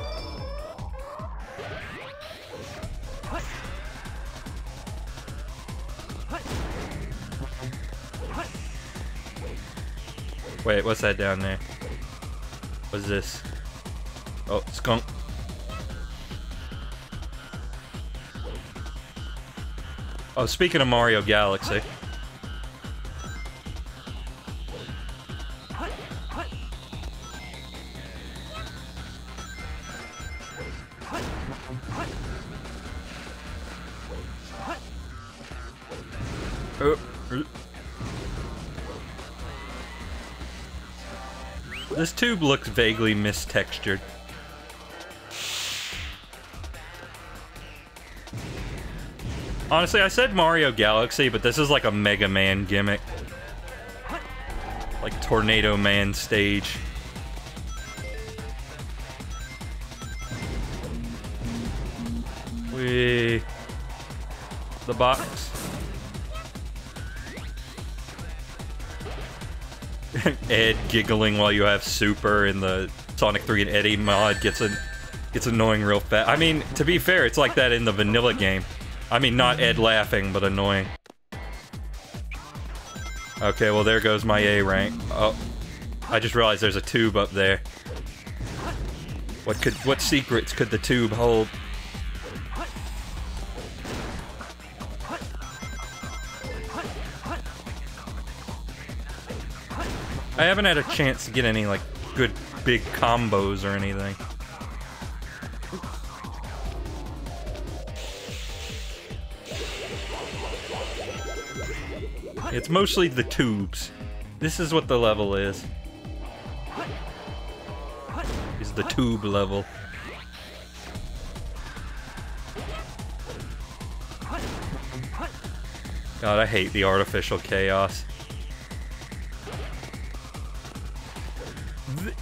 Wait, what's that down there? What's this? Oh, skunk. Oh, speaking of Mario Galaxy. Tube looks vaguely mistextured. Honestly, I said Mario Galaxy, but this is like a Mega Man gimmick. Like Tornado Man stage. We the box. Ed giggling while you have Super in the Sonic 3 and Eddie mod gets an gets annoying real fast. I mean, to be fair, it's like that in the vanilla game. I mean, not Ed laughing, but annoying. Okay, well there goes my A rank. Oh, I just realized there's a tube up there. What could what secrets could the tube hold? I haven't had a chance to get any like good big combos or anything. It's mostly the tubes. This is what the level is. Is the tube level. God, I hate the artificial chaos.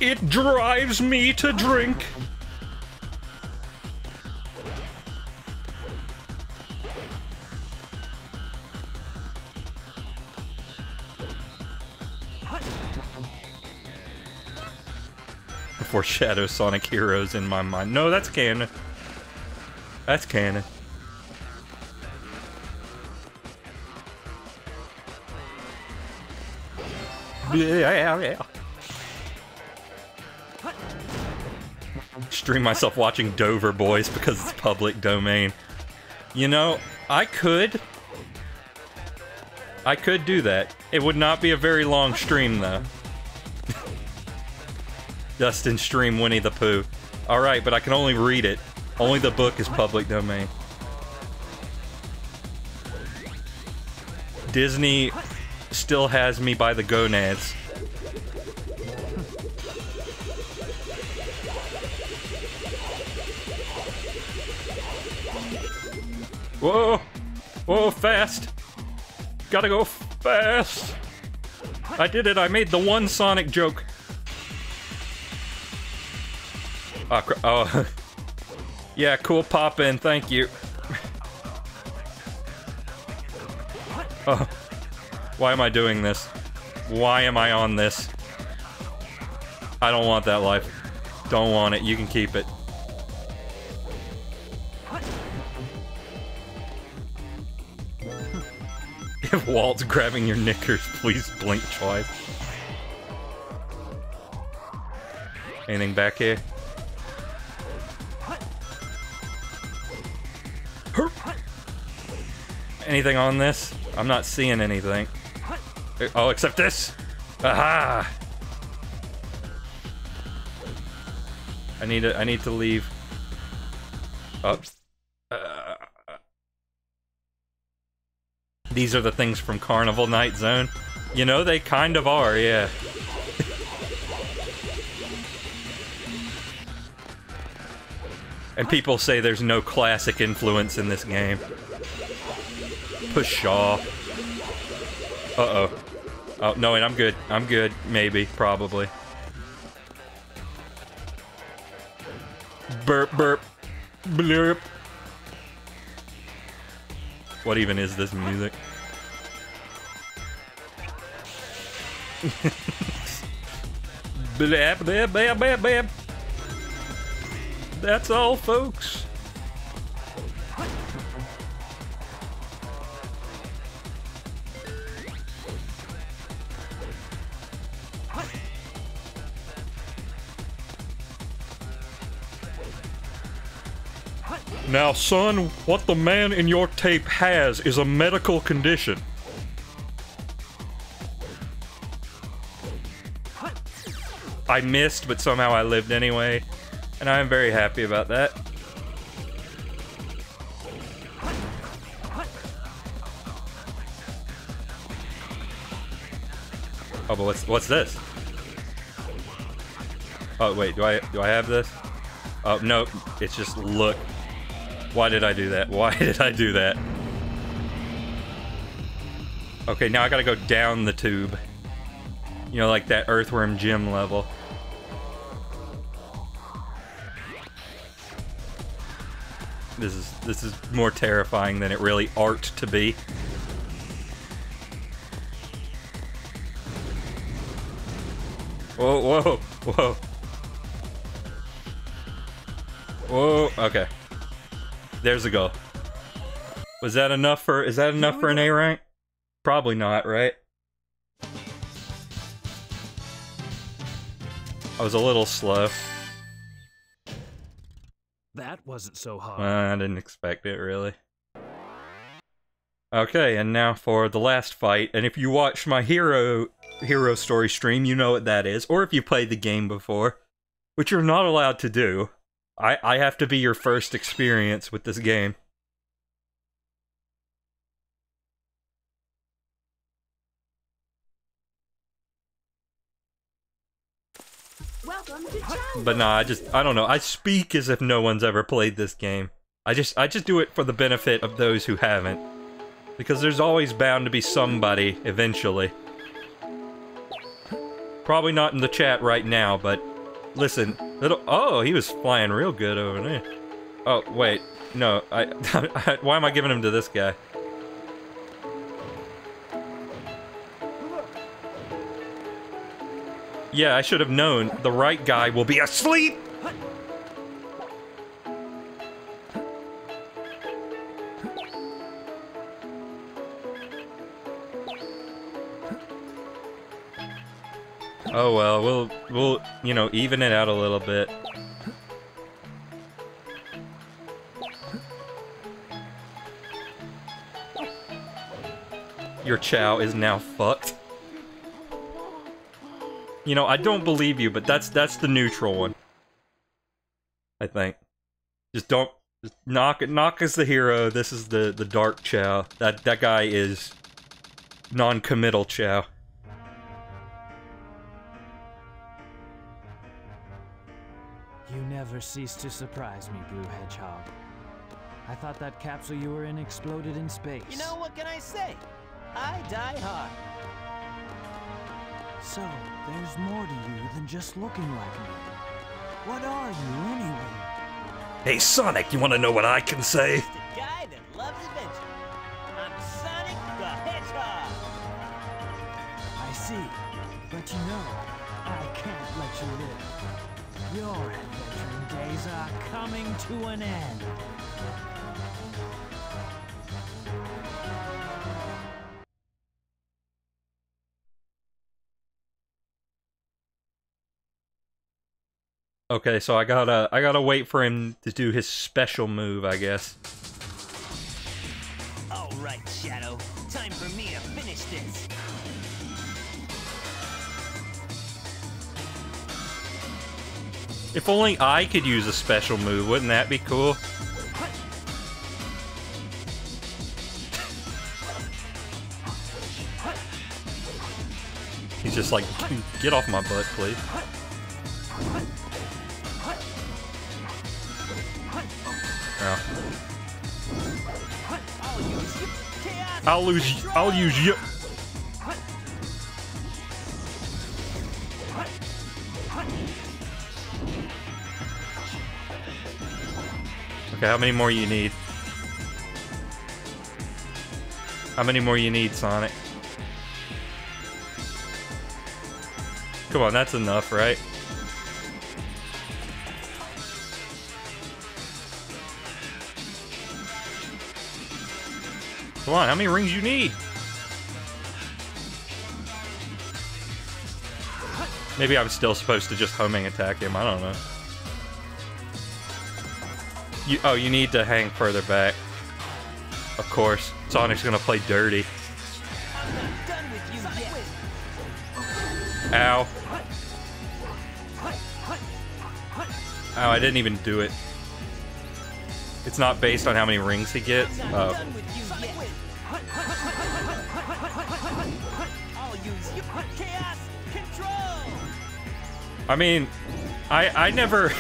It drives me to drink. Before Shadow Sonic Heroes in my mind. No, that's canon. That's canon. Yeah, yeah. Myself watching Dover Boys because it's public domain. You know, I could. I could do that. It would not be a very long stream, though. Dustin stream Winnie the Pooh. Alright, but I can only read it. Only the book is public domain. Disney still has me by the gonads. Whoa! Whoa, fast! Gotta go fast! I did it, I made the one Sonic joke. Ah, oh, oh. yeah, cool pop in, thank you. oh. Why am I doing this? Why am I on this? I don't want that life. Don't want it, you can keep it. If Walt's grabbing your knickers, please blink twice. Anything back here? Anything on this? I'm not seeing anything. Oh, except this! Aha! I need to, I need to leave. Oh. Uh, these are the things from Carnival Night Zone. You know, they kind of are, yeah. and people say there's no classic influence in this game. Pshaw. Uh-oh. Oh, no, wait, I'm good. I'm good. Maybe. Probably. Burp, burp. Blurp. What even is this music? Blab, blab, blab, blab. That's all, folks. Now, son, what the man in your tape has is a medical condition. I missed, but somehow I lived anyway, and I am very happy about that. Oh, but what's what's this? Oh wait, do I do I have this? Oh no, it's just look. Why did I do that? Why did I do that? Okay, now I gotta go down the tube. You know, like that Earthworm Jim level. This is this is more terrifying than it really art to be. Whoa, whoa, whoa. Whoa, okay. There's a goal. Was that enough for, is that enough for an A rank? Probably not, right? I was a little slow. That wasn't so hard. I didn't expect it, really. Okay, and now for the last fight. And if you watch my hero hero story stream, you know what that is. Or if you played the game before, which you're not allowed to do. I, I have to be your first experience with this game. But nah, I just I don't know. I speak as if no one's ever played this game. I just I just do it for the benefit of those who haven't. Because there's always bound to be somebody eventually. Probably not in the chat right now, but listen, little Oh, he was flying real good over there. Oh, wait. No, I, I why am I giving him to this guy? Yeah, I should have known. The right guy will be asleep! Oh well, we'll, we'll, you know, even it out a little bit. Your Chao is now fucked. You know, I don't believe you, but that's that's the neutral one. I think. Just don't just knock knock is the hero. This is the the dark Chao. That that guy is non-committal Chao. You never cease to surprise me, Blue Hedgehog. I thought that capsule you were in exploded in space. You know, what can I say? I die hard. So, there's more to you than just looking like me. What are you, anyway? Hey, Sonic, you want to know what I can say? Just a guy that loves adventure. I'm Sonic the Hedgehog. I see. But you know, I can't let you live. Your adventuring days are coming to an end. Okay, so I gotta I gotta wait for him to do his special move, I guess. All right, Shadow. Time for me to finish this. If only I could use a special move, wouldn't that be cool? He's just like, get off my butt, please. Yeah. I'll lose. I'll use you. Okay, how many more you need? How many more you need, Sonic? Come on, that's enough, right? Come on, how many rings you need? Maybe I'm still supposed to just homing attack him, I don't know. You, oh, you need to hang further back. Of course, Sonic's gonna play dirty. Ow. Ow, I didn't even do it. It's not based on how many rings he gets. Oh. I mean, I I never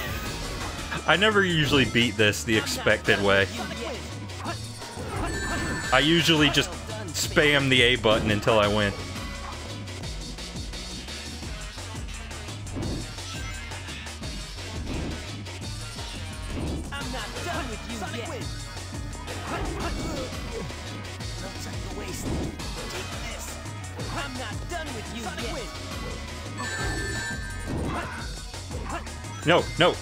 I never usually beat this the expected way. I usually just spam the A button until I win. You no.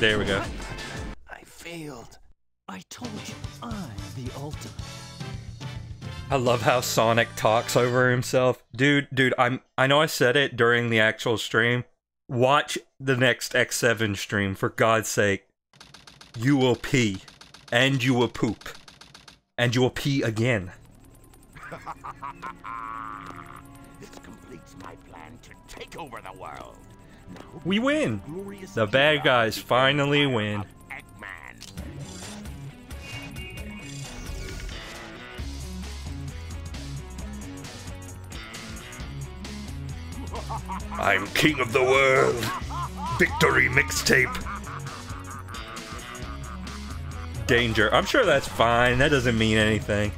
There we go. I failed. I told you, I'm the ultimate. I love how Sonic talks over himself. Dude, dude, I'm I know I said it during the actual stream. Watch the next X7 stream for God's sake. You will pee and you will poop and you will pee again. this completes my plan to take over the world. Now, We win. The bad guys finally win. I'm king of the world. Victory mixtape. Danger. I'm sure that's fine. That doesn't mean anything.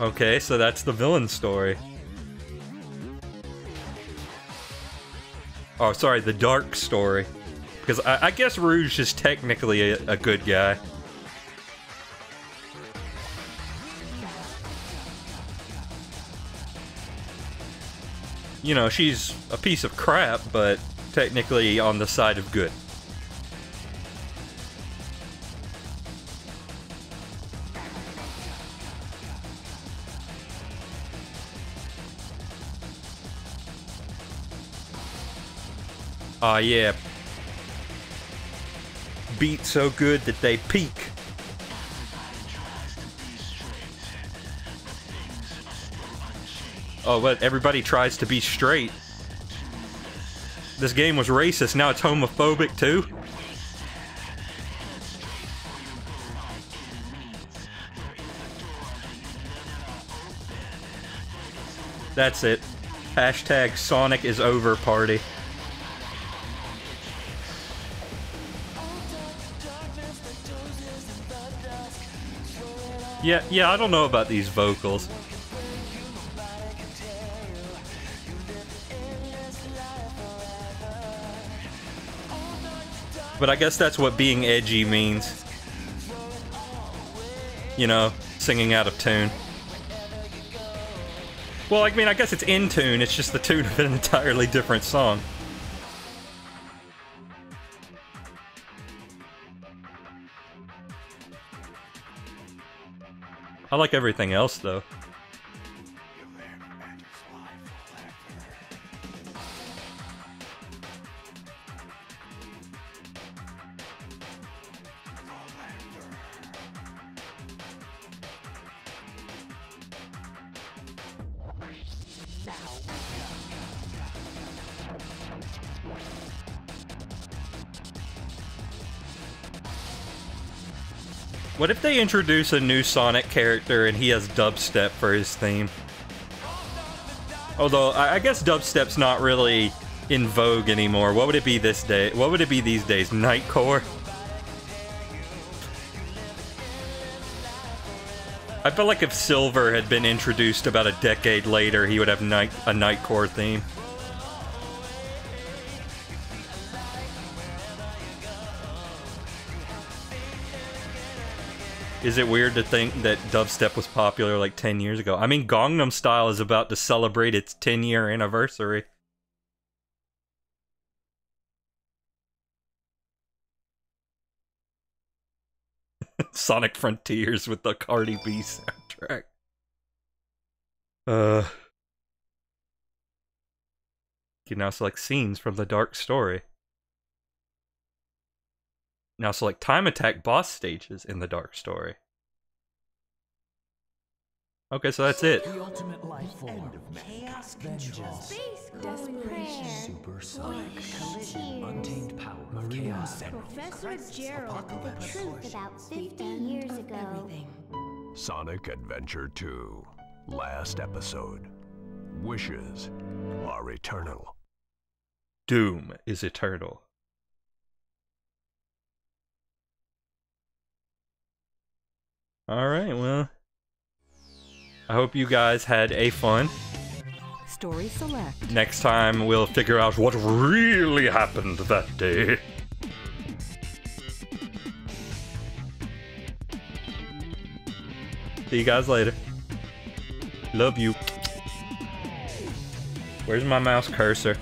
Okay, so that's the villain story. Oh, sorry, the dark story. Because I, I guess Rouge is technically a, a good guy. You know, she's a piece of crap, but technically on the side of good. Aw, yeah. Beat so good that they peak. Oh, but everybody tries to be straight. This game was racist, now it's homophobic too? That's it. Hashtag Sonic is over party. Yeah, yeah, I don't know about these vocals. But I guess that's what being edgy means. You know, singing out of tune. Well, I mean, I guess it's in tune, it's just the tune of an entirely different song. I like everything else, though. What if they introduce a new Sonic character and he has dubstep for his theme? Although, I guess dubstep's not really in vogue anymore. What would it be this day? What would it be these days? Nightcore? I feel like if Silver had been introduced about a decade later, he would have night a Nightcore theme. Is it weird to think that dubstep was popular like 10 years ago? I mean, Gangnam Style is about to celebrate its 10 year anniversary. Sonic Frontiers with the Cardi B soundtrack. Uh. You can now select scenes from the Dark Story. Now select Time Attack boss stages in the Dark Story. Okay, so that's it. The ultimate life form. Chaos Vengeance. Desperation. Supersonic. Collision. Untamed power of chaos emerald. Professor Gerald, the truth about 50 years ago. Everything. Sonic Adventure 2. Last episode. Wishes are eternal. Doom is eternal. Alright, well. I hope you guys had a fun. Story select. Next time we'll figure out what really happened that day. See you guys later. Love you. Where's my mouse cursor?